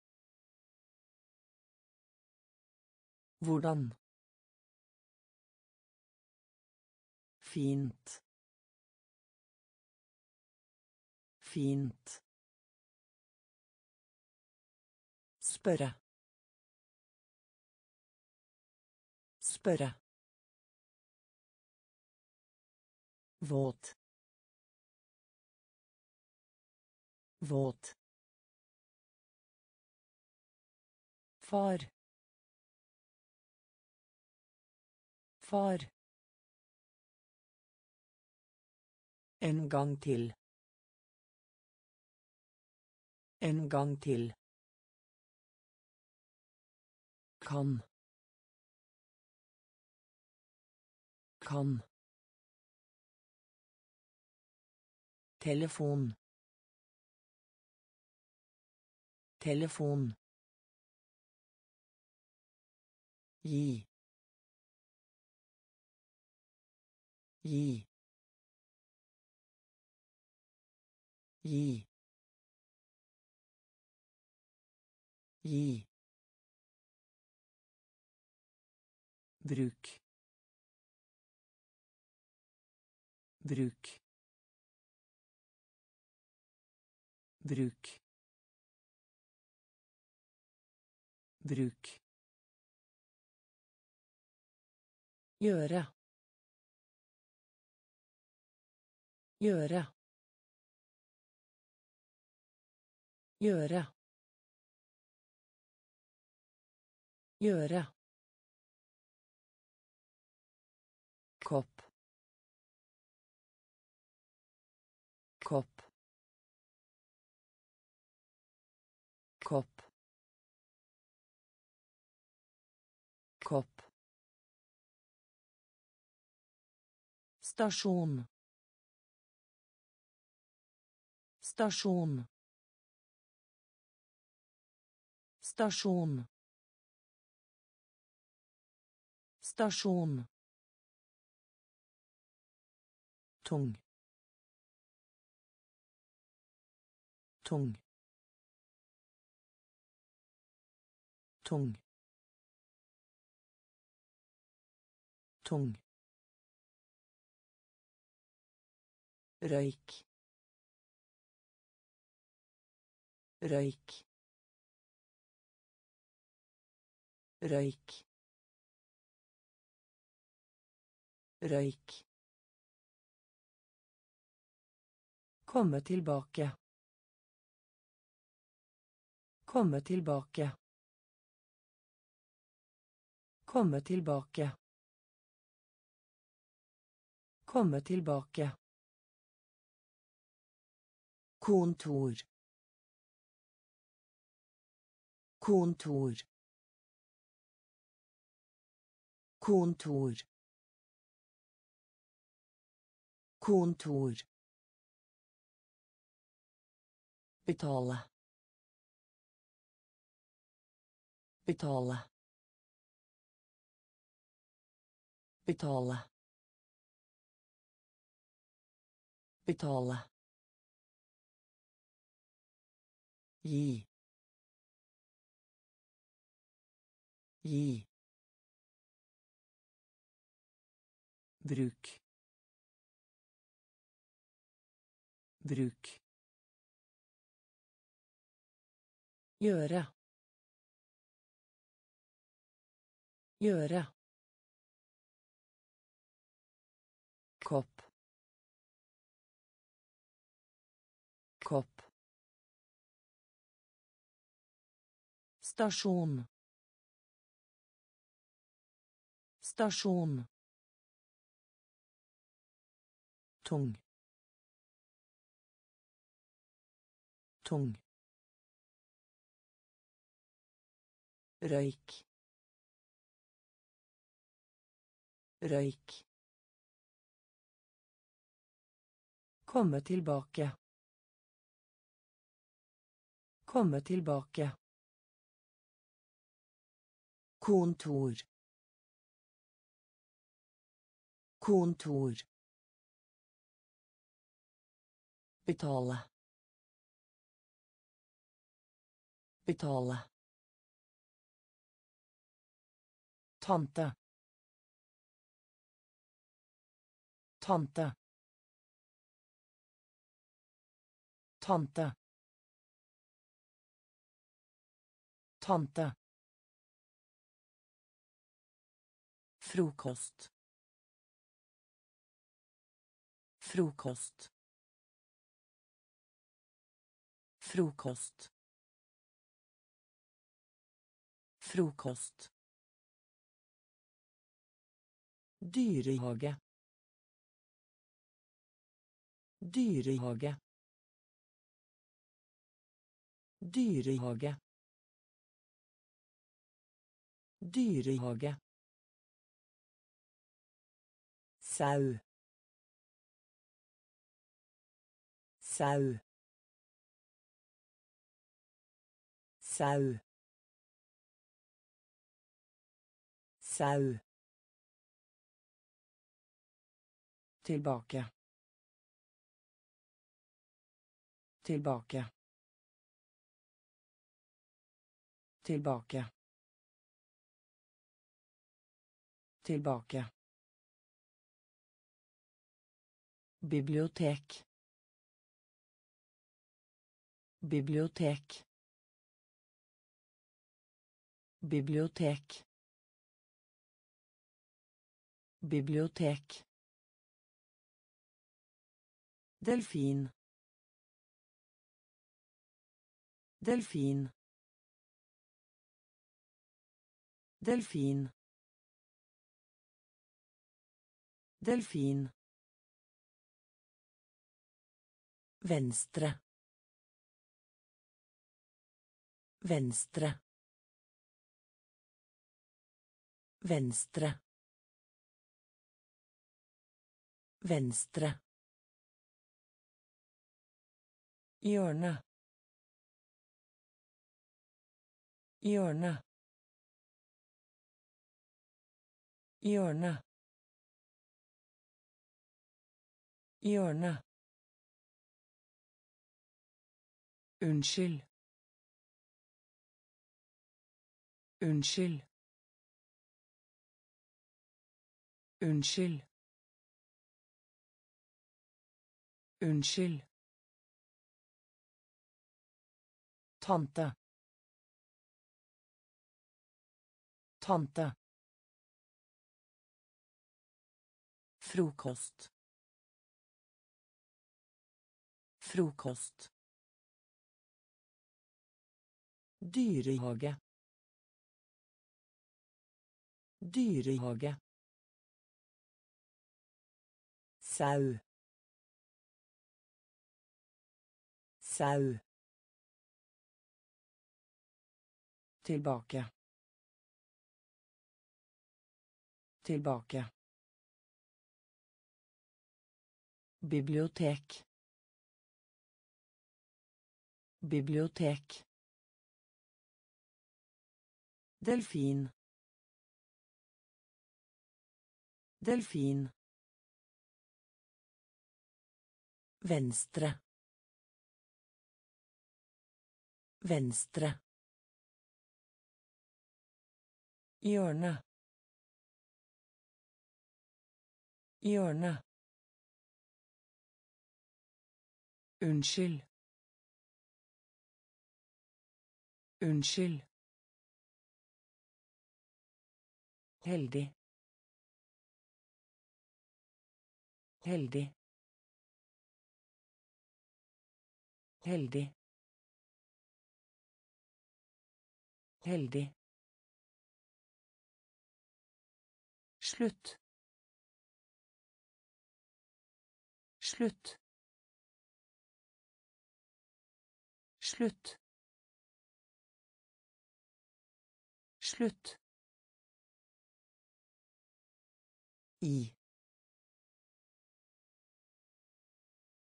Hvordan. Fint. Fint. Spørre. Spørre. Våt. Våt. Far. Far. En gang til. En gang til. Kan. Kan. Telefon. Telefon. Gi. Gi. Gi. Gi. Bruk. Bruk. Bruk. Bruk. Gjøre. Gjøre. Gjøre. Gjøre. Stasjon. Stasjon. Stasjon. Stasjon. tung tung tung tung røyk røyk røyk røyk Komme tilbake. Komme tilbake. Komme tilbake. Komme tilbake. Kontor. Kontor. Kontor. Kontor. Betale. Betale. Betale. Betale. Gi. Gi. Bruk. Bruk. Gjøre. Gjøre. Stasjon. Stasjon. Tung. Tung. Røyk. Røyk. Komme tilbake. Komme tilbake. Kontor. Kontor. Betale. Betale. Tante. Tante. Tante. Tante. Frokost. Frokost. Frokost. Frokost. Dyrehage. Dyrehage. Dyrehage. Dyrehage. Sau. Sau. Sau. Sau. Tilbake. Tilbake. Tilbake. Tilbake. Bibliotek. Bibliotek. Bibliotek. Bibliotek. Delfin. Delfin. Delfin. Delfin. Venstre. Venstre. Venstre. Venstre. Hjørne. Hjørne. Hjørne. Hjørne. Unnskyld. Unnskyld. Unnskyld. Unnskyld. Tante. Tante. Frokost. Frokost. Dyrehage. Dyrehage. Sau. Sau. Tilbake. Tilbake. Bibliotek. Bibliotek. Delfin. Delfin. Venstre. Venstre. Hjørne. Hjørne. Unnskyld. Unnskyld. Heldig. Heldig. Heldig. Heldig. Slutt. Slutt. Slutt. Slutt. I.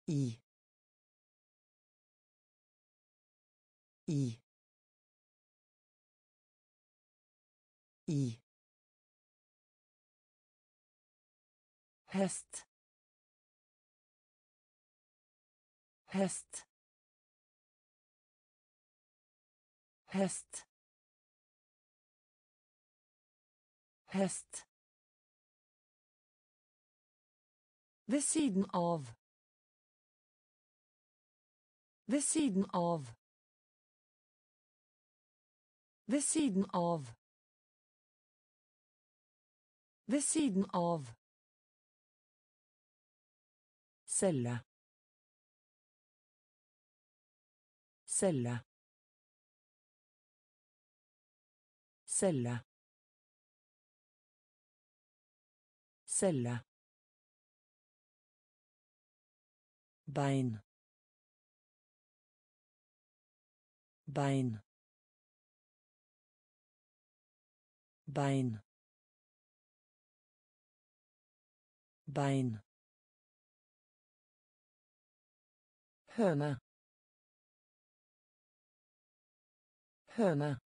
I. I. I. Hest. Hest. Hest. Hest. Ved siden av. Ved siden av. Ved siden av. Ved siden av. Celle. Celle. Celle. Celle. Bein. Bein. Bein. Bein. Høne høne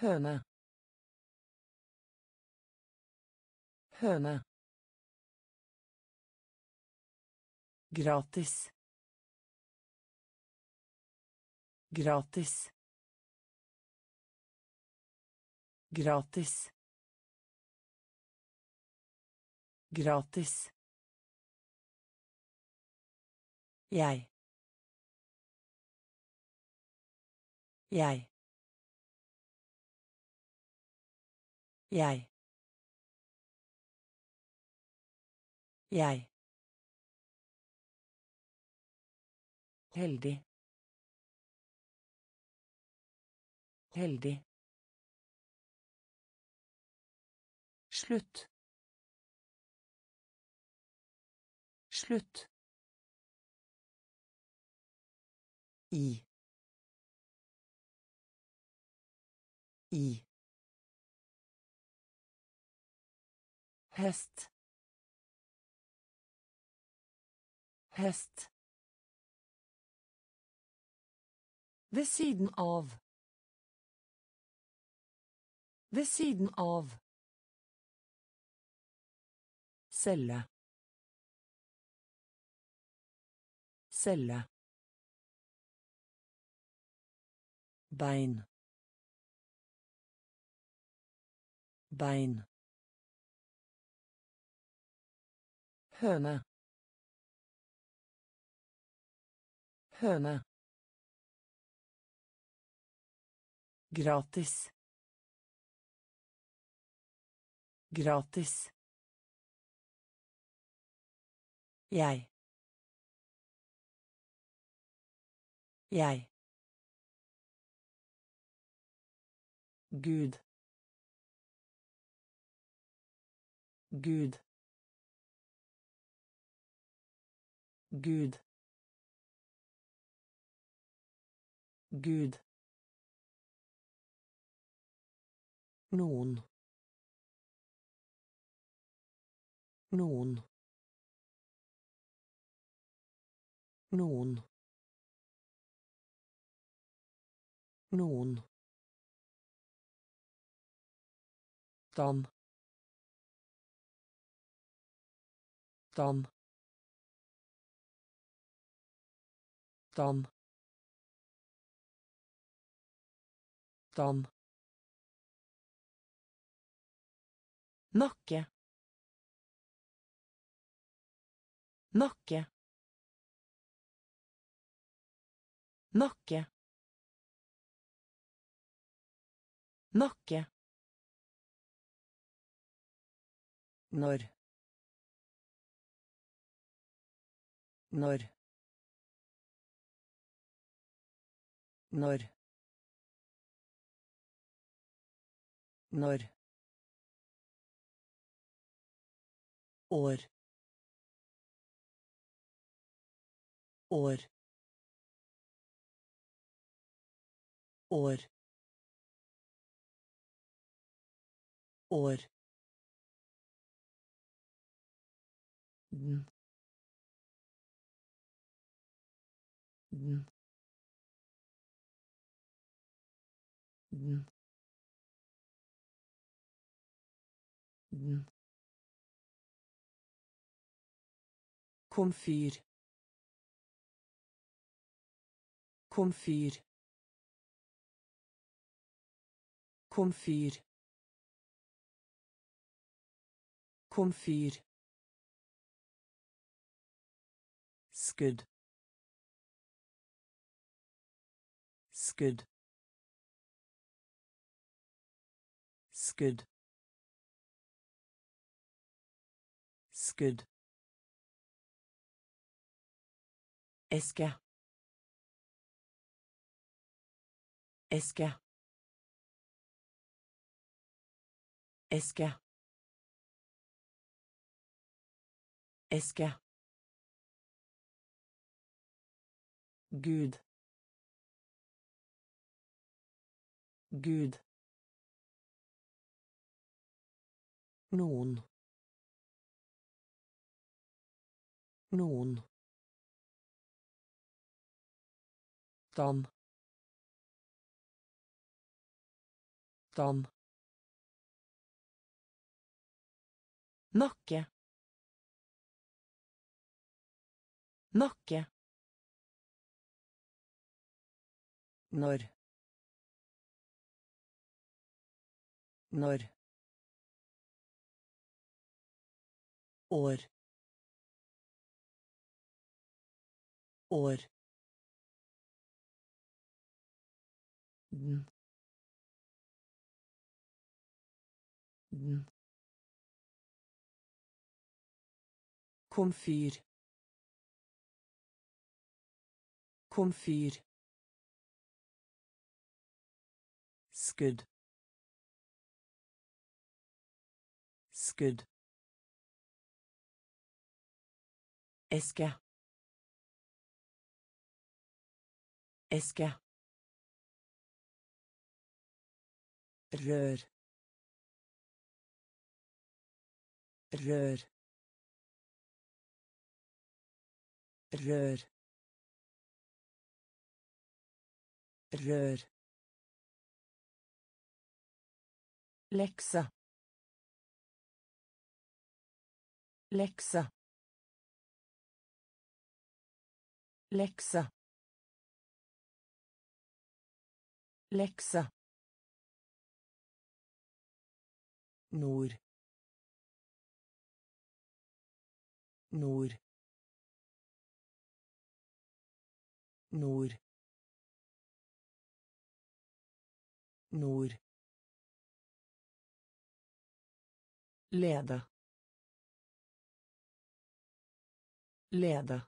høne høne Gratis. Gratis. Gratis. Gratis. Jeg. Jeg. Jeg. Jeg. Heldig. Heldig. Slutt. Slutt. I. I. Hest. Hest. Ved siden av. Ved siden av. Celle. Celle. Bein. Bein. Høne. Høne. Gratis. Gratis. Jeg. Jeg. Gud. Gud. Gud. Gud. Noen. Noen. Noen. Noen. Dan. Dan. Dan. Dan. Nakke. Nakke. Nakke. Nakke. Når. Når. Når. Når. År år år år den den den den komfyr. Komfyr. Komfyr. Komfyr. Skudd. Skudd. Skudd. Skudd eske eske eske eske Gud. Gud. Noen. Noen. Dan. Dan. Nakke. Nakke. Når. Når. år år den den komfyr. Komfyr. Skudd. Skudd. Eske. Eske rør rør rør rør lekse lekse lekse lekse nord nord nord nord lede lede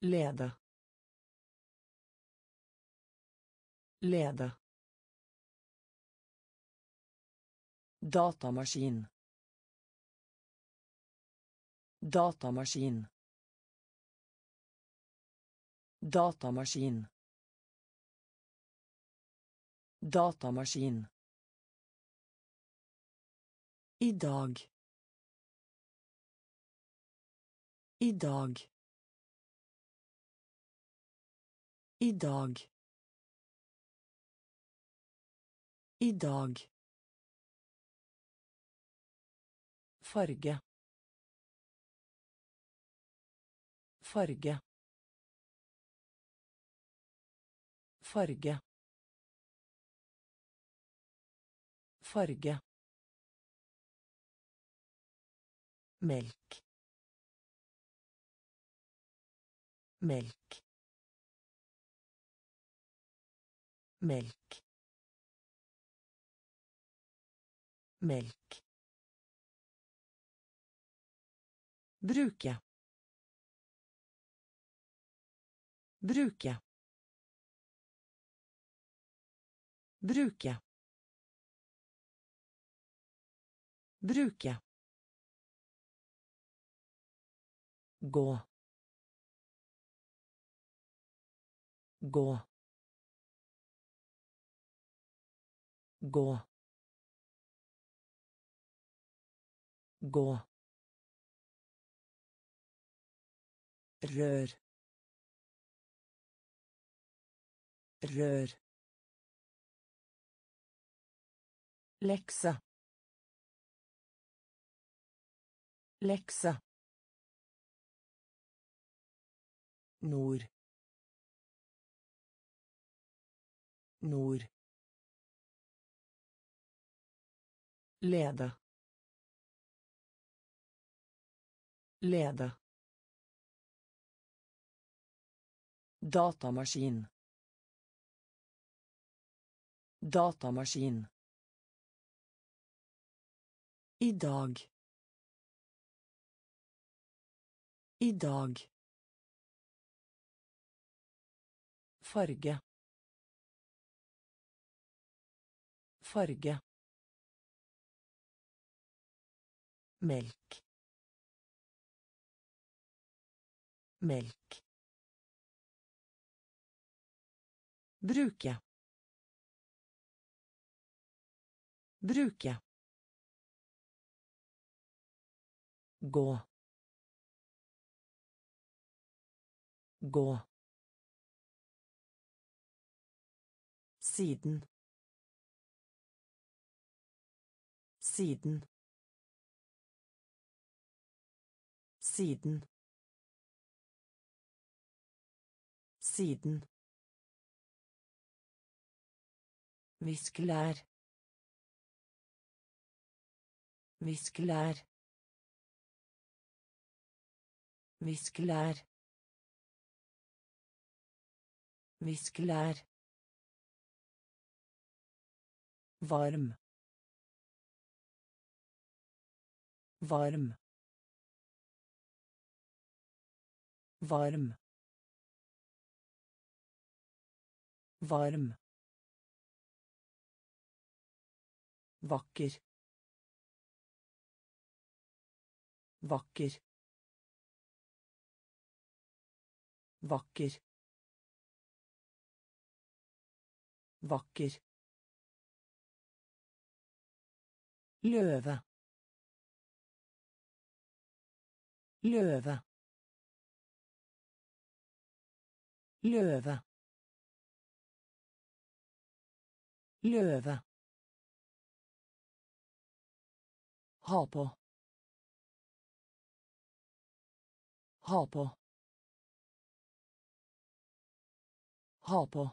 lede lede datamaskin. Datamaskin. Datamaskin. Datamaskin. I dag. I dag. I dag. I dag farge. Farge. Farge. Farge. Melk. Melk. Melk. Melk bruke. Bruke. Bruke. Bruke. Gå. Gå. Gå. Gå rør. Rør. Lekse. Lekse. Nord. Nord. Lede. Lede datamaskin. Datamaskin. I dag. I dag. Farge. Farge. Melk. Melk bruke. Bruke. Gå. Gå. Siden. Siden. Siden. Siden Viskelær. Viskelær. Viskelær. Viskelær. Varm. Varm. Varm. Varm. Vakker. Vakker. Vakker. Vakker. Løve. Løve. Løve. Løve. Ha på. Ha på. Ha på.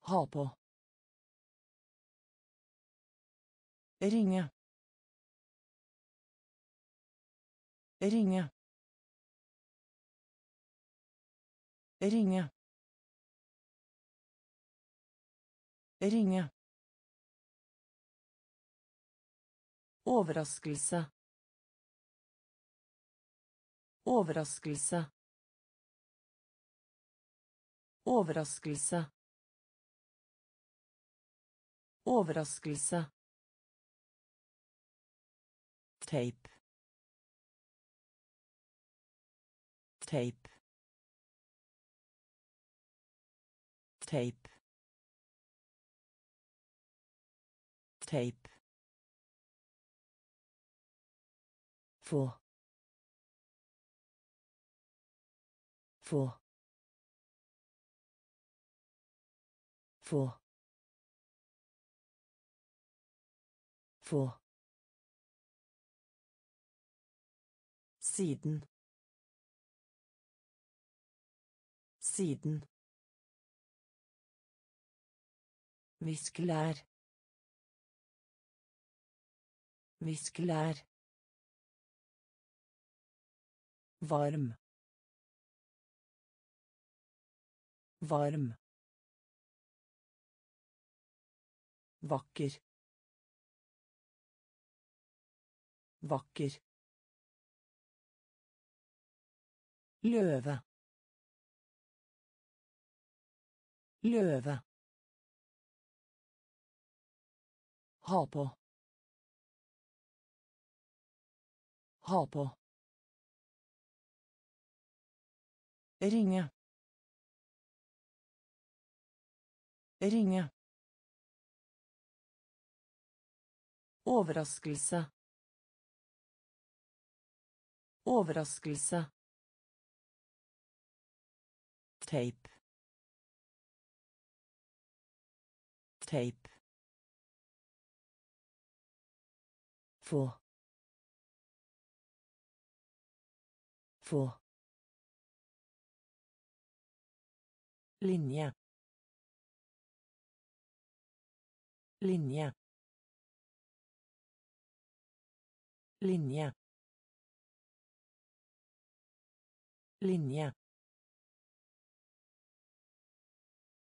Ha på. Ringe. Ringe. Ringe. Ringe. Overraskelse. Overraskelse. Overraskelse. Overraskelse. Tape. Tape. Tape. Tape. Få. Få. Få. Få. Siden. Siden. Viskelær. Viskelær. Varm. Varm. Vakker. Vakker. Løve. Løve. Ha på. Ha på. Ringe ringe Overraskelse. Overraskelse. Tape. Tape. Få. Få. Linje. Linje. Linje. Linje.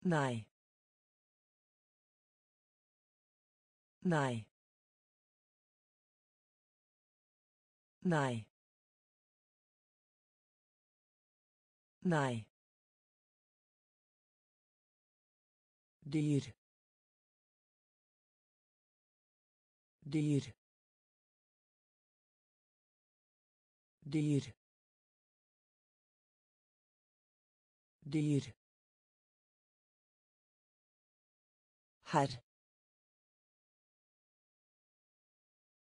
Nei. Nei. Nei. Nei. değil. Değil. Değil. Değil. Her.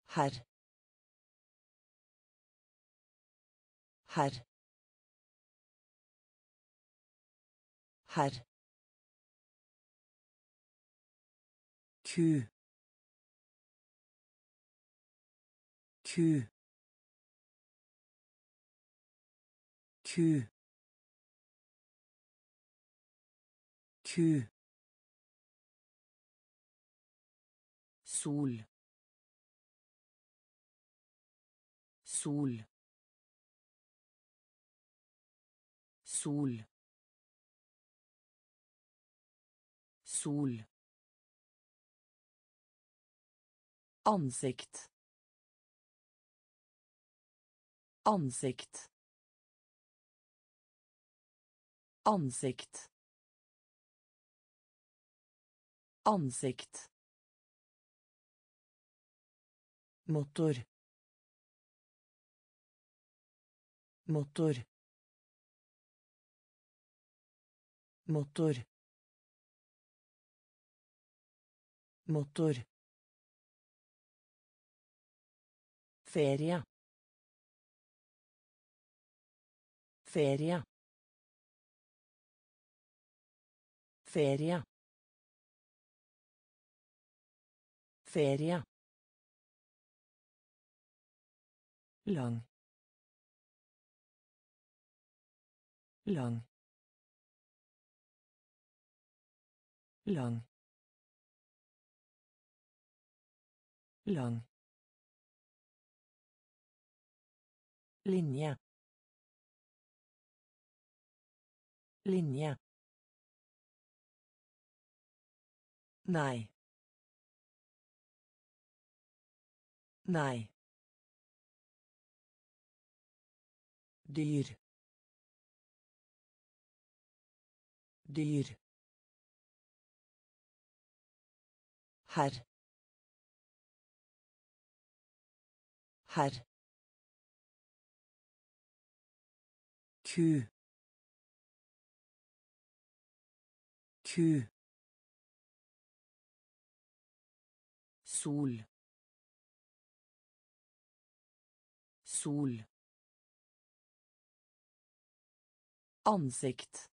Her. Her. Her. Ku ku ku ku sol sol sol sol ansikt. Ansikt. Ansikt. Ansikt. Motor. Motor. Motor. Motor Feria. Feria. Feria. Feria. lang lang lang lang linje linje nei. Nei. Dyr. Dyr. Herr herr ku ku sol. Sol. Ansikt.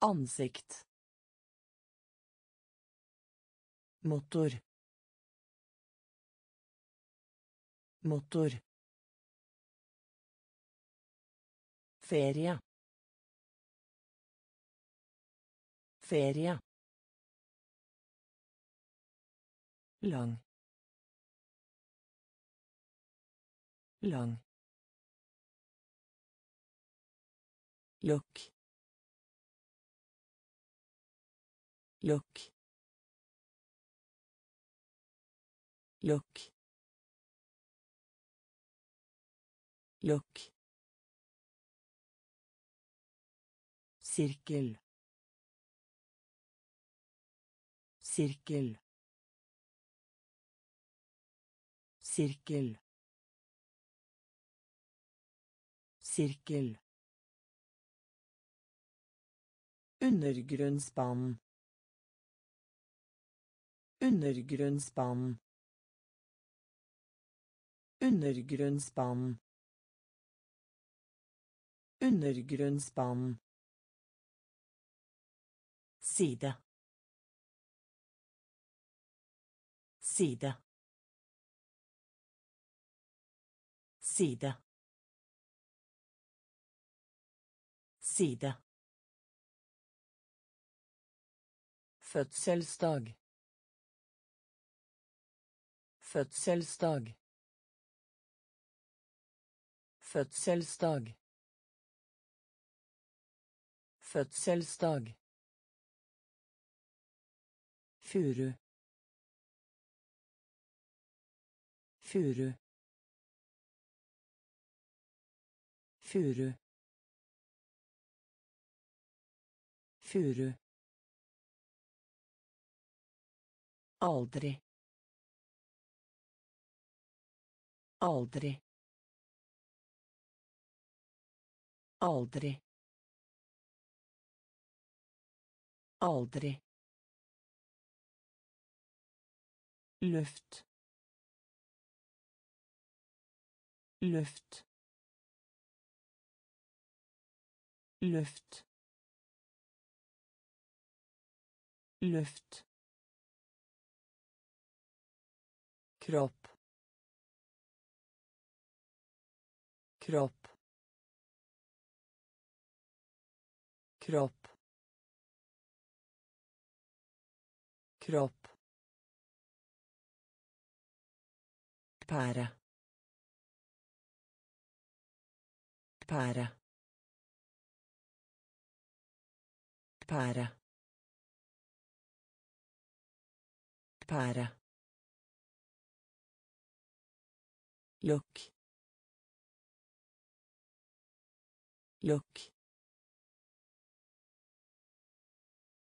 Ansikt. Motor. Motor ferie ferie lang. Lang. Lukk lukk lukk lukk sirkel. Sirkel. Sirkel. Sirkel. Undergrunnsbanen undergrunnsbanen undergrunnsbanen undergrunnsbanen side side side side Fødselsdag. Fødselsdag. Fødselsdag. Fødselsdag. Furu. Furu. Furu. Furu. Aldri. Aldri. Aldri. Aldri. Luft. Luft. Luft. Luft. Kropp. Kropp. Kropp. Kropp Para. Para. Para. Para. Lukk. Lukk.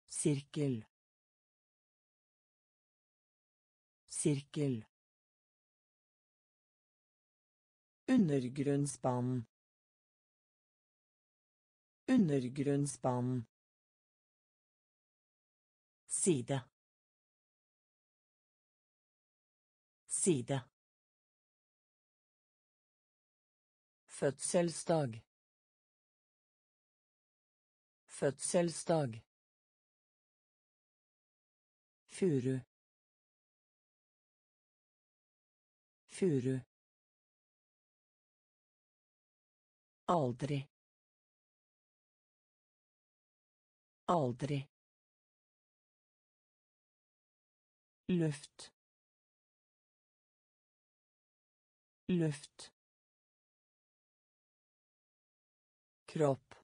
Sirkel. Sirkel. Undergrunnsbanen. Undergrunnsbanen. Side. Side. Fødselsdag. Fødselsdag. Furu. Furu. Aldri. Aldri. Luft. Luft. Kropp.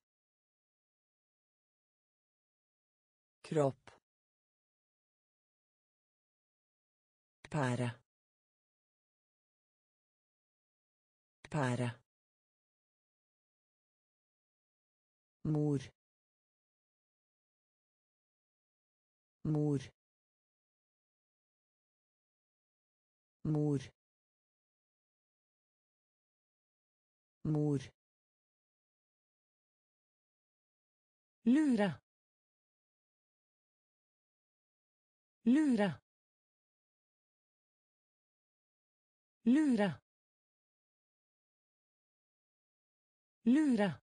Kropp. Pære. Pære. Mor. Mor. Mor. Mor. Lura. Lura. Lura. Lure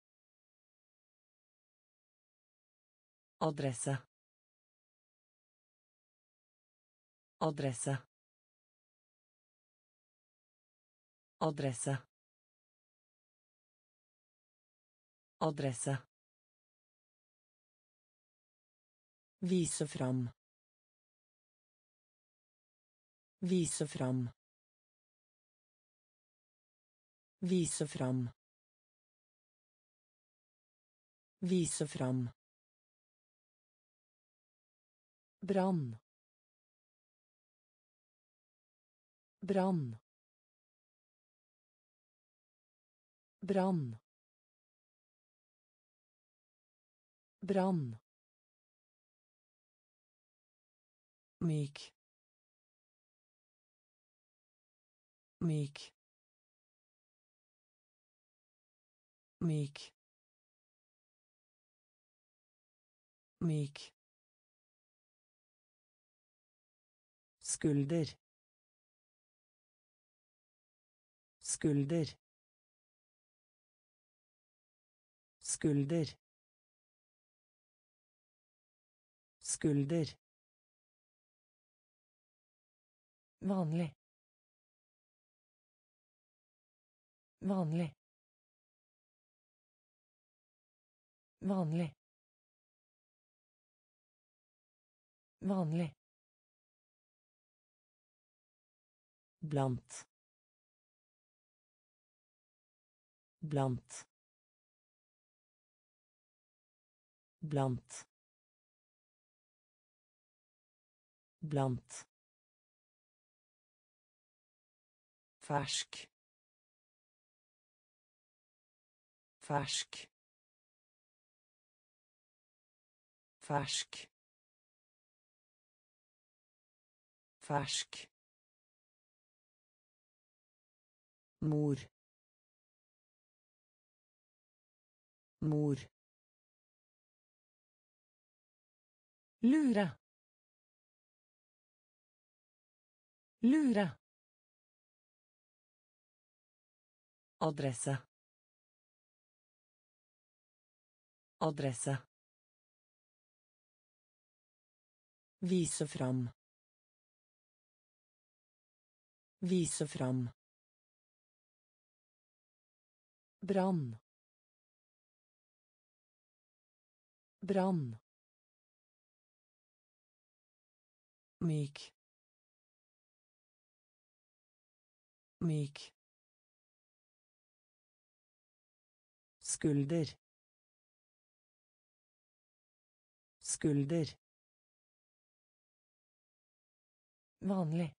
adresse adresse adresse adresse Vise fram. Vise fram. Vise fram. Vise fram. Brann. Brann. Brann. Brann. myk myk myk myk skulder. Skulder. Skulder. Skulder. Vanlig. Vanlig. Vanlig. Vanlig blant. Blant. Blant. Blant. Fersk. Fersk. Fersk. Fersk mor. Mor. Lure lure adresse. Adresse. Vise fram. Vise fram. Brann. Brann. myk. Myk. Skulder. Skulder. Vanlig.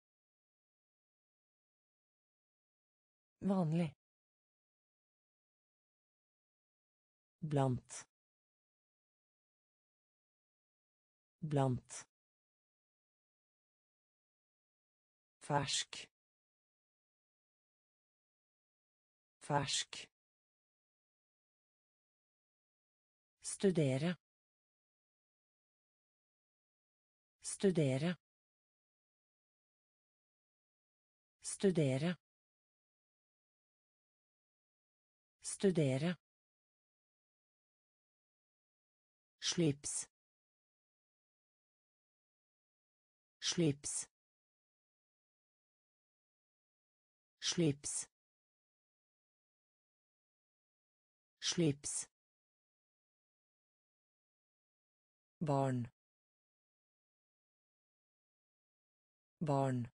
Vanlig blant. Blant. Fersk. Fersk. Studere. Studere. Studere. Studere slips slips slips slips barn. Barn.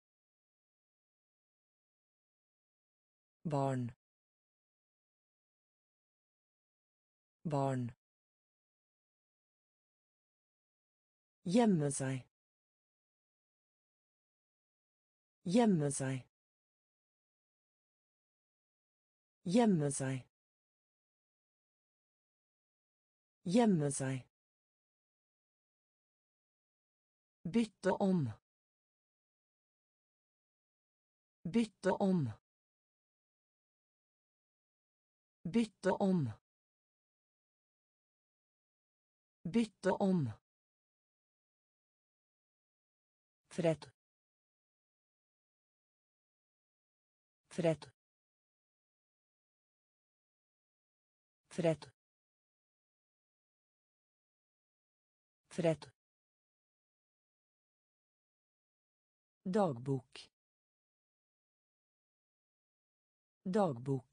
Barn. Barn Gjemme seg. Gjemme seg. Gjemme seg. Gjemme seg. Bytte om. Bytte om. Bytte om. Bytte om. Fred. Fred. Fred. Fred. Dagbok. Dagbok.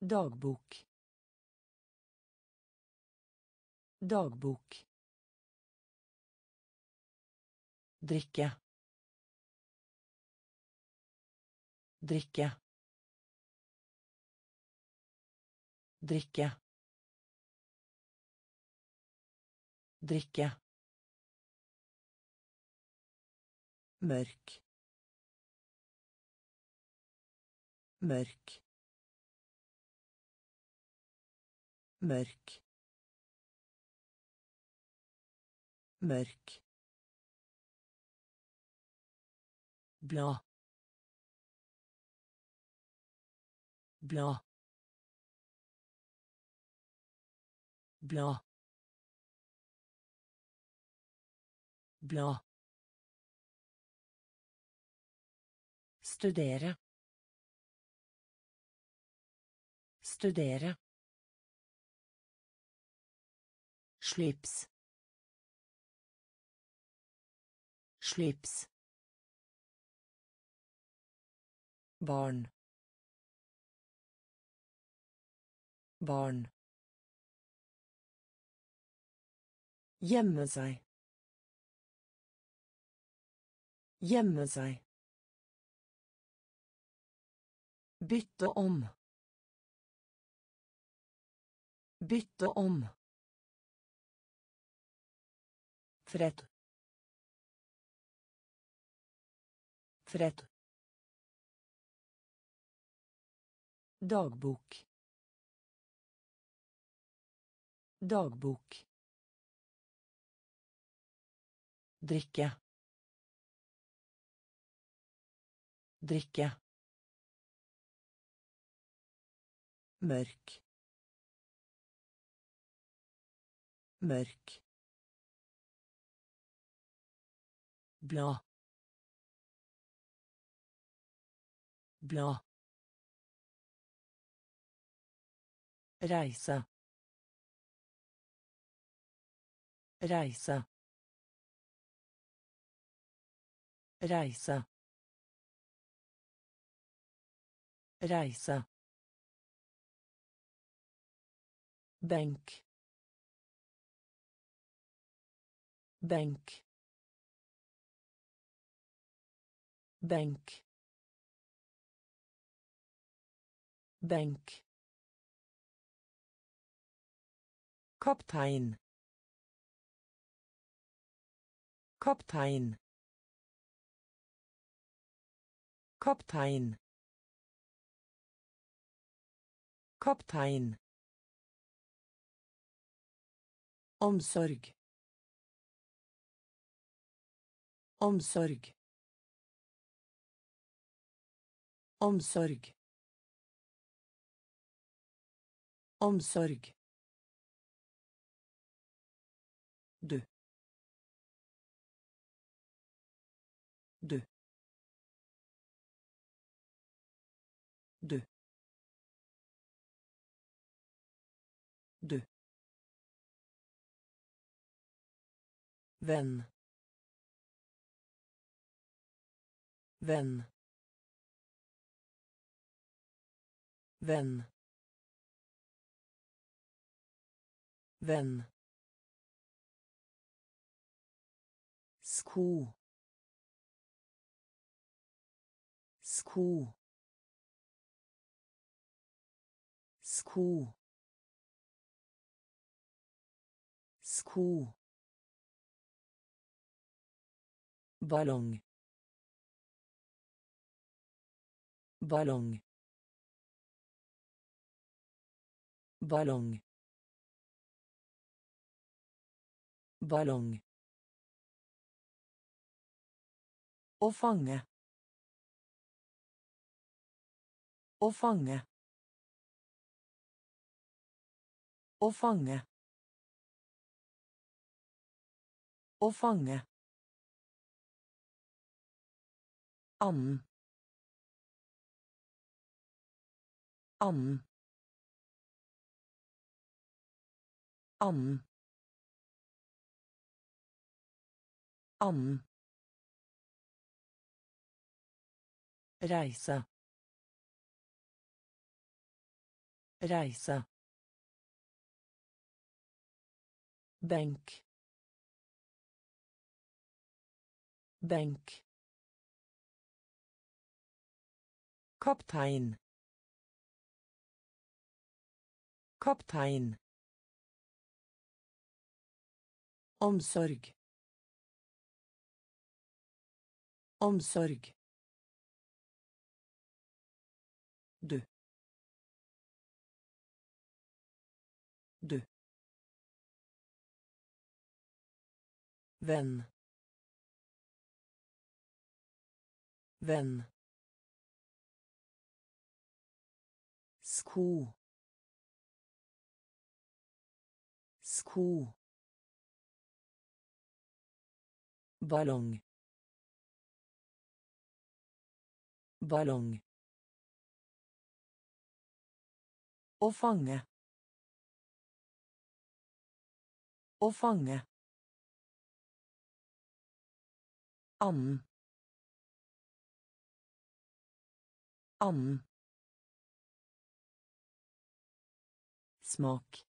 Dagbok. Dagbok. Drikke. Drikke. Drikke. Drikke. Mørk. Mørk. Mørk. Mørk. Bla bla bla bla Studere. Studere. Slips. Slips. Barn barn gjemme seg gjemme seg bytte om bytte om Fred. Fred. Dagbok. Dagbok. Drikke. Drikke. Mørk. Mørk. Bla. Bla. Reise. Reise. Reise. Reise. Benk. Benk. Benk. Benk. Kaptein. Kaptein. Kaptein. Kaptein. Omsorg. Omsorg. Omsorg. Omsorg. Deux. Deux. Deux. Deux. Venn. Venn. Venn. Venn. Sko sko sko sko ballong. Ballong. Ballong. Ballong Å fange. Å fange. Å fange. Å fange. Annen. Annen. Annen. Annen. Reise. Reise. Benk. Benk. Kaptein. Kaptein. Omsorg. Omsorg. Du. Deux. Venn. Venn. sko sko ballong ballong Å fange. Å fange. Annen. Annen. Smak.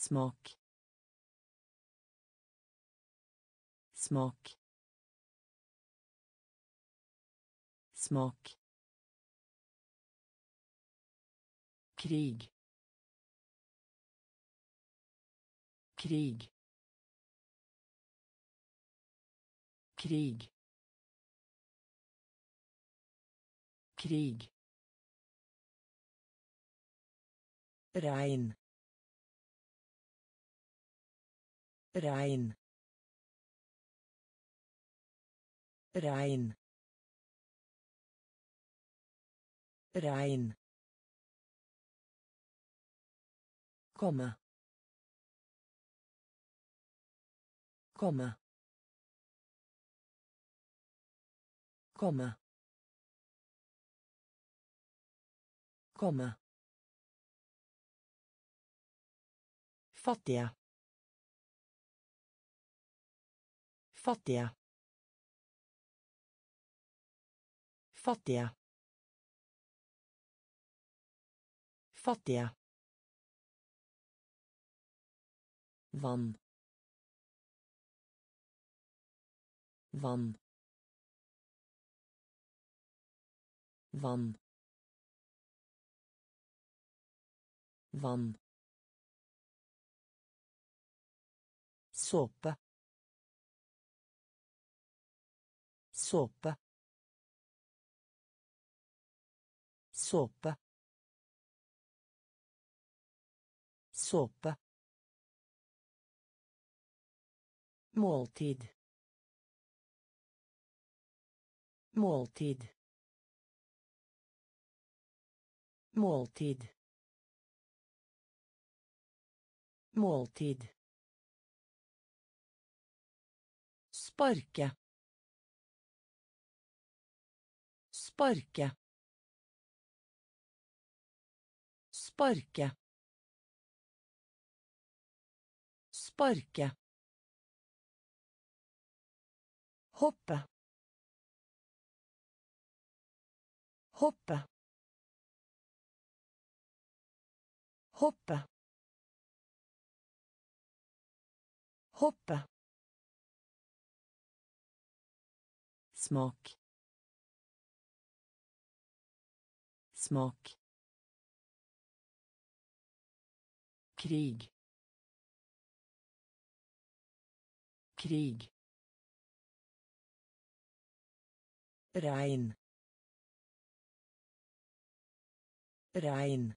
Smak. Smak. Smak. Krig krig krig krig Rein. Rein. Rein. Rein. Komme. Komme. Komme. Komme. Fattige. Fattige. Fattige. Fattige. Vann. Vann. Vann. Vann. såpe såpe såpe såpe måltid måltid måltid måltid Sparke. Sparke. Sparke. Sparke. Hoppe. Hoppe. Hoppe. Hoppe. smak smak krig krig Rein. Regn.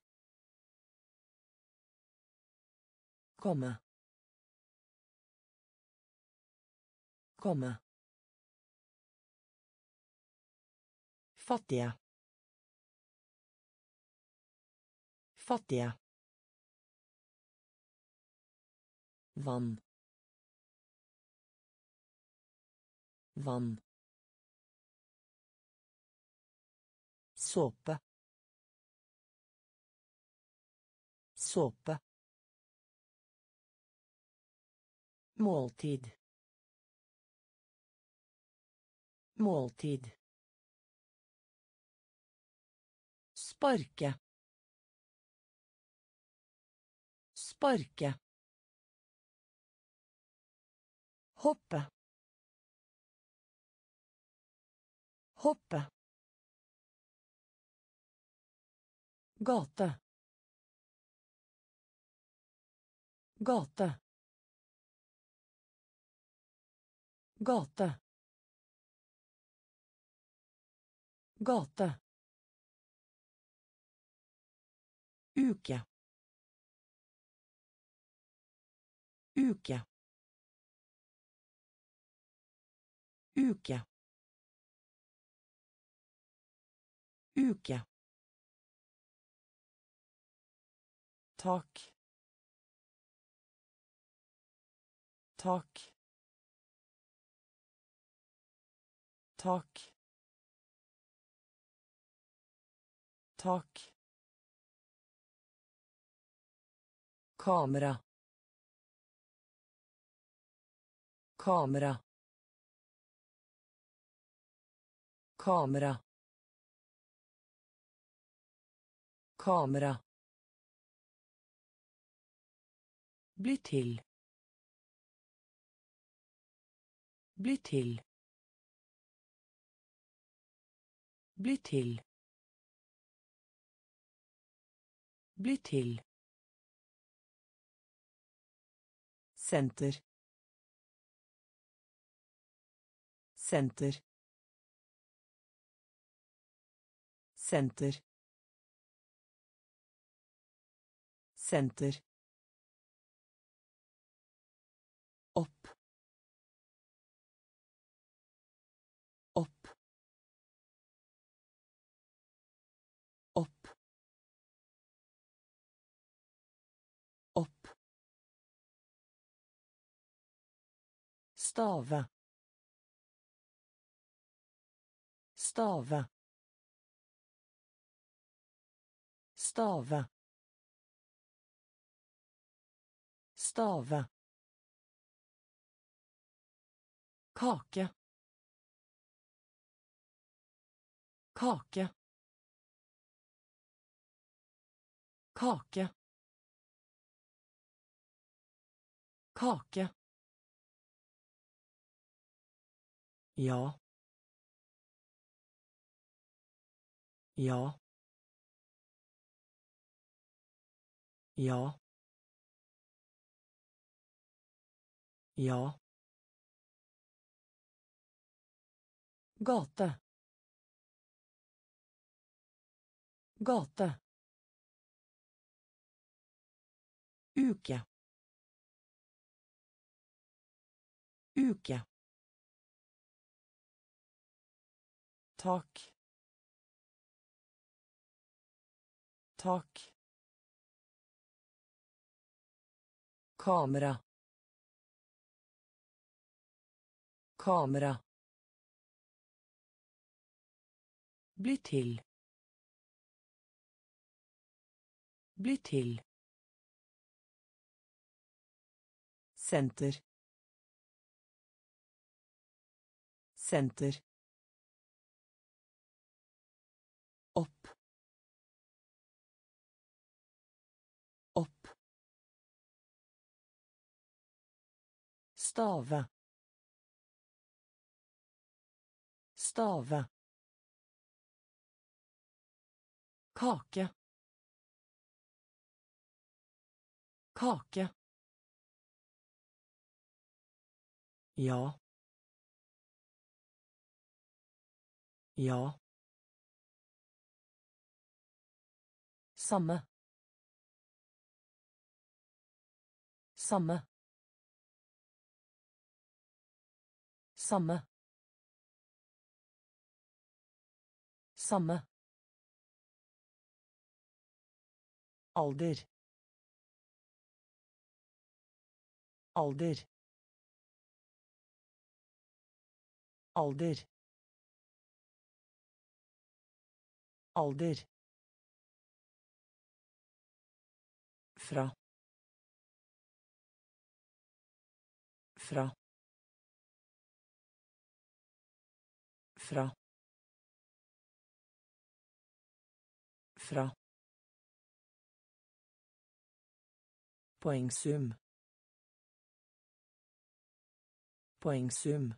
Komme. Komme. Fattige. Fattige. Vann. Vann. Såpe. Såpe. Måltid. Måltid. Sparke. Sparke. Hoppe. Hoppe. Gate. Gate. Gate. Gate. Uke. Uke. Uke. Uke. Tak. Tak. Tak. Tak. Kamera. Kamera. Kamera. Kamera Bli til. Bli til. Bli til. Bli til. Senter. Senter. Senter. Senter. Stave stave stave stave kake kake kake kake ja ja ja ja Gate. Gate. Uke. Uke. Tak. Tak. Kamera. Kamera. Bli til. Bli til. Senter. Senter. Stave. Stave. kake kake ja ja Samme. Samme. Samme. Samme. Alder. Alder. Alder. Alder. Fra. Fra. Fra. Fra. Poengsum. Poengsum.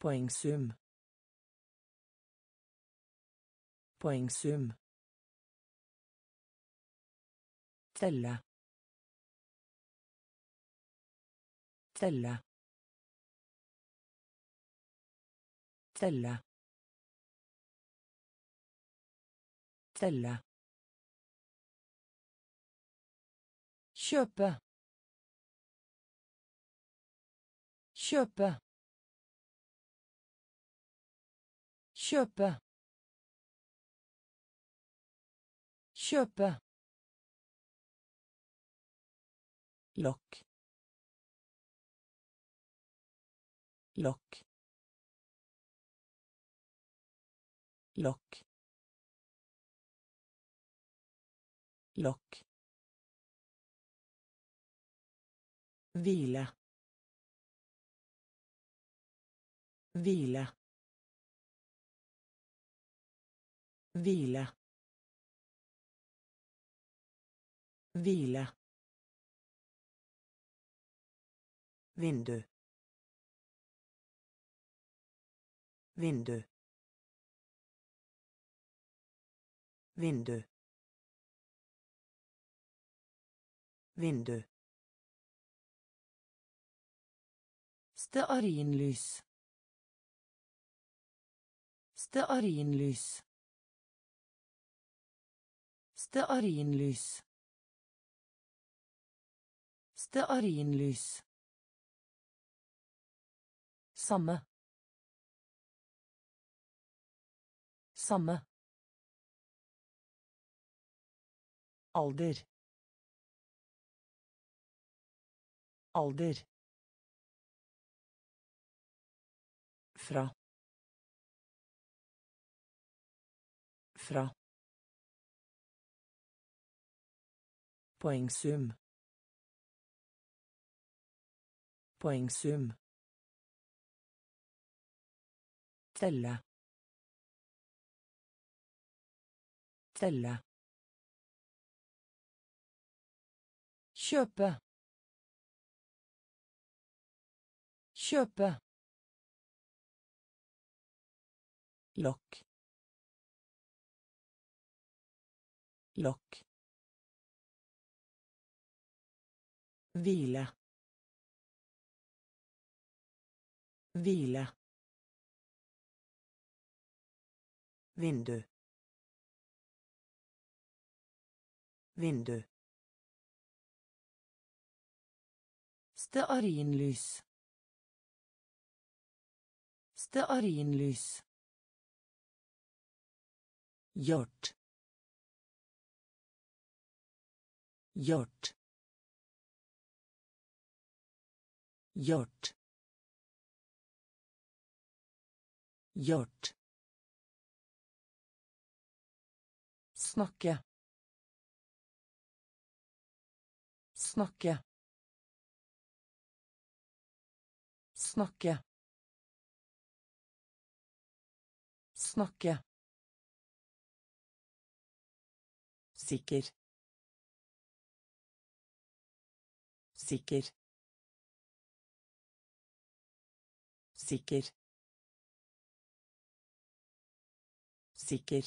Poengsum. Poengsum. Telle. Telle. Telle. Telle. Kjøpe. Kjøpe. Kjøpe. Kjøpe. Lokk. Lokk. Lokk. Lokk. Hvile. Hvile. Hvile. Hvile. Vindu. Vindu. Vindu. Vindu. Stearinlys. Stearinlys. Stearinlys. Stearinlys. Samme. Samme. Alder. Alder. Fra. Fra. Poengsum. Poengsum. Telle. Telle. Kjøpe. Kjøpe. Lokk. Lokk. Hvile. Hvile. Vindu. Vindu. Stearinlys. Stearinlys. Hjort. Hjort. Hjort. Hjort. Snakke. Snakke. Snakke. Snakke. Sikker. Sikker. Sikker. Sikker.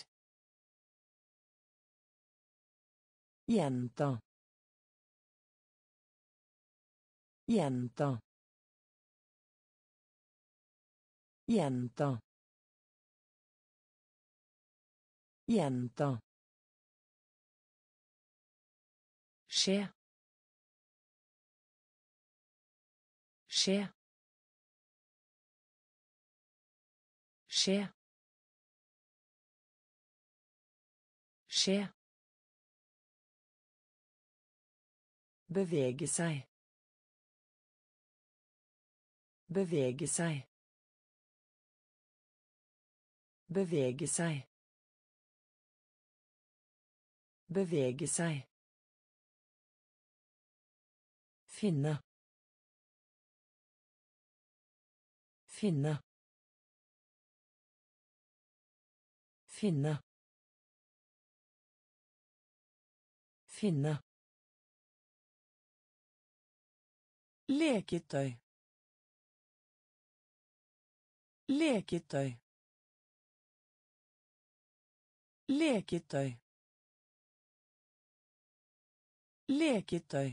Jenta. Gjenta. Gjenta. Jenta. Skje. Skje. Skje. Skje. Bevege seg. Bevege seg. Bevege seg. Bevege seg. Finne. Finne. Finne. Finne. Leketøy. Leketøy. Leketøy. Leketøy.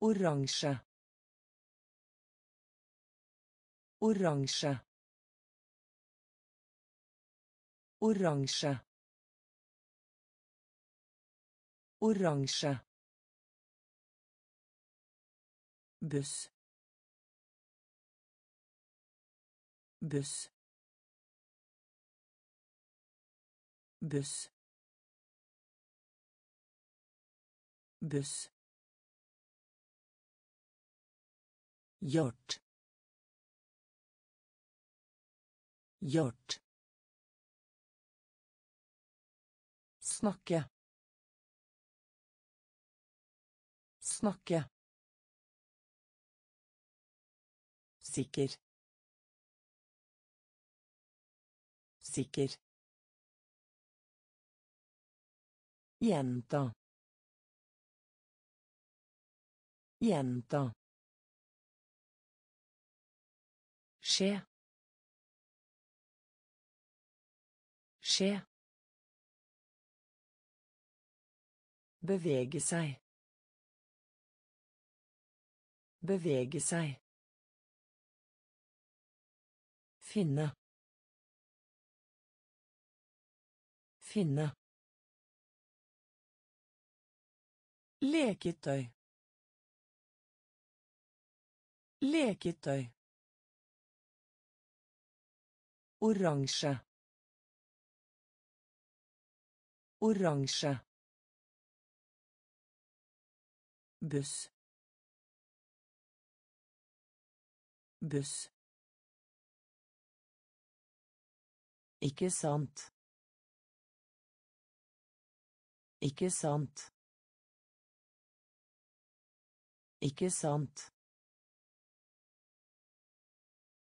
Oransje. Oransje. Oransje. Oransje. buss buss buss. Buss. Gjort gjort snakke. Snakke. Sikker. Sikker Gjenta. Jenta. Skje. Skje. Bevege seg. Bevege seg. Finne. Finne. Leketøy. Leketøy. Oransje. Oransje. Buss. Buss. Ikke sant. Ikke sant. Ikke sant.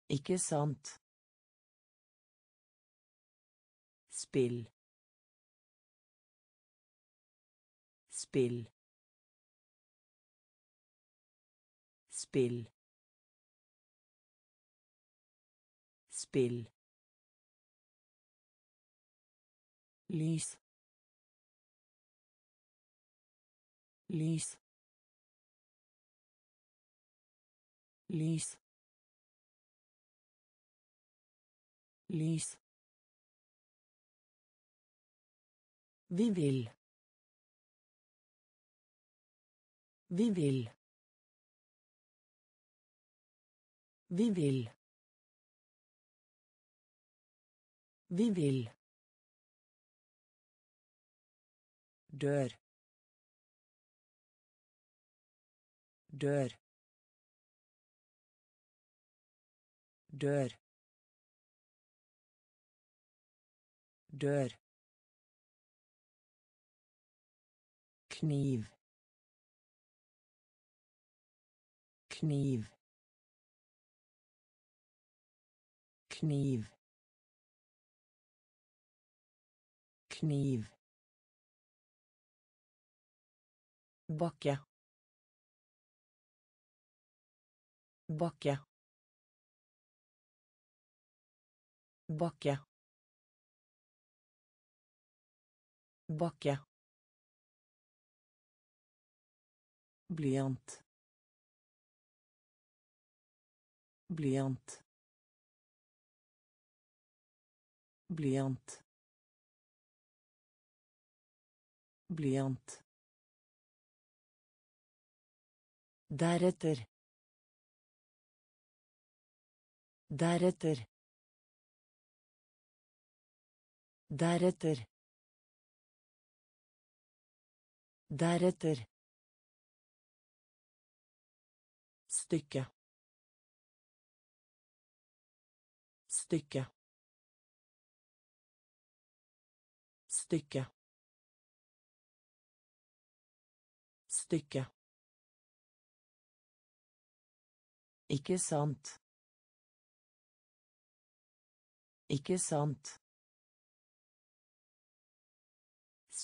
Ikke sant. Spill. Spill. Spill. Spill. lys lys lys lys Vi vil. Vi vil. Vi vil. Vi vil. dør dør dør. Dør. Kniv. Kniv. Kniv. Kniv. Bakke. Bakke bakke. Bakke. Blyant. Blyant. Blyant. Blyant. Deretter. Deretter. Deretter. Deretter. stykke stykke stykke stykke Ikke sant. Ikke sant.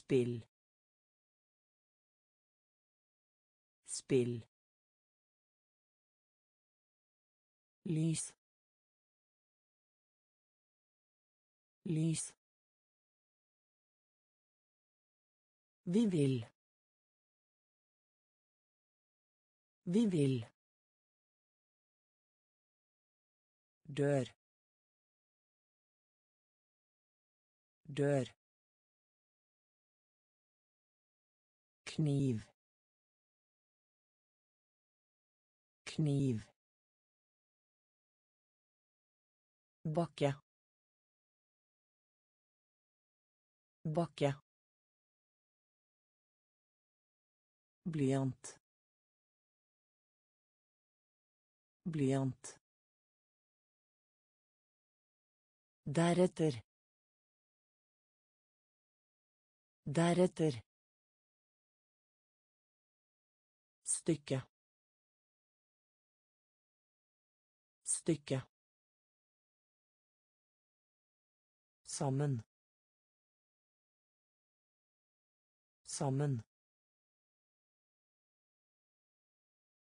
Spill. Spill. Lys. Lys. Vi vil. Vi vil. dør dør kniv. Kniv. Bakke. Bakke. Blyant. Blyant. Deretter. Deretter. Stykke. Stykke. Sammen. Sammen.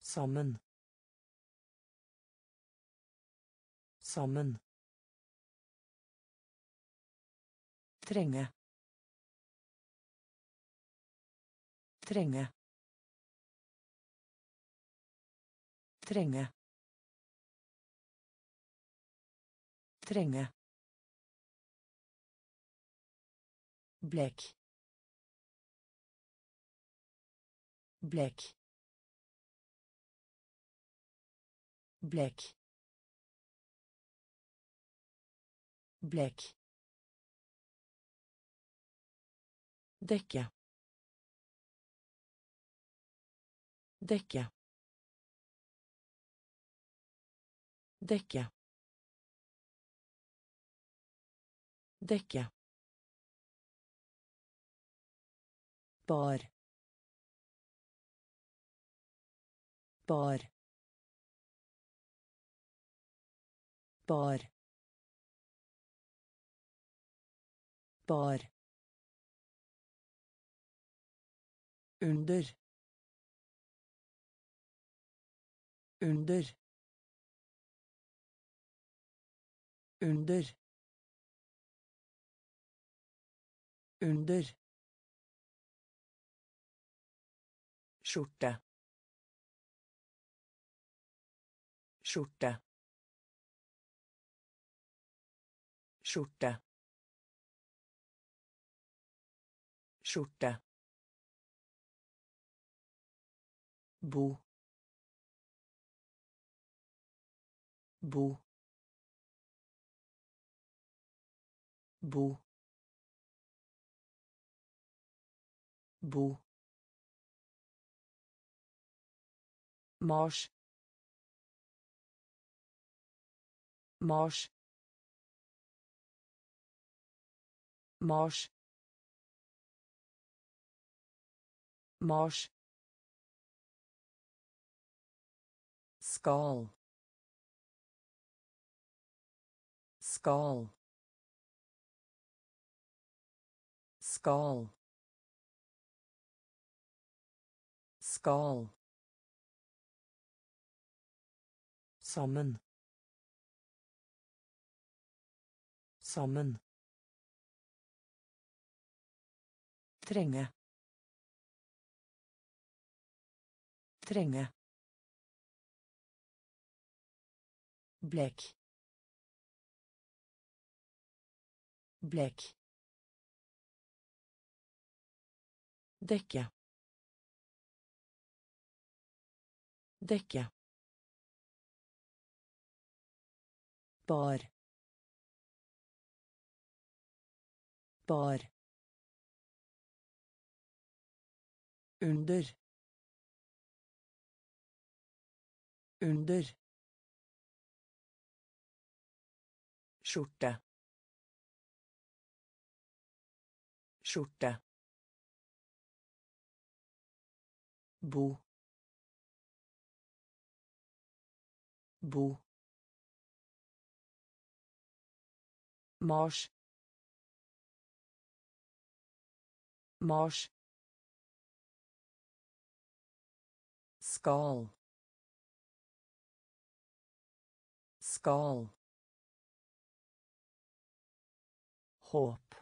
Sammen. Sammen. Trenge. Trenge. Trenge. Trenge. Blekk. Blekk. Blekk. Blekk. dekke dekke dekke dekke bar. Bar. Bar. Bar. Under. Under under. Under. Skjorte. Skjorte. Skjorte. Skjorte. Bo. Bo bo bo Mars Mars Mars Mars skal skal skal. Skal. Sammen. Sammen. Trenge. Trenge. Blekk blek dekke. Dekke. Bar. Bar. Under. Under. Skjorte. Skjorte bo bo Mars Mars skal. Skal. Håp.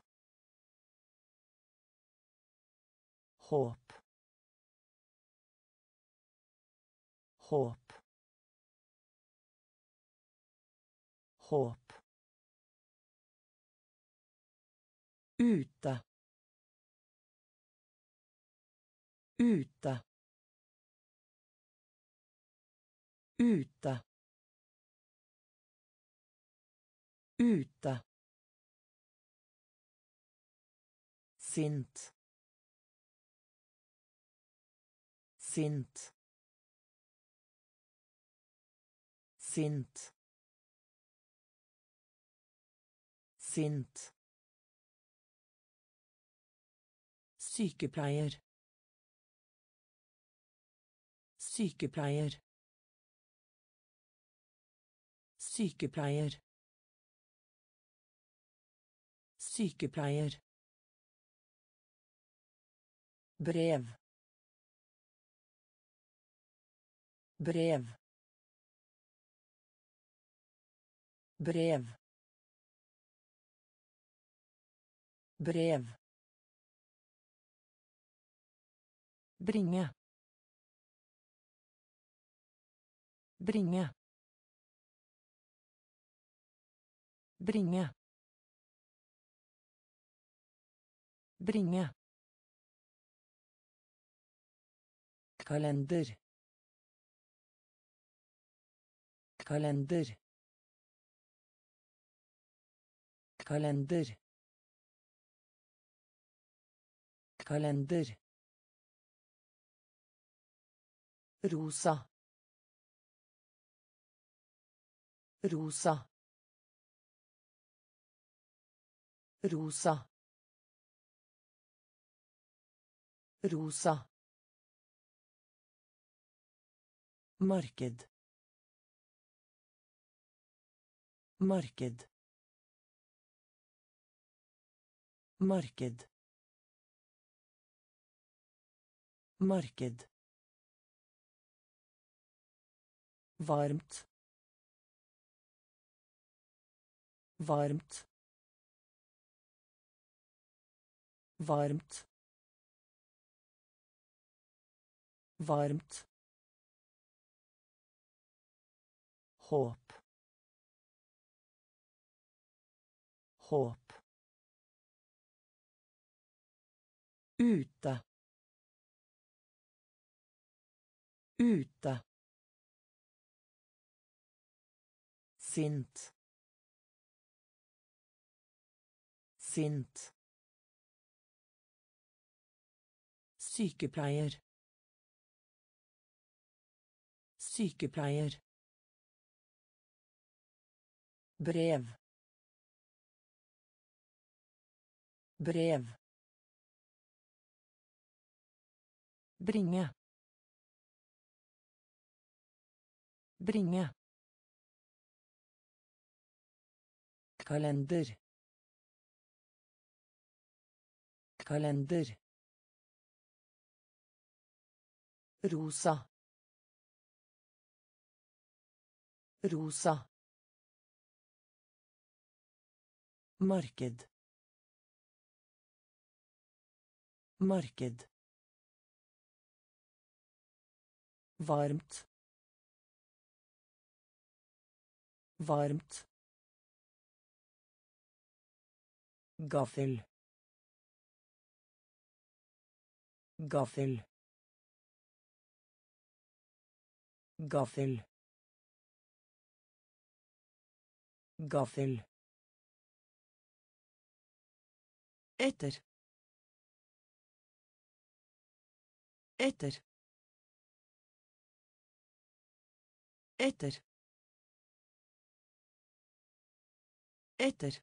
Håp håp. Håp. Ute. Ute. Ute. Ute. Sint. Sint sint. Sint. Sykepleier. Sykepleier. Sykepleier. Sykepleier. Brev. Brev brev. Brev. Bringe. Bringe. Bringe. Bringe. Kalender. Kalender kalender. Kalender. Rosa. Rosa. Rosa. Rosa. Marked. Marked. Marked. Marked. Varmt. Varmt. Varmt. Varmt. håp håp ute. Ute. Sint. Sint. Sykepleier. Sykepleier. Brev. Brev bringe. Bringe. Kalender. Kalender. Rosa. Rosa. Marked. Marked. Varmt. Varmt. Gaffel. Gaffel. Gaffel. Gaffel. Etter. Etter. Etter. Etter.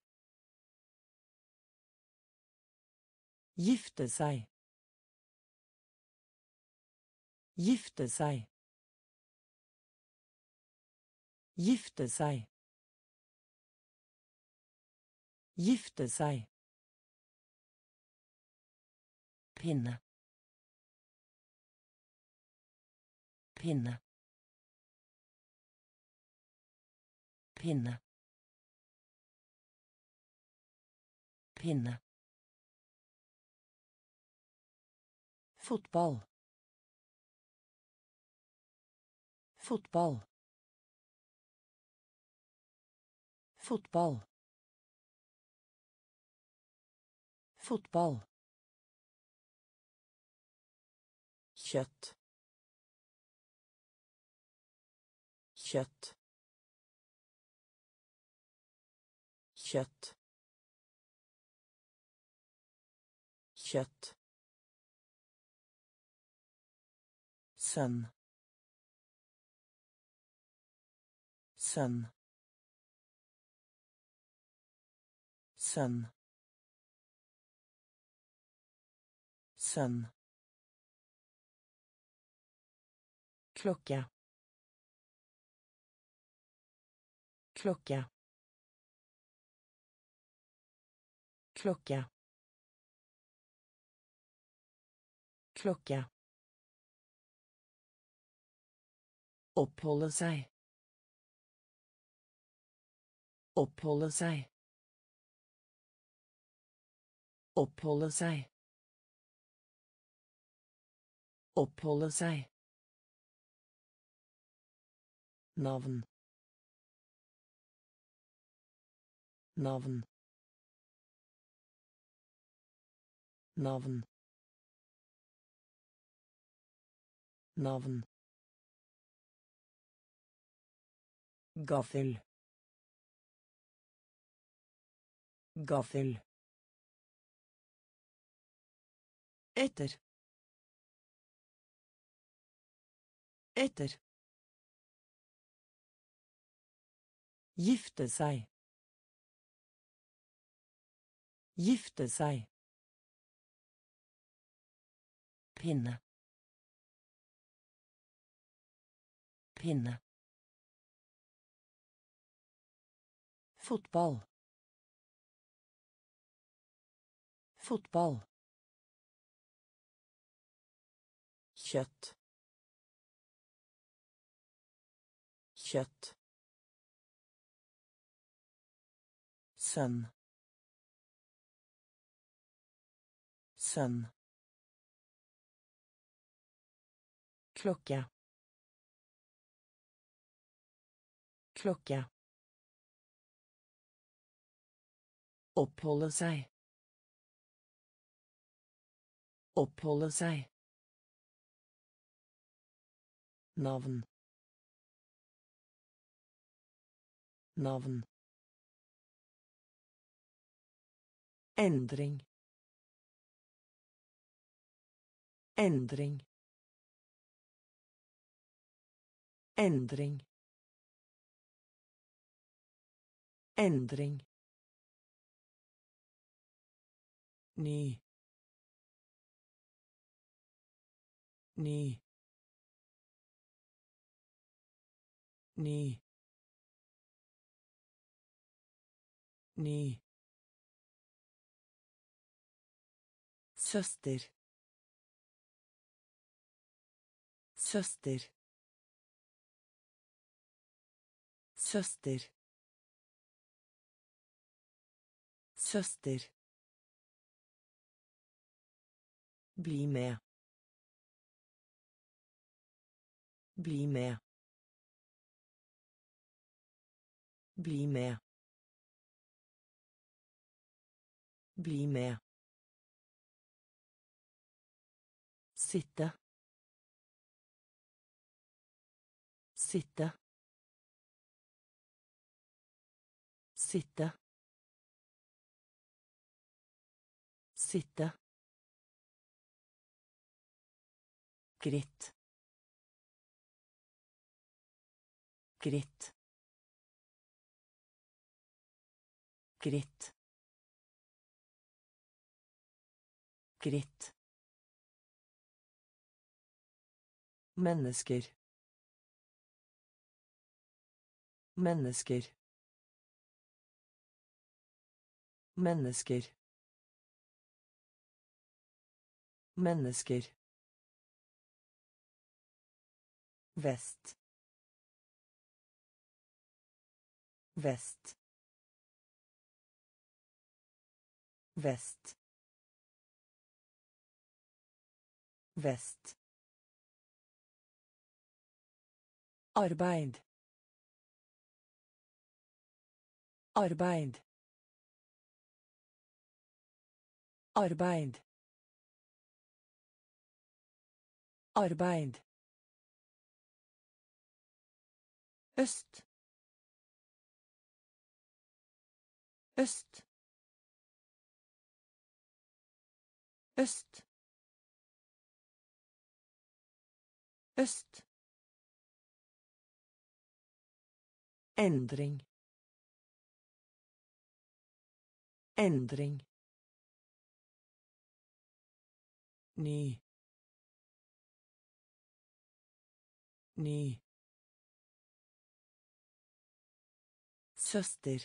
Gifte seg. Gifte seg. Gifte seg. Gifte seg. Pinne. Pinne. Pinne. Pinne. Fotball. Fotball. Fotball. Fotball. kjøtt kjøtt kjøtt. Kjøtt. Sønn. Sønn. Sønn. Sønn. Klokke. Klokke klokke klokke Oppholde seg. Oppholde seg. Oppholde seg. Oppholde seg. Navn. Navn. Navn. Navn. Gaffel. Gaffel. Etter. Etter. Gifte seg. Gifte seg. Pinne. Pinne. Fotball. Fotball. kjøtt kjøtt sønn sønn klokke klokke Oppholde seg. Oppholde seg. Navn. Navn. Endring. Endring. Endring. Endring. ny. Ny. Ny. Ny. Søster. Søster søster søster Bli med. Bli med. Bli med. Bli med. Sitte. Sitte. Sitte. Sitte. Gritt. Gritt. Gritt. Gritt. Mennesker. Mennesker. Mennesker. Mennesker. Vest. Vest. Vest. Vest. Arbeid. Arbeid. Arbeid. Arbeid. Øst. Øst. Øst. Øst. Endring. Endring. Ny. Ny. Søster.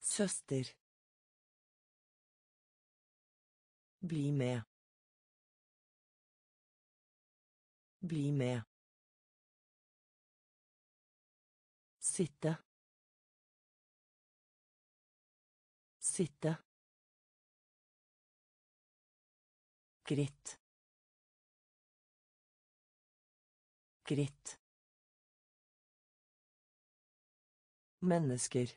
Søster. Bli med. Bli med. Sitte. Sitte. Gritt. Gritt. Mennesker.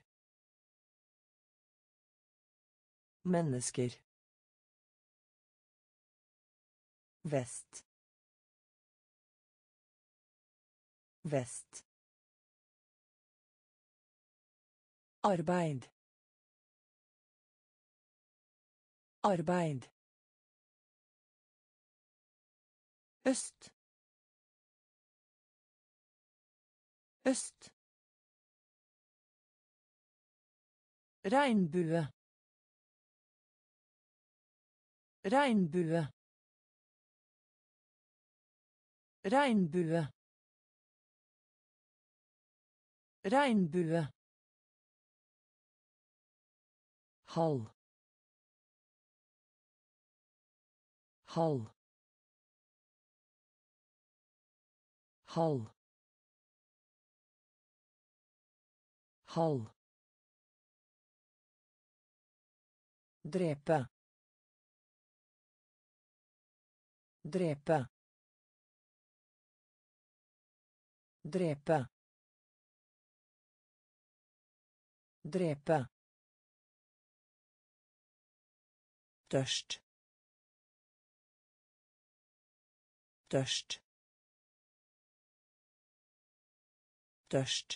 Mennesker. Vest. Vest. Arbeid. Arbeid. Øst. Øst. Regnbue. Regnbue. Regnbue. Regnbue. halv halv halv halv drepe. Drepe. Drepe. Drepe. Tørst. Tørst. Tørst.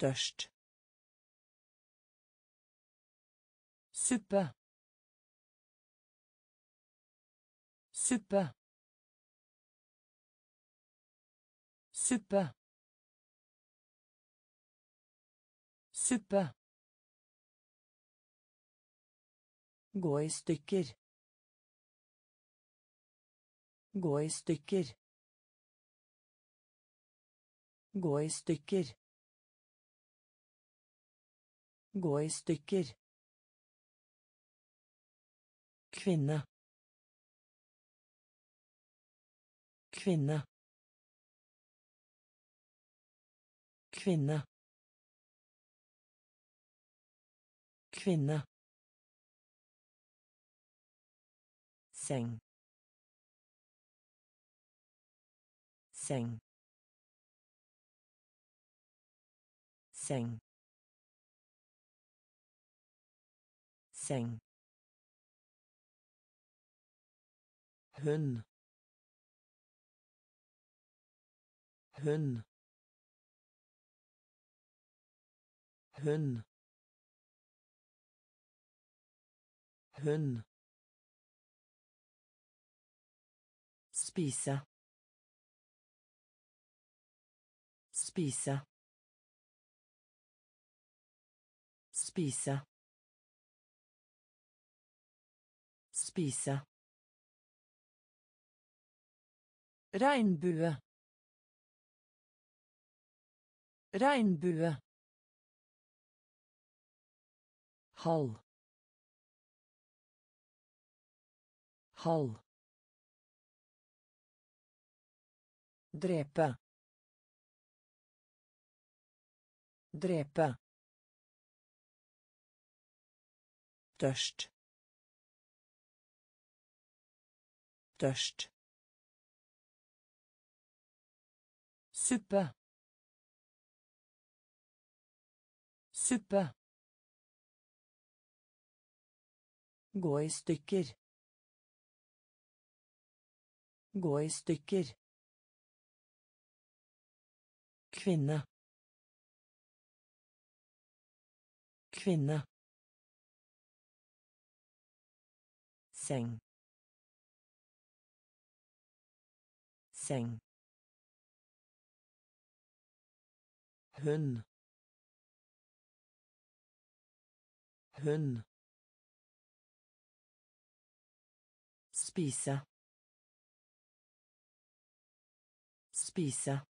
Tørst. Suppe. Suppe. Suppe. Suppe. Gå. Gå i stykker. Gå i stykker. Kvinne. Kvinne. Kvinne. Kvinne. seng seng seng. Seng. Hund hund hund hund spise. Spise spise spise Regnbue. Regnbue. Halv. Halv. Drepe. Drepe. Tørst. Tørst. Suppe. Suppe. Gå i stykker. Gå i stykker. Kvinne. Kvinne. Seng. Seng. hund hund spise spise